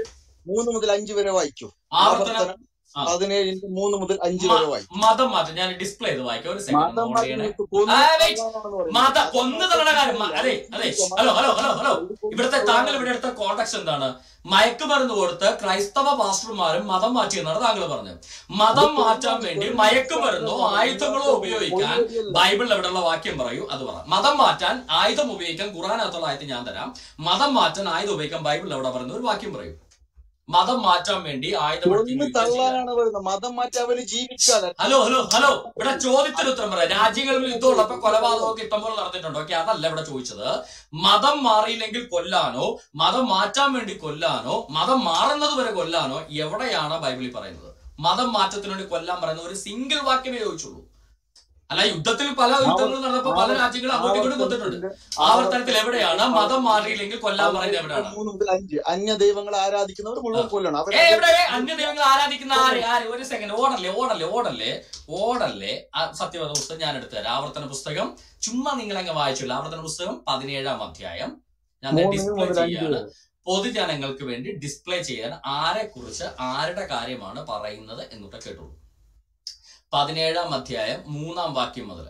H: മൂന്ന് മുതൽ അഞ്ച് വരെ വായിക്കൂ.
D: ആവർത്തനം.
H: പതിനേഴിന്റെ മൂന്ന് മുതൽ അഞ്ച് വരെ വായിക്കും.
D: മതം മാറ്റം. ഞാൻ ഡിസ്പ്ലേ ചെയ്ത് വായിക്കാം. ഒരു സെക്കൻഡ്
H: മതം കൊന്നു
D: തള്ളണ കാര്യം. അതെ അതെ. Hello hello hello hello. ഇവിടുത്തെ താങ്കൾ ഇവിടെ എടുത്ത കോണ്ടാക്ട് എന്താണ്? മയക്കുമരുന്ന് കൊടുത്ത് ക്രൈസ്തവ പാസ്റ്റർമാരും മതം മാറ്റിയെന്നാണ് താങ്കൾ പറഞ്ഞത്. മതം മാറ്റാൻ വേണ്ടി മയക്കുമരുന്നോ ആയുധങ്ങളോ ഉപയോഗിക്കാൻ ബൈബിളിൽ എവിടെയുള്ള വാക്യം പറയൂ. അത് പറ. മതം മാറ്റാൻ ആയുധം ഉപയോഗിക്കാൻ ഖുറാനകത്തുള്ള ആയത്ത് ഞാൻ തരാം. മതം മാറ്റാൻ ആയുധം ഉപയോഗിക്കാൻ ബൈബിളിൽ എവിടെ പറയുന്ന ഒരു വാക്യം പറയൂ. മതം മാറ്റാൻ വേണ്ടി ആയുധം
H: മതം ജീവിക്കാതെ
D: ഹലോ ഹലോ ഹലോ. ഇവിടെ ചോദ്യത്തിന് ഉത്തരം പറയാം. രാജ്യങ്ങളിൽ യുദ്ധമുള്ള കൊലപാതകമൊക്കെ ഇഷ്ടം പോലെ നടന്നിട്ടുണ്ടോ? ഓക്കെ അതല്ല ഇവിടെ ചോദിച്ചത്. മതം മാറിയില്ലെങ്കിൽ കൊല്ലാനോ മതം മാറ്റാൻ വേണ്ടി കൊല്ലാനോ മതം മാറുന്നത് വരെ കൊല്ലാനോ എവിടെയാണ് ബൈബിളിൽ പറയുന്നത്? മതം മാറ്റത്തിന് വേണ്ടി കൊല്ലാൻ പറയുന്ന ഒരു സിംഗിൾ വാക്യമേ ചോദിച്ചുള്ളൂ. അല്ല യുദ്ധത്തിൽ പല യുദ്ധങ്ങൾ നടന്നപ്പോ പല രാജ്യങ്ങളും അങ്ങോട്ടും ഇങ്ങോട്ടും കൊന്നിട്ടുണ്ട് ആവർത്തനത്തിൽ എവിടെയാണ്? മതം മാറിയില്ലെങ്കിൽ കൊല്ലാൻ പറയുന്നത് എവിടെയാണ്?
L: മൂന്ന് മുതൽ അഞ്ച്. അന്യ ദൈവങ്ങൾ ആരാധിക്കുന്നവർ മുഴുവൻ കൊല്ലണം.
D: എവിടെ അന്യ ദൈവങ്ങൾ ആരാധിക്കുന്ന ആര്? ആര്? ഒരു സെക്കൻഡ് ഓടല്ലേ ഓടല്ലേ ഓടല്ലേ ഓടല്ലേ. സത്യവത പുസ്തകം ഞാൻ എടുത്തു തരാം. ആവർത്തന പുസ്തകം. ചുമ്മാ നിങ്ങൾ അങ്ങ് വായിച്ചില്ല ആവർത്തന പുസ്തകം പതിനേഴാം അധ്യായം. ഞാൻ ഡിസ്പ്ലേ ചെയ്യാണ്. പൊതുജനങ്ങൾക്ക് വേണ്ടി ഡിസ്പ്ലേ ചെയ്യാൻ ആരെ കുറിച്ച് ആരുടെ കാര്യമാണ് പറയുന്നത് എന്നിട്ട് കേട്ടുള്ളൂ പതിനേഴാം അധ്യായം മൂന്നാം വാക്യം മുതൽ.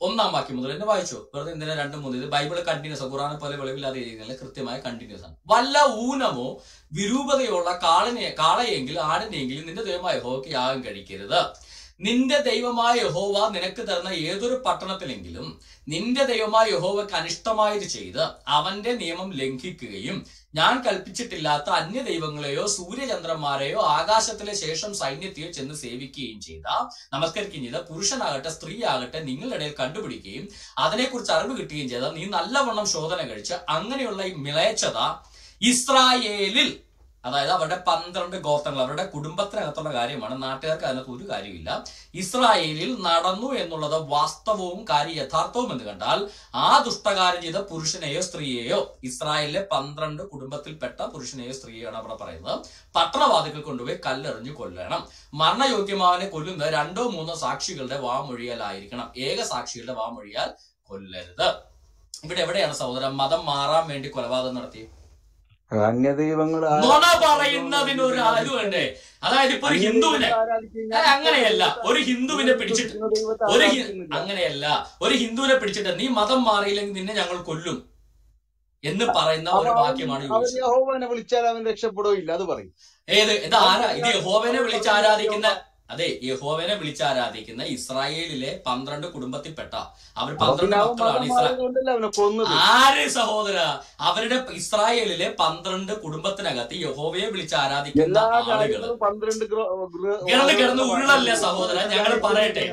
D: ഒന്നാം വാക്യം മുതൽ എന്നെ വായിച്ചു? വെറുതെ എന്തിനാ രണ്ടും മൂന്ന് ഇത് ബൈബിൾ കണ്ടിന്യൂസ് ഖുറാനെ പോലെ വെളിവില്ലാതെ രീതിയിൽ കൃത്യമായ കണ്ടിന്യൂസ് ആണ്. വല്ല ഊനമോ വിരൂപതയുള്ള കാളിനെ കാളയെങ്കിൽ ആടിനെയെങ്കിലും നിന്റെ ദൈവമായ യഹോവയ്ക്ക് യാഗം കഴിക്കരുത്. നിന്റെ ദൈവമായ യഹോവ നിനക്ക് തരുന്ന ഏതൊരു പട്ടണത്തിലെങ്കിലും നിന്റെ ദൈവമായ യഹോവയ്ക്ക് അനിഷ്ടമായത് ചെയ്ത് അവന്റെ നിയമം ലംഘിക്കുകയും ഞാൻ കൽപ്പിച്ചിട്ടില്ലാത്ത അന്യ ദൈവങ്ങളെയോ സൂര്യചന്ദ്രന്മാരെയോ ആകാശത്തിലെ ശേഷം സൈന്യത്തെയോ ചെന്ന് സേവിക്കുകയും ചെയ്ത നമസ്കരിക്കുകയും ചെയ്ത പുരുഷനാകട്ടെ സ്ത്രീ ആകട്ടെ നിങ്ങളുടെ ഇടയിൽ കണ്ടുപിടിക്കുകയും അതിനെക്കുറിച്ച് അറിവ് കിട്ടുകയും ചെയ്ത നീ നല്ലവണ്ണം ശോധന കഴിച്ച് അങ്ങനെയുള്ള ഈ മിളയച്ചത ഇസ്രായേലിൽ അതായത് അവരുടെ പന്ത്രണ്ട് ഗോത്രങ്ങൾ അവരുടെ കുടുംബത്തിനകത്തുള്ള കാര്യമാണ്. നാട്ടുകാർക്ക് അതിനകത്ത് ഒരു കാര്യമില്ല ഇസ്രായേലിൽ നടന്നു എന്നുള്ളത് വാസ്തവവും കാര്യ യഥാർത്ഥവും എന്ന് കണ്ടാൽ ആ ദുഷ്ടകാര്യം ചെയ്ത പുരുഷനെയോ സ്ത്രീയെയോ ഇസ്രായേലിലെ പന്ത്രണ്ട് കുടുംബത്തിൽപ്പെട്ട പുരുഷനെയോ സ്ത്രീയെയോ ആണ് അവിടെ പറയുന്നത്. പട്ടണവാദികൾ കൊണ്ടുപോയി കല്ലെറിഞ്ഞു കൊല്ലണം. മരണയോഗ്യമാവനെ കൊല്ലുന്നത് രണ്ടോ മൂന്നോ സാക്ഷികളുടെ വാമൊഴിയാലായിരിക്കണം. ഏക സാക്ഷികളുടെ വാമൊഴിയാൽ കൊല്ലരുത്. ഇവിടെ എവിടെയാണ് സഹോദരൻ? മതം മാറാൻ വേണ്ടി കൊലപാതകം നടത്തി
L: അന്യദൈവങ്ങൾ
D: നുണ പറയുന്നതിന് ഒരു ഇത് വേണ്ടേ അതായത് ഇപ്പൊ ഒരു ഹിന്ദുവിനെ അങ്ങനെയല്ല. ഒരു ഹിന്ദുവിനെ പിടിച്ചിട്ട് ഒരു അങ്ങനെയല്ല. ഒരു ഹിന്ദുവിനെ പിടിച്ചിട്ട് നീ മതം മാറിയില്ലെങ്കിൽ നിന്നെ ഞങ്ങൾ കൊല്ലും എന്ന് പറയുന്ന ഒരു വാക്യമാണ്
L: യഹോവനെ വിളിച്ചാൽ അവൻ രക്ഷപ്പെടോ ഇല്ല അത് പറയും.
D: ഏത്? ഇത് ആരാ? ഇത് യഹോവനെ വിളിച്ച് ആരാധിക്കുന്ന അതെ യഹോവനെ വിളിച്ച് ആരാധിക്കുന്ന ഇസ്രായേലിലെ പന്ത്രണ്ട് കുടുംബത്തിൽപ്പെട്ട അവർ പന്ത്രണ്ട് മക്കളാണ് ആരെ സഹോദര? അവരുടെ ഇസ്രായേലിലെ പന്ത്രണ്ട് കുടുംബത്തിനകത്ത് യഹോവയെ വിളിച്ച് ആരാധിക്കുന്ന
L: ആളുകൾ
D: കിടന്ന് കിടന്ന് ഉള്ളല്ലേ സഹോദര? ഞങ്ങൾ പറയട്ടെ.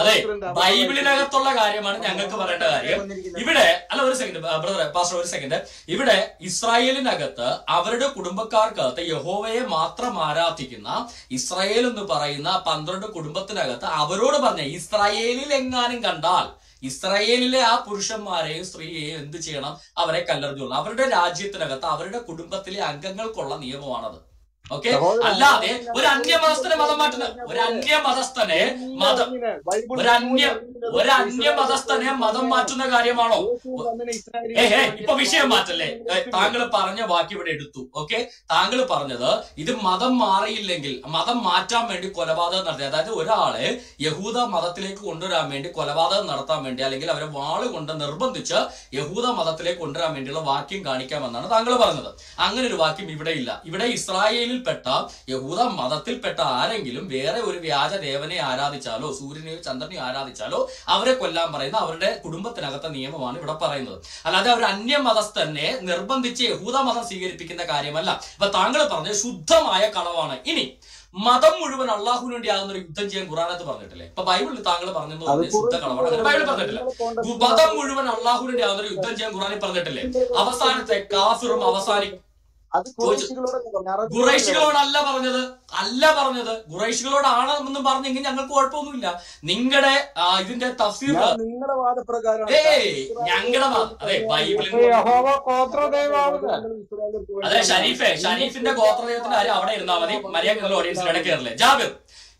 L: അതെ
D: ബൈബിളിനകത്തുള്ള കാര്യമാണ് ഞങ്ങൾക്ക് പറയേണ്ട കാര്യം. ഇവിടെ അല്ല ഒരു സെക്കൻഡ് ബ്രദർ പാസ്റ്റർ ഒരു സെക്കൻഡ് ഇവിടെ ഇസ്രായേലിനകത്ത് അവരുടെ കുടുംബക്കാർക്കകത്ത് യഹോവയെ മാത്രം ആരാധിക്കുന്ന ഇസ്രായേൽ എന്ന് പറയുന്ന പന്ത്രണ്ട് കുടുംബത്തിനകത്ത് അവരോട് പറഞ്ഞ ഇസ്രായേലിൽ എങ്ങാനും കണ്ടാൽ ഇസ്രായേലിലെ ആ പുരുഷന്മാരെയും സ്ത്രീയെയും എന്ത് ചെയ്യണം? അവരെ കല്ലെറിഞ്ഞു അവരുടെ രാജ്യത്തിനകത്ത് അവരുടെ കുടുംബത്തിലെ അംഗങ്ങൾക്കുള്ള നിയമമാണത്. ഓക്കെ? അല്ലാതെ ഒരു അന്യമതസ്ഥനെ മതം മാറ്റുന്ന ഒരു അന്യമതസ്ഥനെ മതം ഒരു അന്യ ഒരു അന്യ അന്യമതസ്ഥനെ മതം മാറ്റുന്ന കാര്യമാണോ? ഏ ഇപ്പൊ വിഷയം മാറ്റല്ലേ? താങ്കൾ പറഞ്ഞ വാക്ക് ഇവിടെ എടുത്തു ഓക്കെ? താങ്കൾ പറഞ്ഞത് ഇത് മതം മാറിയില്ലെങ്കിൽ മതം മാറ്റാൻ വേണ്ടി കൊലപാതകം നടത്തി അതായത് ഒരാളെ യഹൂദ മതത്തിലേക്ക് കൊണ്ടുവരാൻ വേണ്ടി കൊലപാതകം നടത്താൻ വേണ്ടി അല്ലെങ്കിൽ അവരെ വാൾ കൊണ്ട് നിർബന്ധിച്ച് യഹൂദ മതത്തിലേക്ക് കൊണ്ടുവരാൻ വേണ്ടിയുള്ള വാക്യം കാണിക്കാമെന്നാണ് താങ്കൾ പറഞ്ഞത്. അങ്ങനെ ഒരു വാക്യം ഇവിടെ ഇല്ല. ഇവിടെ ഇസ്രായേലിൽപ്പെട്ട യഹൂദ മതത്തിൽപ്പെട്ട ആരെങ്കിലും വേറെ ഒരു വ്യാജ ദേവനെ ആരാധിച്ചാലോ സൂര്യനെയോ ചന്ദ്രനെയോ ആരാധിച്ചാലോ അവരെ കൊല്ലാൻ പറയുന്ന അവരുടെ കുടുംബത്തിനകത്തെ നിയമമാണ് ഇവിടെ പറയുന്നത്. അല്ലാതെ അവർ അന്യ മതസ്ഥനെ നിർബന്ധിച്ച് യഹൂദ മതം സ്വീകരിപ്പിക്കുന്ന കാര്യമല്ല. അപ്പൊ താങ്കൾ പറഞ്ഞ ശുദ്ധമായ കളവാണ്. ഇനി മതം മുഴുവൻ അള്ളാഹുവിന് വേണ്ടി ആകുന്ന ഒരു യുദ്ധം ചെയ്യാൻ ഖുറാനത്ത് പറഞ്ഞിട്ടില്ലേ? ഇപ്പൊ ബൈബിളിൽ താങ്കൾ പറഞ്ഞത് ശുദ്ധ കളവാണ്. അങ്ങനെ ബൈബിൾ പറഞ്ഞിട്ടില്ല. മതം മുഴുവൻ അള്ളാഹുവിന് വേണ്ടി ആകുന്ന ഒരു യുദ്ധം ചെയ്യാൻ ഖുറാനിൽ പറഞ്ഞിട്ടില്ലേ? അവസാനത്തെ കാഫിറും അവസാനി
L: അത് കുറേശികളോടല്ലേ പറഞ്ഞത്? അല്ല
D: ഖുറൈശികളോടല്ല പറഞ്ഞത്. അല്ല പറഞ്ഞത്. ഖുറൈശികളോടാണെന്നും പറഞ്ഞെങ്കിൽ ഞങ്ങൾക്ക് കുഴപ്പമൊന്നുമില്ല. നിങ്ങളുടെ ഇതിന്റെ തഫ്സീർ
L: നിങ്ങളുടെ വാദപ്രകാരം
D: ഏയ് ഞങ്ങളുടെ അതെ ബൈബിളിൽ
G: യഹോവ ഗോത്രദൈവമാണ്
D: അതെ ഷരീഫെ ഷരീഫിന്റെ ഗോത്രദൈവത്തിന്റെ കാര്യം അവിടെ ഇരുന്നാൽ മതി. മര്യാദ ഓഡിയൻസിന്റെ ഇടയ്ക്ക് കയറില്ലേ. ജാബിർ.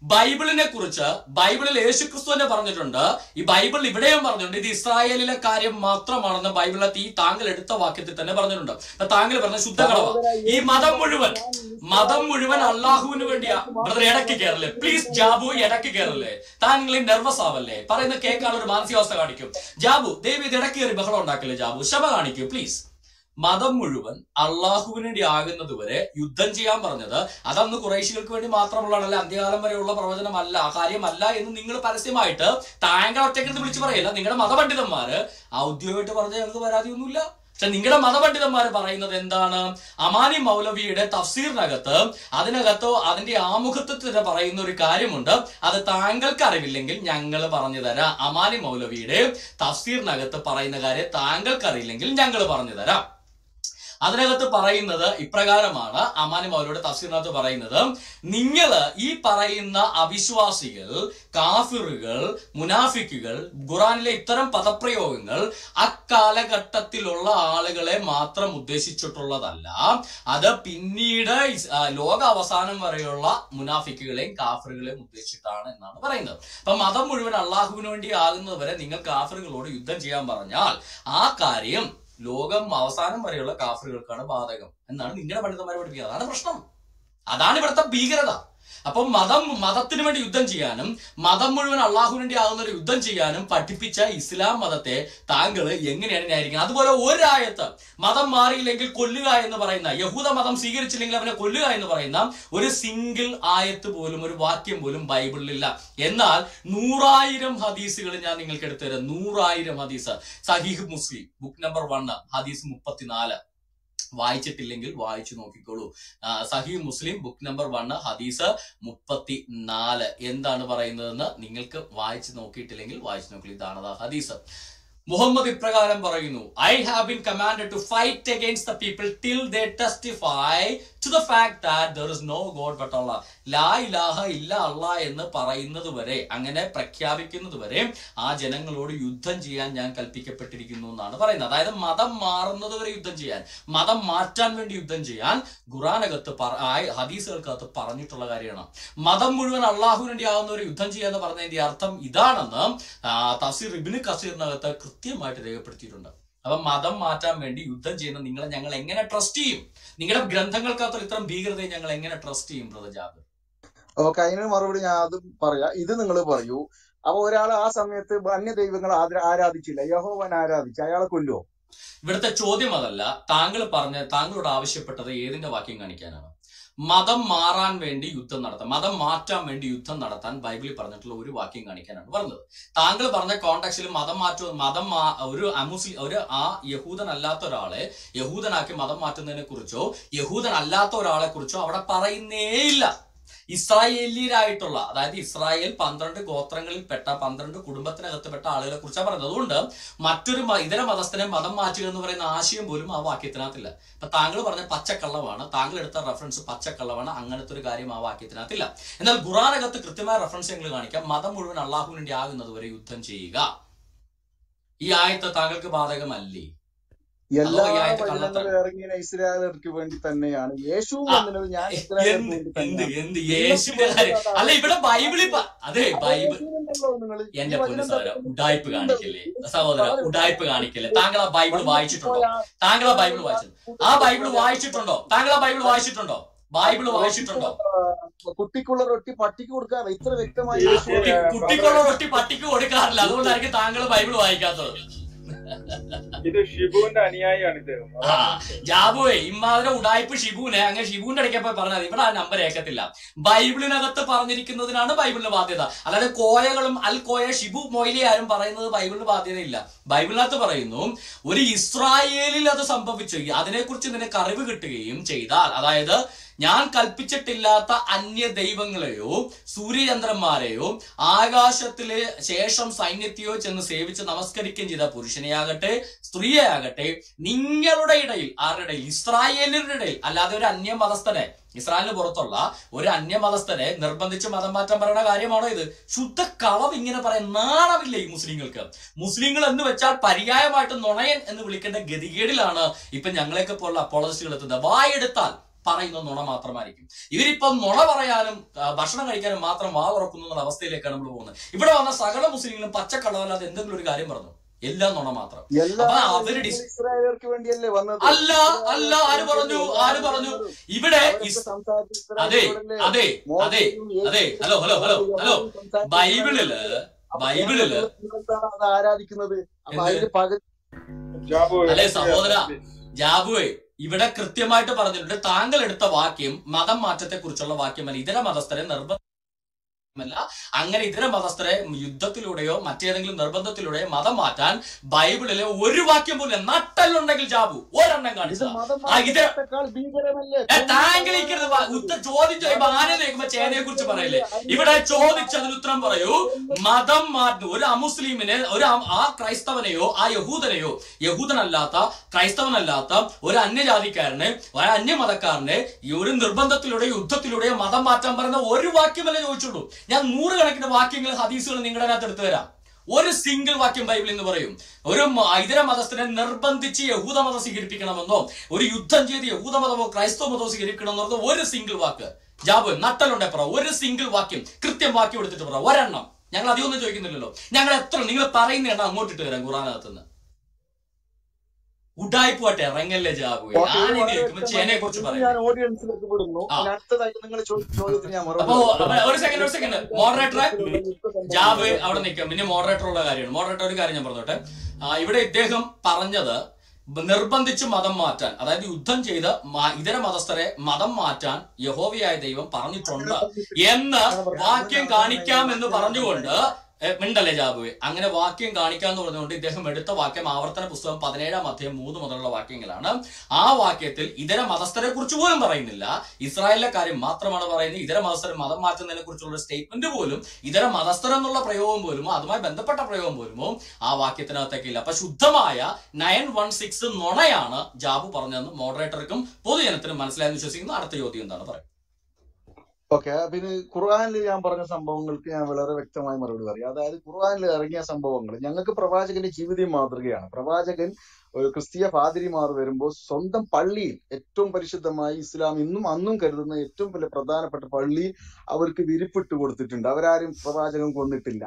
D: ബൈബിളിനെ കുറിച്ച് ബൈബിളിൽ യേശുക്രിസ്തു തന്നെ പറഞ്ഞിട്ടുണ്ട്. ഈ ബൈബിൾ ഇവിടെയും പറഞ്ഞിട്ടുണ്ട്. ഇത് ഇസ്രായേലിലെ കാര്യം മാത്രമാണെന്ന് ബൈബിളിലെ ഈ താങ്കൾ എടുത്ത വാക്യത്തിൽ തന്നെ പറഞ്ഞിട്ടുണ്ട്. താങ്കൾ പറഞ്ഞ ശുദ്ധ കളവ. ഈ മതം മുഴുവൻ മതം മുഴുവൻ അള്ളാഹുവിന് വേണ്ടിയാ. ബ്രദർ ഇടയ്ക്ക് കയറല്ലേ പ്ലീസ് ജാബു ഇടയ്ക്ക് കയറല്ലേ താങ്കൾ നെർവസ് ആവല്ലേ? പറയുന്ന കേൾക്കാനുള്ള ഒരു മാനസികാവസ്ഥ കാണിക്കും. ജാബു ദേവി ഇത് ഇടയ്ക്ക് കയറി ബഹളം ഉണ്ടാക്കില്ലേ ജാബു? ക്ഷമ കാണിക്കൂ പ്ലീസ്. മതം മുഴുവൻ അള്ളാഹുവിന് വേണ്ടി ആകുന്നത് വരെ യുദ്ധം ചെയ്യാൻ പറഞ്ഞത് അതന്ന് കുറേശികൾക്ക് വേണ്ടി മാത്രമുള്ളതല്ല അന്ത്യകാലം വരെയുള്ള പ്രവചനമല്ല കാര്യമല്ല എന്ന് നിങ്ങൾ പരസ്യമായിട്ട് താങ്കൾ ഒറ്റയ്ക്ക് വിളിച്ചു പറയില്ല. നിങ്ങളുടെ മതപണ്ഡിതന്മാര് ഔദ്യോഗികമായിട്ട് പറഞ്ഞ ഞങ്ങൾക്ക് പരാതിയൊന്നുമില്ല. പക്ഷെ നിങ്ങളുടെ മതപണ്ഡിതന്മാർ പറയുന്നത് എന്താണ്? അമാനി മൗലവിയുടെ തഫ്സീറിനകത്ത് അതിനകത്തോ അതിന്റെ ആമുഖത്തിൽ തന്നെ പറയുന്ന ഒരു കാര്യമുണ്ട്. അത് താങ്കൾക്ക് അറിവില്ലെങ്കിൽ ഞങ്ങൾ പറഞ്ഞു തരാം. അമാനി മൗലവിയുടെ തഫ്സീറിനകത്ത് പറയുന്ന കാര്യം താങ്കൾക്ക് അറിയില്ലെങ്കിൽ ഞങ്ങൾ പറഞ്ഞു തരാം. അതിനകത്ത് പറയുന്നത് ഇപ്രകാരമാണ്. അമാനും അവരോട് തഫ്സീറിനകത്ത് പറയുന്നത് നിങ്ങൾ ഈ പറയുന്ന അവിശ്വാസികൾ കാഫിറുകൾ മുനാഫിക്കുകൾ ഖുറാനിലെ ഇത്തരം പദപ്രയോഗങ്ങൾ അക്കാലഘട്ടത്തിലുള്ള ആളുകളെ മാത്രം ഉദ്ദേശിച്ചിട്ടുള്ളതല്ല. അത് പിന്നീട് ലോക അവസാനം വരെയുള്ള മുനാഫിക്കുകളെയും കാഫറുകളെയും ഉദ്ദേശിച്ചിട്ടാണ് എന്നാണ് പറയുന്നത്. അപ്പൊ മതം മുഴുവൻ അള്ളാഹുവിന് വേണ്ടി ആകുന്നത് വരെ നിങ്ങൾ കാഫറുകളോട് യുദ്ധം ചെയ്യാൻ പറഞ്ഞാൽ ആ കാര്യം ലോകം അവസാനം വരെയുള്ള കാഫറുകൾക്കാണ് ബാധകം. എന്നാണ് നിങ്ങളുടെ പണ്ഡിതന്മാരെ പഠിപ്പിക്കുന്നത്. അതാണ് പ്രശ്നം. അതാണ് ഇവിടുത്തെ ഭീകരത. അപ്പം മതം മതത്തിന് വേണ്ടി യുദ്ധം ചെയ്യാനും മതം മുഴുവൻ അള്ളാഹുവിന് വേണ്ടി ആകുന്ന ഒരു യുദ്ധം ചെയ്യാനും പഠിപ്പിച്ച ഇസ്ലാം മതത്തെ താങ്കൾ എങ്ങനെയാണ് ന്യായീകരിക്കുന്നത്? അതുപോലെ ഒരായത്ത് മതം മാറിയില്ലെങ്കിൽ കൊല്ലുക എന്ന് പറയുന്ന യഹൂദ മതം സ്വീകരിച്ചില്ലെങ്കിൽ അവനെ കൊല്ലുക എന്ന് പറയുന്ന ഒരു സിംഗിൾ ആയത്ത് പോലും ഒരു വാക്യം പോലും ബൈബിളിലില്ല. എന്നാൽ നൂറായിരം ഹദീസുകൾ ഞാൻ നിങ്ങൾക്ക് എടുത്തു തരാം നൂറായിരം ഹദീസ്. സഹീഹ് മുസ്ലിം ബുക്ക് നമ്പർ വൺ ഹദീസ് മുപ്പത്തിനാല്. വായിച്ചിട്ടില്ലെങ്കിൽ വായിച്ചു നോക്കിക്കോളൂ. സഹി മുസ്ലിം ബുക്ക് നമ്പർ വൺ ഹദീസ് മുപ്പത്തി നാല് എന്താണ് പറയുന്നതെന്ന് നിങ്ങൾക്ക് വായിച്ചു നോക്കിയിട്ടില്ലെങ്കിൽ വായിച്ചു നോക്കി. ഇതാണ് ഹദീസ്. മുഹമ്മദ് ഇപ്രകാരം പറയുന്നു I have been commanded to fight against the people till they testify to the fact that there is no god but അള്ള ലാ ഇലാഹ ഇല്ല അള്ള എന്ന് പറയുന്നത് വരെ അങ്ങനെ പ്രഖ്യാപിക്കുന്നത് വരെ ആ ജനങ്ങളോട് യുദ്ധം ചെയ്യാൻ ഞാൻ കൽപ്പിക്കപ്പെട്ടിരിക്കുന്നു എന്നാണ് പറയുന്നത്. അതായത് മതം മാറുന്നത് വരെ യുദ്ധം ചെയ്യാൻ മതം മാറ്റാൻ വേണ്ടി യുദ്ധം ചെയ്യാൻ ഖുറാനകത്ത് ഹദീസുകൾക്കകത്ത് പറഞ്ഞിട്ടുള്ള കാര്യമാണ്. മതം മുഴുവൻ അള്ളാഹുവിന് വേണ്ടി ആകുന്ന യുദ്ധം ചെയ്യാന്ന് പറഞ്ഞതിന്റെ അർത്ഥം ഇതാണെന്ന് തഫ്സീർ ഇബിന് കസീറിനകത്ത് കൃത്യമായിട്ട് രേഖപ്പെടുത്തിയിട്ടുണ്ട്. അപ്പൊ മതം മാറ്റാൻ വേണ്ടി യുദ്ധം ചെയ്യുന്ന നിങ്ങളെ ഞങ്ങൾ എങ്ങനെ ട്രസ്റ്റ് ചെയ്യും? നിങ്ങളുടെ ഗ്രന്ഥങ്ങൾക്കകത്ത് ഇത്തരം ഭീകരതയെ ഞങ്ങൾ എങ്ങനെ ട്രസ്റ്റ് ചെയ്യും ബ്രദർ ജാബിർ?
L: ഓക്കെ അതിന് മറുപടി ഞാൻ അത് പറയാം. ഇത് നിങ്ങൾ പറയൂ. അപ്പൊ ഒരാൾ ആ സമയത്ത് അന്യ ദൈവങ്ങൾ ആരാധിച്ചില്ല. യഹോവൻ ആരാധിച്ചു അയാളെ കൊല്ലുവോ?
D: ഇവിടുത്തെ ചോദ്യം അതല്ല. താങ്കൾ പറഞ്ഞ താങ്കളോട് ആവശ്യപ്പെട്ടത് ഏതിന്റെ വാക്യം കാണിക്കാനാണ്? മതം മാറാൻ വേണ്ടി യുദ്ധം നടത്താൻ മതം മാറ്റാൻ വേണ്ടി യുദ്ധം നടത്താൻ ബൈബിളിൽ പറഞ്ഞിട്ടുള്ള ഒരു വാക്യം കാണിക്കാനാണ് പറഞ്ഞത്. താങ്കൾ പറഞ്ഞ കോണ്ടാക്സിൽ മതം മാറ്റോ മതം ഒരു അമുസ്ലിം ഒരു ആ യഹൂദനല്ലാത്ത ഒരാളെ യഹൂദനാക്കി മതം മാറ്റുന്നതിനെ കുറിച്ചോ യഹൂദനല്ലാത്ത ഒരാളെ കുറിച്ചോ അവിടെ പറയുന്നേയില്ല. ഇസ്രായേലിയരായിട്ടുള്ള അതായത് ഇസ്രായേൽ പന്ത്രണ്ട് ഗോത്രങ്ങളിൽപ്പെട്ട പന്ത്രണ്ട് കുടുംബത്തിനകത്ത് പെട്ട ആളുകളെ കുറിച്ചാണ് പറയുന്നത്. അതുകൊണ്ട് മറ്റൊരു ഇതര മതസ്ഥനെ മതം മാറ്റുക എന്ന് പറയുന്ന ആശയം പോലും ആ വാക്യത്തിനകത്തില്ല. ഇപ്പൊ താങ്കൾ പറഞ്ഞ പച്ചക്കള്ളമാണ് താങ്കൾ എടുത്ത റെഫറൻസ് പച്ചക്കള്ളമാണ് അങ്ങനത്തെ ഒരു കാര്യം ആ വാക്യത്തിനകത്തില്ല. എന്നാൽ ഖുറാനകത്ത് കൃത്യമായ റെഫറൻസ് ഞങ്ങൾ കാണിക്കാം. മതം മുഴുവൻ അള്ളാഹുവിന്റെ ആകുന്നത് വരെ യുദ്ധം ചെയ്യുക. ഈ ആയത്ത് താങ്കൾക്ക് ബാധകമല്ലേ?
L: എല്ലാ വചനങ്ങളും ഇറങ്ങിയ ഇസ്രായേലർക്ക് വേണ്ടി തന്നെയാണ്. യേശു വന്നത് ഞാൻ
D: അല്ല ഇവിടെ ബൈബിളിൽ അതെ ബൈബിൾ. എന്റെ പൊന്നു സഹോദര ഉഡായ്പ് കാണിക്കല്ലേ? സഹോദര ഉടായ്പ കാണിക്കല്ലേ? താങ്കൾ ആ ബൈബിൾ വായിച്ചിട്ടുണ്ടോ? താങ്കൾ ആ ബൈബിൾ വായിച്ചിട്ടുണ്ടോ? ആ ബൈബിൾ വായിച്ചിട്ടുണ്ടോ? താങ്കൾ ആ ബൈബിൾ വായിച്ചിട്ടുണ്ടോ? ബൈബിൾ വായിച്ചിട്ടുണ്ടോ?
L: കുട്ടിക്കുള്ള റൊട്ടി പട്ടിക്ക് കൊടുക്കാറില്ല. ഇത്ര വ്യക്തമായി
D: കുട്ടിക്കുള്ള റൊട്ടി പട്ടിക്ക് കൊടുക്കാറില്ല. അതുകൊണ്ടായിരിക്കും താങ്കൾ ബൈബിൾ വായിക്കാത്തത്.
G: ഇത് ഷിബുവിന്റെ അനുയായിയാണ് ഇദ്ദേഹം.
D: ആ ജാബുവേ ഇമ്മാതിരെ ഉടായ്പ് ഷിബുവിനെ അങ്ങനെ ഷിബുവിന്റെ ഇടയ്ക്ക് പോയി പറഞ്ഞാൽ ഇവിടെ ആ നമ്പർ ഏക്കത്തില്ല. ബൈബിളിനകത്ത് പറഞ്ഞിരിക്കുന്നതിനാണ് ബൈബിളിന് ബാധ്യത. അല്ലാതെ കോയകളും അൽ കോയ ഷിബു മൊയ്ലി ആരും പറയുന്നത് ബൈബിളിന് ബാധ്യതയില്ല. ബൈബിളിനകത്ത് പറയുന്നു ഒരു ഇസ്രായേലിൽ അത് സംഭവിച്ചു. അതിനെക്കുറിച്ച് നിനക്ക് അറിവ് കിട്ടുകയും ചെയ്താൽ അതായത് ഞാൻ കൽപ്പിച്ചിട്ടില്ലാത്ത അന്യ ദൈവങ്ങളെയോ സൂര്യചന്ദ്രന്മാരെയോ ആകാശത്തിലെ ശേഷം സൈന്യത്തെയോ ചെന്ന് സേവിച്ച് നമസ്കരിക്കുകയും ചെയ്ത പുരുഷനെയാകട്ടെ സ്ത്രീയെയാകട്ടെ നിങ്ങളുടെ ഇടയിൽ ആരുടെ ഇടയിൽ? ഇസ്രായേലിന്റെ ഇടയിൽ. അല്ലാതെ ഒരു അന്യ മതസ്ഥനെ ഇസ്രായേലിന് പുറത്തുള്ള ഒരു അന്യമതസ്ഥനെ നിർബന്ധിച്ച് മതം മാറ്റം പറയുന്ന കാര്യമാണോ ഇത്? ശുദ്ധ കളവ് ഇങ്ങനെ പറയാൻ നാണമില്ല ഈ മുസ്ലിങ്ങൾക്ക്. മുസ്ലിങ്ങൾ എന്ന് വെച്ചാൽ പര്യായമായിട്ട് നുണയൻ എന്ന് വിളിക്കേണ്ട ഗതികേടിലാണ് ഇപ്പൊ ഞങ്ങളെയൊക്കെ പോലുള്ള അപ്പോളജിസ്റ്റുകൾ എത്തുന്നത്. വായെടുത്താൽ പറയുന്ന നുണ മാത്രമായിരിക്കും. ഇവരിപ്പം നുണ പറയാനും ഭക്ഷണം കഴിക്കാനും മാത്രം വാ തുറക്കുന്നു എന്നുള്ള അവസ്ഥയിലേക്കാണ് നമ്മൾ പോകുന്നത്. ഇവിടെ വന്ന സകല മുസ്ലിങ്ങളും പച്ചക്കള്ളമല്ലാതെ എന്തെങ്കിലും ഒരു കാര്യം പറഞ്ഞു. എല്ലാം നുണ മാത്രം.
L: എല്ലാ
D: അപ്പൊ അവർ
L: നിങ്ങൾ
D: ഡിസ്
L: ഇസ്രായേലർക്ക് വേണ്ടിയല്ലേ വന്നത്?
D: അല്ല അല്ല ആര് പറഞ്ഞു? ആര് പറഞ്ഞു? ഇവിടെ അതെ അതെ അതെ അതെ.
L: Hello hello
D: hello
L: hello. ബൈബിളിൽ ബൈബിളിൽ ആരാധിക്കുന്നത്?
D: അല്ലെ സഹോദര ജാബുവേ. ഇവിടെ കൃത്യമായിട്ട് പറഞ്ഞിട്ടുണ്ട്. താങ്കൾ എടുത്ത വാക്യം മതം മാറ്റത്തെ കുറിച്ചുള്ള വാക്യമല്ല. ഇതര മതസ്ഥരെ നിർബന്ധ അല്ല അങ്ങനെ ഇതര മതസ്ഥരെ യുദ്ധത്തിലൂടെയോ മറ്റേതെങ്കിലും നിർബന്ധത്തിലൂടെയോ മതം മാറ്റാൻ ബൈബിളിലെ ഒരു വാക്യം പോലും നട്ടല്ലുണ്ടെങ്കിൽ ജാബു ഒരെണ്ണം
L: കാണിച്ചു
D: കാണിച്ചതാ ഉത്ത ചോദിച്ചു കഴിയുമ്പോ ആന നിൽക്കുമ്പോ ചേനയെ കുറിച്ച് പറയില്ലേ? ഇവിടെ ചോദിച്ചതിന് ഉത്തരം പറയൂ. മതം മാറ്റുന്നു ഒരു അമുസ്ലിമിനെ ഒരു ആ ക്രൈസ്തവനെയോ ആ യഹൂദനെയോ യഹൂദനല്ലാത്ത ക്രൈസ്തവനല്ലാത്ത ഒരു അന്യജാതിക്കാരന് ഒരു അന്യമതക്കാരനെ ഈ ഒരു നിർബന്ധത്തിലൂടെ യുദ്ധത്തിലൂടെ മതം മാറ്റാൻ പറയുന്ന ഒരു വാക്യമല്ലേ ചോദിച്ചുള്ളൂ. ഞാൻ നൂറുകണക്കിന് വാക്യങ്ങൾ ഹദീസുകൾ നിങ്ങളുടെ അകത്ത് എടുത്തു തരാം. ഒരു സിംഗിൾ വാക്യം ബൈബിൾ എന്ന് പറയും ഒരു ഇതര മതസ്ഥനെ നിർബന്ധിച്ച് യഹൂദ മതം സ്വീകരിപ്പിക്കണമെന്നോ ഒരു യുദ്ധം ചെയ്ത് യഹൂദ മതമോ ക്രൈസ്തവ മതമോ സ്വീകരിക്കണമെന്നോ ഒരു സിംഗിൾ വാക്ക്. ജാബ് നട്ടലുണ്ടെ പറ ഒരു സിംഗിൾ വാക്യം കൃത്യം വാക്യം എടുത്തിട്ട് പറ ഒരെണ്ണം. ഞങ്ങൾ അധികമൊന്നും ചോദിക്കുന്നില്ലല്ലോ. ഞങ്ങൾ എത്ര നിങ്ങൾ പറയുന്ന എണ്ണം അങ്ങോട്ടിട്ട് തരാം ഖുറാനകത്തുനിന്ന് ഉഡായിപ്പോട്ടെ ഇറങ്ങല്ലേ ജാബു
L: വ്യക്തമായി
D: കുറിച്ച്
L: ഞാൻ ഓഡിയൻസിലേക്ക് വിടുന്നു അടുത്തതായിട്ട് നിങ്ങൾ ചോദ്യത്തിന് ഞാൻ
D: ഒരു സെക്കൻഡ് ഒരു സെക്കൻഡ് മോഡറേറ്ററെ ജാബ് അവിടെ നിൽക്കാം പിന്നെ മോഡറേറ്റർ ഉള്ള കാര്യമാണ് മോഡറേറ്റർ ഒരു കാര്യം ഞാൻ പറഞ്ഞോട്ടെ ഇവിടെ ഇദ്ദേഹം പറഞ്ഞത് നിർബന്ധിച്ച് മതം മാറ്റാൻ അതായത് യുദ്ധം ചെയ്ത് ഇതര മതസ്ഥരെ മതം മാറ്റാൻ യഹോവയായ ദൈവം പറഞ്ഞിട്ടുണ്ട് എന്ന് വാക്യം കാണിക്കാം എന്ന് പറഞ്ഞുകൊണ്ട് മിണ്ടല്ലേ ജാബുവെ? അങ്ങനെ വാക്യം കാണിക്കാന്ന് പറഞ്ഞുകൊണ്ട് ഇദ്ദേഹം എടുത്ത വാക്യം ആവർത്തന പുസ്തകം പതിനേഴാം അധ്യായം മൂന്ന് മുതലുള്ള വാക്യങ്ങളാണ്. ആ വാക്യത്തിൽ ഇതര മതസ്ഥരെ കുറിച്ച് പോലും പറയുന്നില്ല. ഇസ്രായേലിലെ കാര്യം മാത്രമാണ് പറയുന്നത്. ഇതര മതസ്ഥരെ മതം മാറ്റുന്നതിനെ കുറിച്ചുള്ള സ്റ്റേറ്റ്മെന്റ് പോലും ഇതര മതസ്ഥർ എന്നുള്ള പ്രയോഗം പോലുമോ അതുമായി ബന്ധപ്പെട്ട പ്രയോഗം പോലുമോ ആ വാക്യത്തിനകത്തേക്കില്ല. അപ്പൊ ശുദ്ധമായ നയൻ വൺ സിക്സ് നുണയാണ് ജാബു പറഞ്ഞതെന്ന് മോഡറേറ്റർക്കും പൊതുജനത്തിനും മനസ്സിലായെന്ന് വിശ്വസിക്കുന്നു. അടുത്ത ചോദ്യം എന്താണ് പറയുന്നത്
L: ഓക്കെ പിന്നെ ഖുർആാനിൽ ഞാൻ പറഞ്ഞ സംഭവങ്ങൾക്ക് ഞാൻ വളരെ വ്യക്തമായി മറുപടി പറയാം. അതായത് ഖുർആാനിൽ ഇറങ്ങിയ സംഭവങ്ങൾ ഞങ്ങൾക്ക് പ്രവാചകന്റെ ജീവിതം മാതൃകയാണ്. പ്രവാചകൻ ഒരു ക്രിസ്തീയ പാതിരിമാർ വരുമ്പോൾ സ്വന്തം പള്ളിയിൽ ഏറ്റവും പരിശുദ്ധമായി ഇസ്ലാം ഇന്നും അന്നും കരുതുന്ന ഏറ്റവും വലിയ പ്രധാനപ്പെട്ട പള്ളി അവർക്ക് വിരിപ്പിട്ട് കൊടുത്തിട്ടുണ്ട്. അവരാരും പ്രവാചകൻ കൊന്നിട്ടില്ല.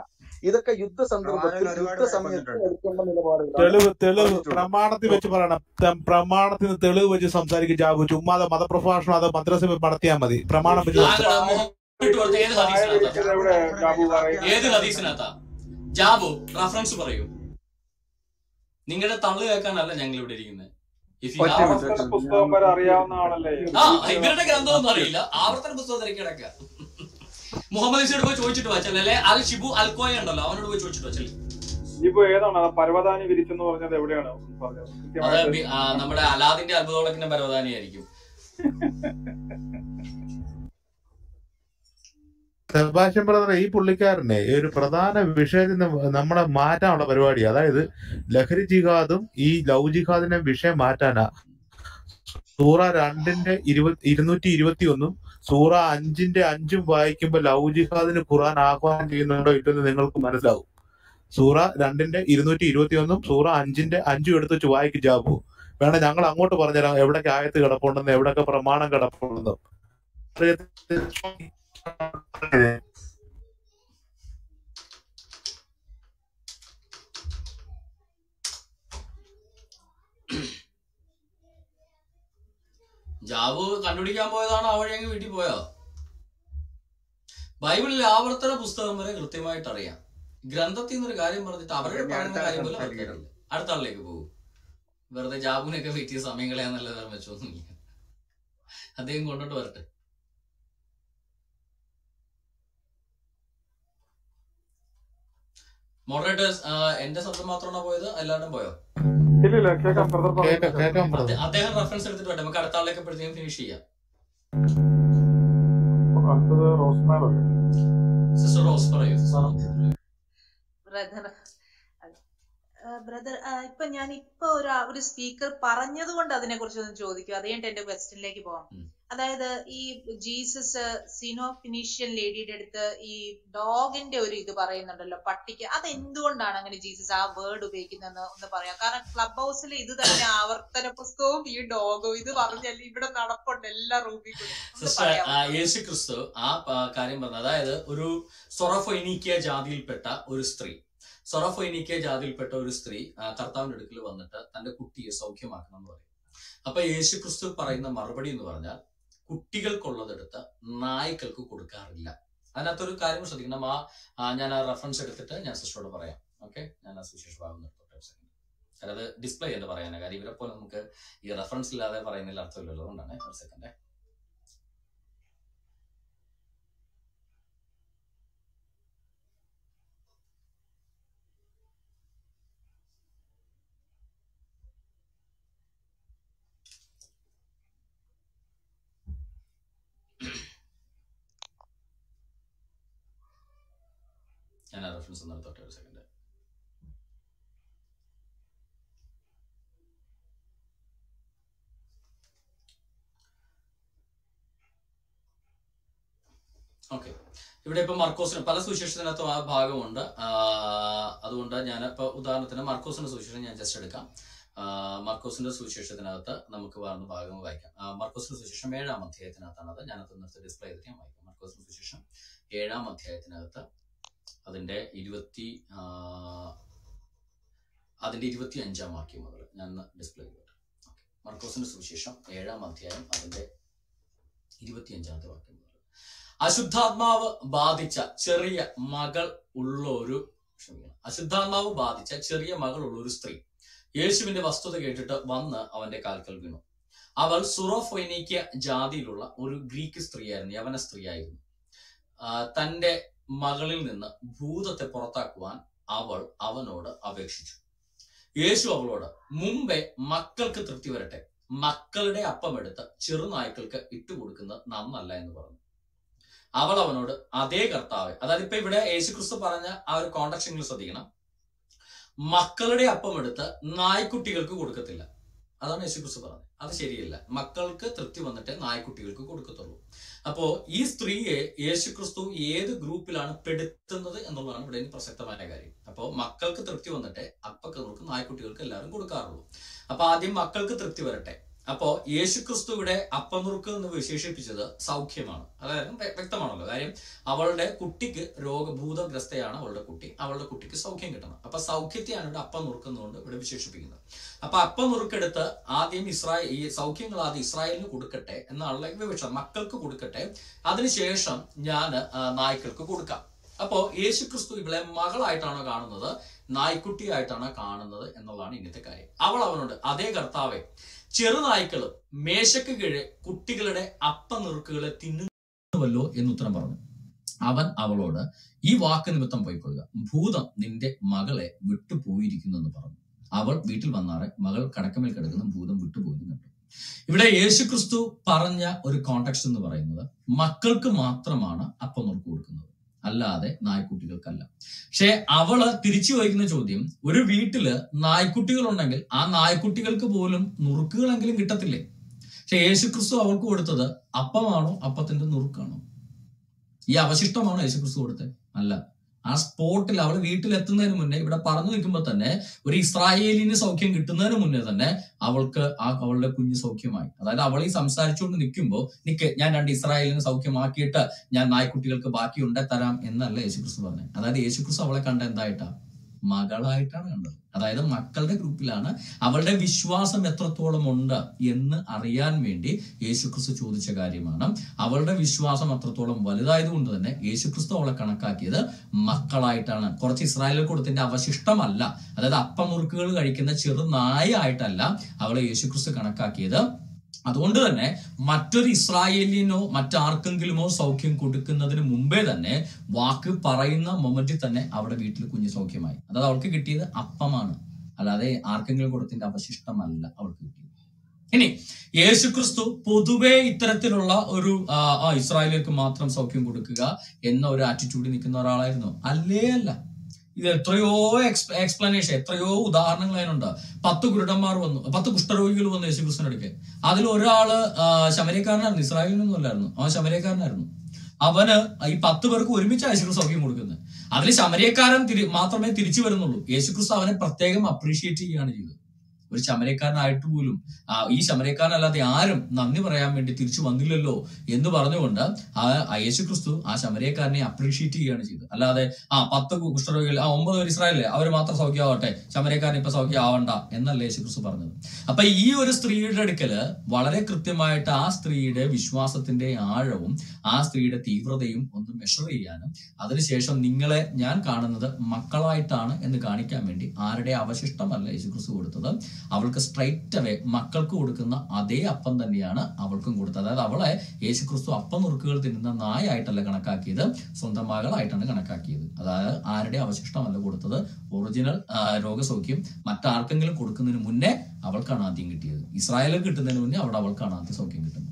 L: ഇതൊക്കെ യുദ്ധ സന്ദർഭത്തിൽ യുദ്ധ സമയത്ത് എടുക്കേണ്ട നിലപാടുകളാണ്.
M: തെളിവ് തെളിവ് പ്രമാണത്തിൽ വെച്ച് പറയണം. പ്രമാണത്തിന് തെളിവ് വെച്ച് സംസാരിക്കും ജാബു. ചുമ്മാതെ മതപ്രഭാഷണം അത് മദ്രസ നടത്തിയാൽ മതി. പ്രമാണം വെച്ച്
D: ഏത് ഹദീസിനകത്താ?
G: ജാബു
D: റഫറൻസ് പറയൂ. നിങ്ങളുടെ തള്ളു കേൾക്കാനല്ല ഞങ്ങൾ ഇവിടെ ഇരിക്കുന്നത്. ഇവരുടെ ഗ്രന്ഥമൊന്നും അറിയില്ല. ആവർത്തന പുസ്തകം തിരക്കി കിടക്കുക മുഹമ്മദ് ഇസിയോട് പോയി ചോദിച്ചിട്ട് വച്ചല്ലേ അൽ ഷിബു അൽക്കോയ ഉണ്ടല്ലോ അവനോട് പോയി ചോദിച്ചിട്ട് വച്ചല്ലേ
G: ഇപ്പൊ ഏതാണ്? ആ പരവതാനി വിരിച്ചെന്ന് പറഞ്ഞത് എവിടെയാണ്? പറഞ്ഞത്
D: അത് നമ്മുടെ അലാദിന്റെ അത്ഭുതോളക്കിന്റെ പരവതാനിയായിരിക്കും.
M: സെബാസ്റ്റ്യൻ ബ്രദർ ഈ പുള്ളിക്കാരനെ ഈ ഒരു പ്രധാന വിഷയത്തിൽ നിന്ന് നമ്മളെ മാറ്റാനുള്ള പരിപാടി അതായത് ലഹരി ജിഹാദും ഈ ലവ് ജിഹാദിനെ വിഷയം മാറ്റാനാ. സൂറ രണ്ടിന്റെ ഇരുപത്തി ഇരുന്നൂറ്റി ഇരുപത്തി ഒന്നും സൂറ അഞ്ചിന്റെ അഞ്ചും വായിക്കുമ്പോൾ ലവ് ജിഹാദിന് ഖുറാൻ ആഹ്വാനം ചെയ്യുന്നുണ്ടോ ഇല്ലെന്ന് നിങ്ങൾക്ക് മനസ്സിലാവും. സൂറ രണ്ടിന്റെ ഇരുന്നൂറ്റി ഇരുപത്തി ഒന്നും സൂറ അഞ്ചിന്റെ അഞ്ചും എടുത്ത് വെച്ച് വായിക്കും ജാബു. വേണം ഞങ്ങൾ അങ്ങോട്ട് പറഞ്ഞുതരാം എവിടൊക്കെ ആയത്ത് കിടപ്പുണ്ടെന്ന് എവിടൊക്കെ പ്രമാണം കിടപ്പുണ്ടെന്ന്.
D: ജാബു കണ്ടുപിടിക്കാൻ പോയതാണ്? ആ വഴി അങ്ങ് വീട്ടിൽ പോയോ? ബൈബിളിലെ ആവർത്തന പുസ്തകം വരെ കൃത്യമായിട്ട് അറിയാം. ഗ്രന്ഥത്തിൽ നിന്നൊരു കാര്യം പറഞ്ഞിട്ട് അവരുടെ പറയുന്ന കാര്യം പോലും അടുത്ത ആളിലേക്ക് പോകും വെറുതെ ജാബുവിനൊക്കെ വീട്ടിയ സമയങ്ങളെയാന്നല്ലേ സമയം കളയാന്നല്ല വേറെ മെച്ചമൊന്നുമില്ല അദ്ദേഹം കൊണ്ടോട്ട് വരട്ടെ. മോഡറേറ്റേഴ്സ് എന്റെ ശബ്ദം മാത്രമാണോ പോയത്? എല്ലാവരും പോയോ? ഇല്ല അദ്ദേഹം റെഫറൻസ് എടുത്തിട്ട് നമുക്ക് അടുത്ത ആളിലേക്ക് എപ്പോഴത്തേക്കും ഫിനിഷ് ചെയ്യാം. സിസ്റ്റർ റോസ് പറയൂ.
N: ബ്രദർ ബ്രദർ ഇപ്പൊ ഞാൻ ഇപ്പൊ ഒരു ഒരു സ്പീക്കർ പറഞ്ഞത് കൊണ്ട് അതിനെ കുറിച്ച് ഒന്ന് ചോദിക്കും. അത് കഴിഞ്ഞിട്ട് എന്റെ ക്വസ്റ്റ്യനിലേക്ക് പോവാം. അതായത് ഈ ജീസസ് സിനോ ഫിനീഷ്യൻ ലേഡിയുടെ അടുത്ത് ഈ ഡോഗിന്റെ ഒരു ഇത് പറയുന്നുണ്ടല്ലോ പട്ടിക്ക്. അത് എന്തുകൊണ്ടാണ് അങ്ങനെ ജീസസ് ആ വേർഡ് ഉപയോഗിക്കുന്നതെന്ന് ഒന്ന് പറയാം. കാരണം ക്ലബ് ഹൗസിൽ ഇത് തന്നെ ആവർത്തന പുസ്തകവും ഈ ഡോഗും ഇത് പറഞ്ഞല്ലേ ഇവിടെ നടപ്പുണ്ട് എല്ലാ
D: ആ, യേശു ക്രിസ്തു ആ കാര്യം പറഞ്ഞു അതായത് ഒരു സൊറഫൊയിനിക്കിയ ജാതിയിൽപ്പെട്ട ഒരു സ്ത്രീ. സൊറഫൊയിനിക്കിയ ജാതിയിൽപ്പെട്ട ഒരു സ്ത്രീ കർത്താവിന്റെ അടുക്കൽ വന്നിട്ട് തന്റെ കുട്ടിയെ സൗഖ്യമാക്കണം എന്ന് പറയും. അപ്പൊ യേശു ക്രിസ്തു പറയുന്ന മറുപടി എന്ന് പറഞ്ഞാൽ കുട്ടികൾക്കുള്ളതെടുത്ത് നായ്ക്കൾക്ക് കൊടുക്കാറില്ല. അതിനകത്തൊരു കാര്യം ശ്രദ്ധിക്കണം. ആ ഞാൻ ആ റെഫറൻസ് എടുത്തിട്ട് ഞാൻ സിസ്റ്ററോട് പറയാം. ഓക്കെ ഞാൻ ആ സുശേഷ് ഭാഗം നിർത്തോട്ടെ സെക്കൻഡ് അതായത് അത് ഡിസ്പ്ലേ ചെയ്ത് പറയാനാണ് കാര്യം. ഇവരെ പോലെ നമുക്ക് ഈ റെഫറൻസ് ഇല്ലാതെ പറയുന്നതിൽ അർത്ഥമില്ലല്ലോ. അതുകൊണ്ടാണ് ഒരു സെക്കൻഡ് റെഫറൻസ് നിർത്തോട്ടെ ഒരു സെക്കൻഡ് ഓക്കെ ഇവിടെ ഇപ്പൊ മർക്കോസിന് പല സുവിശേഷത്തിനകത്തും ആ ഭാഗമുണ്ട്. അതുകൊണ്ട് ഞാൻ ഇപ്പൊ ഉദാഹരണത്തിന് മർക്കോസിന്റെ സുവിശേഷം ഞാൻ ജസ്റ്റ് എടുക്കാം. മർക്കോസിന്റെ സുവിശേഷത്തിനകത്ത് നമുക്ക് വരുന്ന ഭാഗം വായിക്കാം. മർക്കോസിന്റെ സുവിശേഷം ഏഴാം അധ്യായത്തിനകത്താണ് അത് ഞാനത് നിർത്തി ഡിസ്പ്ലേ ചെയ്തിട്ട് ഞാൻ വായിക്കാം. മർക്കോസിന്റെ സുവിശേഷം ഏഴാം അധ്യായത്തിനകത്ത് അതിന്റെ ഇരുപത്തി അതിന്റെ ഇരുപത്തി അഞ്ചാം വാക്യം മുതൽ ഞാൻ ഡിസ്പ്ലേ ചെയ്തോട്ടെ ഓക്കെ സുവിശേഷം ഏഴാം അധ്യായം അതിന്റെ ഇരുപത്തി അഞ്ചാമത്തെ വാക്യം മുതൽ. അശുദ്ധാത്മാവ് ബാധിച്ച ചെറിയ മകൾ ഉള്ള ഒരു ക്ഷമിക്കണം. അശുദ്ധാത്മാവ് ബാധിച്ച ചെറിയ മകൾ ഉള്ള ഒരു സ്ത്രീ. യേശുവിന്റെ വസ്തുത കേട്ടിട്ട് വന്ന് അവന്റെ കാൽക്കൽ വീണു. അവൾ സുറോഫൊയ്നീക്യ ജാതിയിലുള്ള ഒരു ഗ്രീക്ക് സ്ത്രീയായിരുന്നു. യവന സ്ത്രീയായിരുന്നു തന്റെ മകളിൽ നിന്ന് ഭൂതത്തെ പുറത്താക്കുവാൻ അവൾ അവനോട് അപേക്ഷിച്ചു. യേശു അവളോട് മുമ്പേ മക്കൾക്ക് തൃപ്തി വരട്ടെ. മക്കളുടെ അപ്പം എടുത്ത് ചെറുനായ്ക്കൾക്ക് ഇട്ടുകൊടുക്കുന്നത് നന്നല്ല എന്ന് പറഞ്ഞു. അവൾ അവനോട് അതേ കർത്താവ്. അതായത് ഇപ്പൊ ഇവിടെ യേശുക്രിസ്തു പറഞ്ഞ ആ ഒരു കോണ്ടാക്ട് നിങ്ങൾ ശ്രദ്ധിക്കണം. മക്കളുടെ അപ്പം എടുത്ത് നായ്ക്കുട്ടികൾക്ക് കൊടുക്കത്തില്ല. അതാണ് യേശുക്രിസ്തു പറഞ്ഞത്. അത് ശരിയല്ല. മക്കൾക്ക് തൃപ്തി വന്നിട്ട് നായ്ക്കുട്ടികൾക്ക് കൊടുക്കത്തുള്ളൂ. അപ്പോ ഈ സ്ത്രീയെ യേശുക്രിസ്തു ഏത് ഗ്രൂപ്പിലാണ് പെടുത്തുന്നത് എന്നുള്ളതാണ് ഇവിടെ പ്രസക്തമായ കാര്യം. അപ്പോ മക്കൾക്ക് തൃപ്തി വന്നിട്ട് അപ്പക്ക് നായ്ക്കുട്ടികൾക്ക് എല്ലാവരും കൊടുക്കാറുള്ളൂ. അപ്പൊ ആദ്യം മക്കൾക്ക് തൃപ്തി വരട്ടെ. അപ്പോ യേശുക്രിസ്തുവിടെ അപ്പനുറുക്ക് എന്ന് വിശേഷിപ്പിച്ചത് സൗഖ്യമാണ്. അതായത് വ്യക്തമാണല്ലോ കാര്യം. അവളുടെ കുട്ടിക്ക് രോഗഭൂതഗ്രസ്തയാണ് അവളുടെ കുട്ടി. അവളുടെ കുട്ടിക്ക് സൗഖ്യം കിട്ടണം. അപ്പൊ സൗഖ്യത്തെയാണ് ഇവിടെ അപ്പം നുറുക്കുന്നതുകൊണ്ട് ഇവിടെ വിശേഷിപ്പിക്കുന്നത്. അപ്പൊ അപ്പം നുറുക്കെടുത്ത് ആദ്യം ഇസ്രായേൽ ഈ സൗഖ്യങ്ങൾ ആദ്യം ഇസ്രായേലിന് കൊടുക്കട്ടെ എന്നുള്ള വിവക്ഷ. മക്കൾക്ക് കൊടുക്കട്ടെ. അതിനുശേഷം ഞാൻ നായ്ക്കൾക്ക് കൊടുക്കാം. അപ്പോ യേശുക്രിസ്തു ഇവളെ മകളായിട്ടാണോ കാണുന്നത്? നായ്ക്കുട്ടിയായിട്ടാണോ കാണുന്നത് എന്നുള്ളതാണ് ഇന്നത്തെ കാര്യം. അവൾ അവനോട് അതേ കർത്താവെ ചെറുനായ്ക്കളും മേശക്ക് കീഴെ കുട്ടികളുടെ അപ്പനുറുക്കുകളെ എന്ന് ഉത്തരം പറഞ്ഞു. അവൻ അവളോട് ഈ വാക്ക് നിമിത്തം പോയിക്കൊള്ളുക. ഭൂതം നിന്റെ മകളെ വിട്ടുപോയിരിക്കുന്നു എന്ന് പറഞ്ഞു. അവൾ വീട്ടിൽ വന്നാറെ മകൾ കടക്കമേൽ കിടക്കുന്ന ഭൂതം വിട്ടുപോയി കണ്ടു. ഇവിടെ യേശുക്രിസ്തു പറഞ്ഞ ഒരു കോണ്ടക്സ്റ്റ് എന്ന് പറയുന്നത് മക്കൾക്ക് മാത്രമാണ് അപ്പം നുറുക്ക് കൊടുക്കുന്നത്. അല്ലാതെ നായ്ക്കുട്ടികൾക്കല്ല. പക്ഷെ അവൾ തിരിച്ചു വയ്ക്കുന്ന ചോദ്യം ഒരു വീട്ടിൽ നായ്ക്കുട്ടികൾ ഉണ്ടെങ്കിൽ ആ നായ്ക്കുട്ടികൾക്ക് പോലും നുറുക്കുകളെങ്കിലും കിട്ടത്തില്ലേ? പക്ഷെ യേശുക്രിസ്തു അവൾക്ക് കൊടുത്തത് അപ്പമാണോ അപ്പത്തിന്റെ നുറുക്കാണോ? ഈ അവശിഷ്ടമാണോ യേശുക്രിസ്തു കൊടുത്തത്? അല്ല. ആ സ്പോട്ടിൽ അവൾ വീട്ടിലെത്തുന്നതിന് മുന്നേ ഇവിടെ പറഞ്ഞു നിൽക്കുമ്പോൾ തന്നെ ഒരു ഇസ്രായേലിന് സൗഖ്യം കിട്ടുന്നതിന് മുന്നേ തന്നെ അവൾക്ക് ആ അവളുടെ കുഞ്ഞ് സൗഖ്യമായി. അതായത് അവൾ ഈ സംസാരിച്ചുകൊണ്ട് നിൽക്കുമ്പോൾ നിക്ക് ഞാൻ രണ്ട് ഇസ്രായേലിന് സൗഖ്യമാക്കിയിട്ട് ഞാൻ നായ്ക്കുട്ടികൾക്ക് ബാക്കി ഉണ്ടെ തരാം എന്നല്ല യേശുക്രിസ്തു പറഞ്ഞത്. അതായത് യേശുക്രിസ്തു അവളെ കണ്ട എന്തായിട്ടാ? മകളായിട്ടാണ് കണ്ടത്. അതായത് മക്കളുടെ ഗ്രൂപ്പിലാണ് അവളുടെ വിശ്വാസം എത്രത്തോളം ഉണ്ട് എന്ന് അറിയാൻ വേണ്ടി യേശുക്രിസ്തു ചോദിച്ച കാര്യമാണ്. അവളുടെ വിശ്വാസം അത്രത്തോളം വലുതായതുകൊണ്ട് തന്നെ യേശുക്രിസ്തു അവളെ കണക്കാക്കിയത് മക്കളായിട്ടാണ്. കുറച്ച് ഇസ്രായേലിൽ കൊടുത്തിന്റെ അവശിഷ്ടമല്ല. അതായത് അപ്പമുറുക്കുകൾ കഴിക്കുന്ന ചെറു നായായിട്ടല്ല അവളെ യേശുക്രിസ്തു കണക്കാക്കിയത് അതുകൊണ്ട് തന്നെ മറ്റൊരു ഇസ്രായേലിനോ മറ്റാർക്കെങ്കിലുമോ സൗഖ്യം കൊടുക്കുന്നതിന് മുമ്പേ തന്നെ വാക്ക് പറയുന്ന മൊമെന്റിൽ തന്നെ അവിടെ വീട്ടിൽ കുഞ്ഞ് സൗഖ്യമായി. അതായത് അവൾക്ക് കിട്ടിയത് അപ്പമാണ്. അല്ലാതെ ആർക്കെങ്കിലും കൊടുത്തിന്റെ അവശിഷ്ടമല്ല അവൾക്ക് കിട്ടിയത്. ഇനി യേശുക്രിസ്തു പൊതുവെ ഇത്തരത്തിലുള്ള ഒരു ഇസ്രായേലിലേക്ക് മാത്രം സൗഖ്യം കൊടുക്കുക എന്ന ഒരു ആറ്റിറ്റ്യൂഡിൽ നിൽക്കുന്ന ഒരാളായിരുന്നു. അല്ലേ അല്ല. ഇത് എത്രയോ എക്സ്പ്ലനേഷൻ എത്രയോ ഉദാഹരണങ്ങൾ അതിനുണ്ട്. പത്ത് കുരുടന്മാർ വന്നു പത്ത് കുഷ്ഠരോഗികൾ വന്നു യേശുക്രിസ്തുവിന്റെ അടുക്കൽ. അതിൽ ഒരാൾ ശമരക്കാരനായിരുന്നു ഇസ്രായേലിൽ നിന്നും അല്ലായിരുന്നു. അവൻ ശമരക്കാരനായിരുന്നു. അവന് ഈ പത്ത് പേർക്ക് ഒരുമിച്ച് യേശുക്രിസ്തു സൗഖ്യം കൊടുക്കുന്നത്. അതിൽ ശമരക്കാരൻ തിരി മാത്രമേ തിരിച്ചു വരുന്നുള്ളൂ. യേശുക്രിസ്തു അവനെ പ്രത്യേകം അപ്രീഷിയേറ്റ് ചെയ്യുകയാണ് ചെയ്തത്. ഒരു ശമരക്കാരനായിട്ട് പോലും ഈ ശമരക്കാരനല്ലാതെ ആരും നന്ദി പറയാൻ വേണ്ടി തിരിച്ചു വന്നില്ലല്ലോ എന്ന് പറഞ്ഞുകൊണ്ട് ആ യേശു ക്രിസ്തു ആ ശമരക്കാരനെ അപ്രീഷിയേറ്റ് ചെയ്യുകയാണ് ചെയ്തത്. അല്ലാതെ ആ പത്ത് കുഷ്ഠരോഗികൾ ആ ഒമ്പത് പേര് ഇസ്രായേലേ അവർ മാത്രം സൗഖ്യമാവട്ടെ ശമരക്കാരൻ ഇപ്പൊ സൗഖ്യമാവണ്ട എന്നല്ല യേശു ക്രിസ്തു പറഞ്ഞത്. അപ്പൊ ഈ ഒരു സ്ത്രീയുടെ അടുക്കൽ വളരെ കൃത്യമായിട്ട് ആ സ്ത്രീയുടെ വിശ്വാസത്തിന്റെ ആഴവും ആ സ്ത്രീയുടെ തീവ്രതയും ഒന്ന് മെഷർ ചെയ്യാനും അതിനുശേഷം നിങ്ങളെ ഞാൻ കാണുന്നത് മക്കളായിട്ടാണ് എന്ന് കാണിക്കാൻ വേണ്ടി ആരുടെ അവശിഷ്ടമല്ല യേശു ക്രിസ്തു കൊടുത്തത്. അവൾക്ക് സ്ട്രൈറ്റ് അവേ മക്കൾക്ക് കൊടുക്കുന്ന അതേ അപ്പം തന്നെയാണ് അവൾക്കും കൊടുത്തത്. അതായത് അവളെ യേശു ക്രിസ്തു അപ്പം നുറുക്കുകൾ തിന്നുന്ന നായായിട്ടല്ല കണക്കാക്കിയത് സ്വന്തം മകളായിട്ടാണ് കണക്കാക്കിയത്. അതായത് ആരുടെ അവശിഷ്ടമല്ല കൊടുത്തത്? ഒറിജിനൽ രോഗസൗഖ്യം മറ്റാർക്കെങ്കിലും കൊടുക്കുന്നതിന് മുന്നേ അവൾക്കാണ് ആദ്യം കിട്ടിയത്. ഇസ്രായേലിൽ കിട്ടുന്നതിന് മുന്നേ അവിടെ അവൾക്കാണ് ആദ്യം സൗഖ്യം കിട്ടുന്നത്.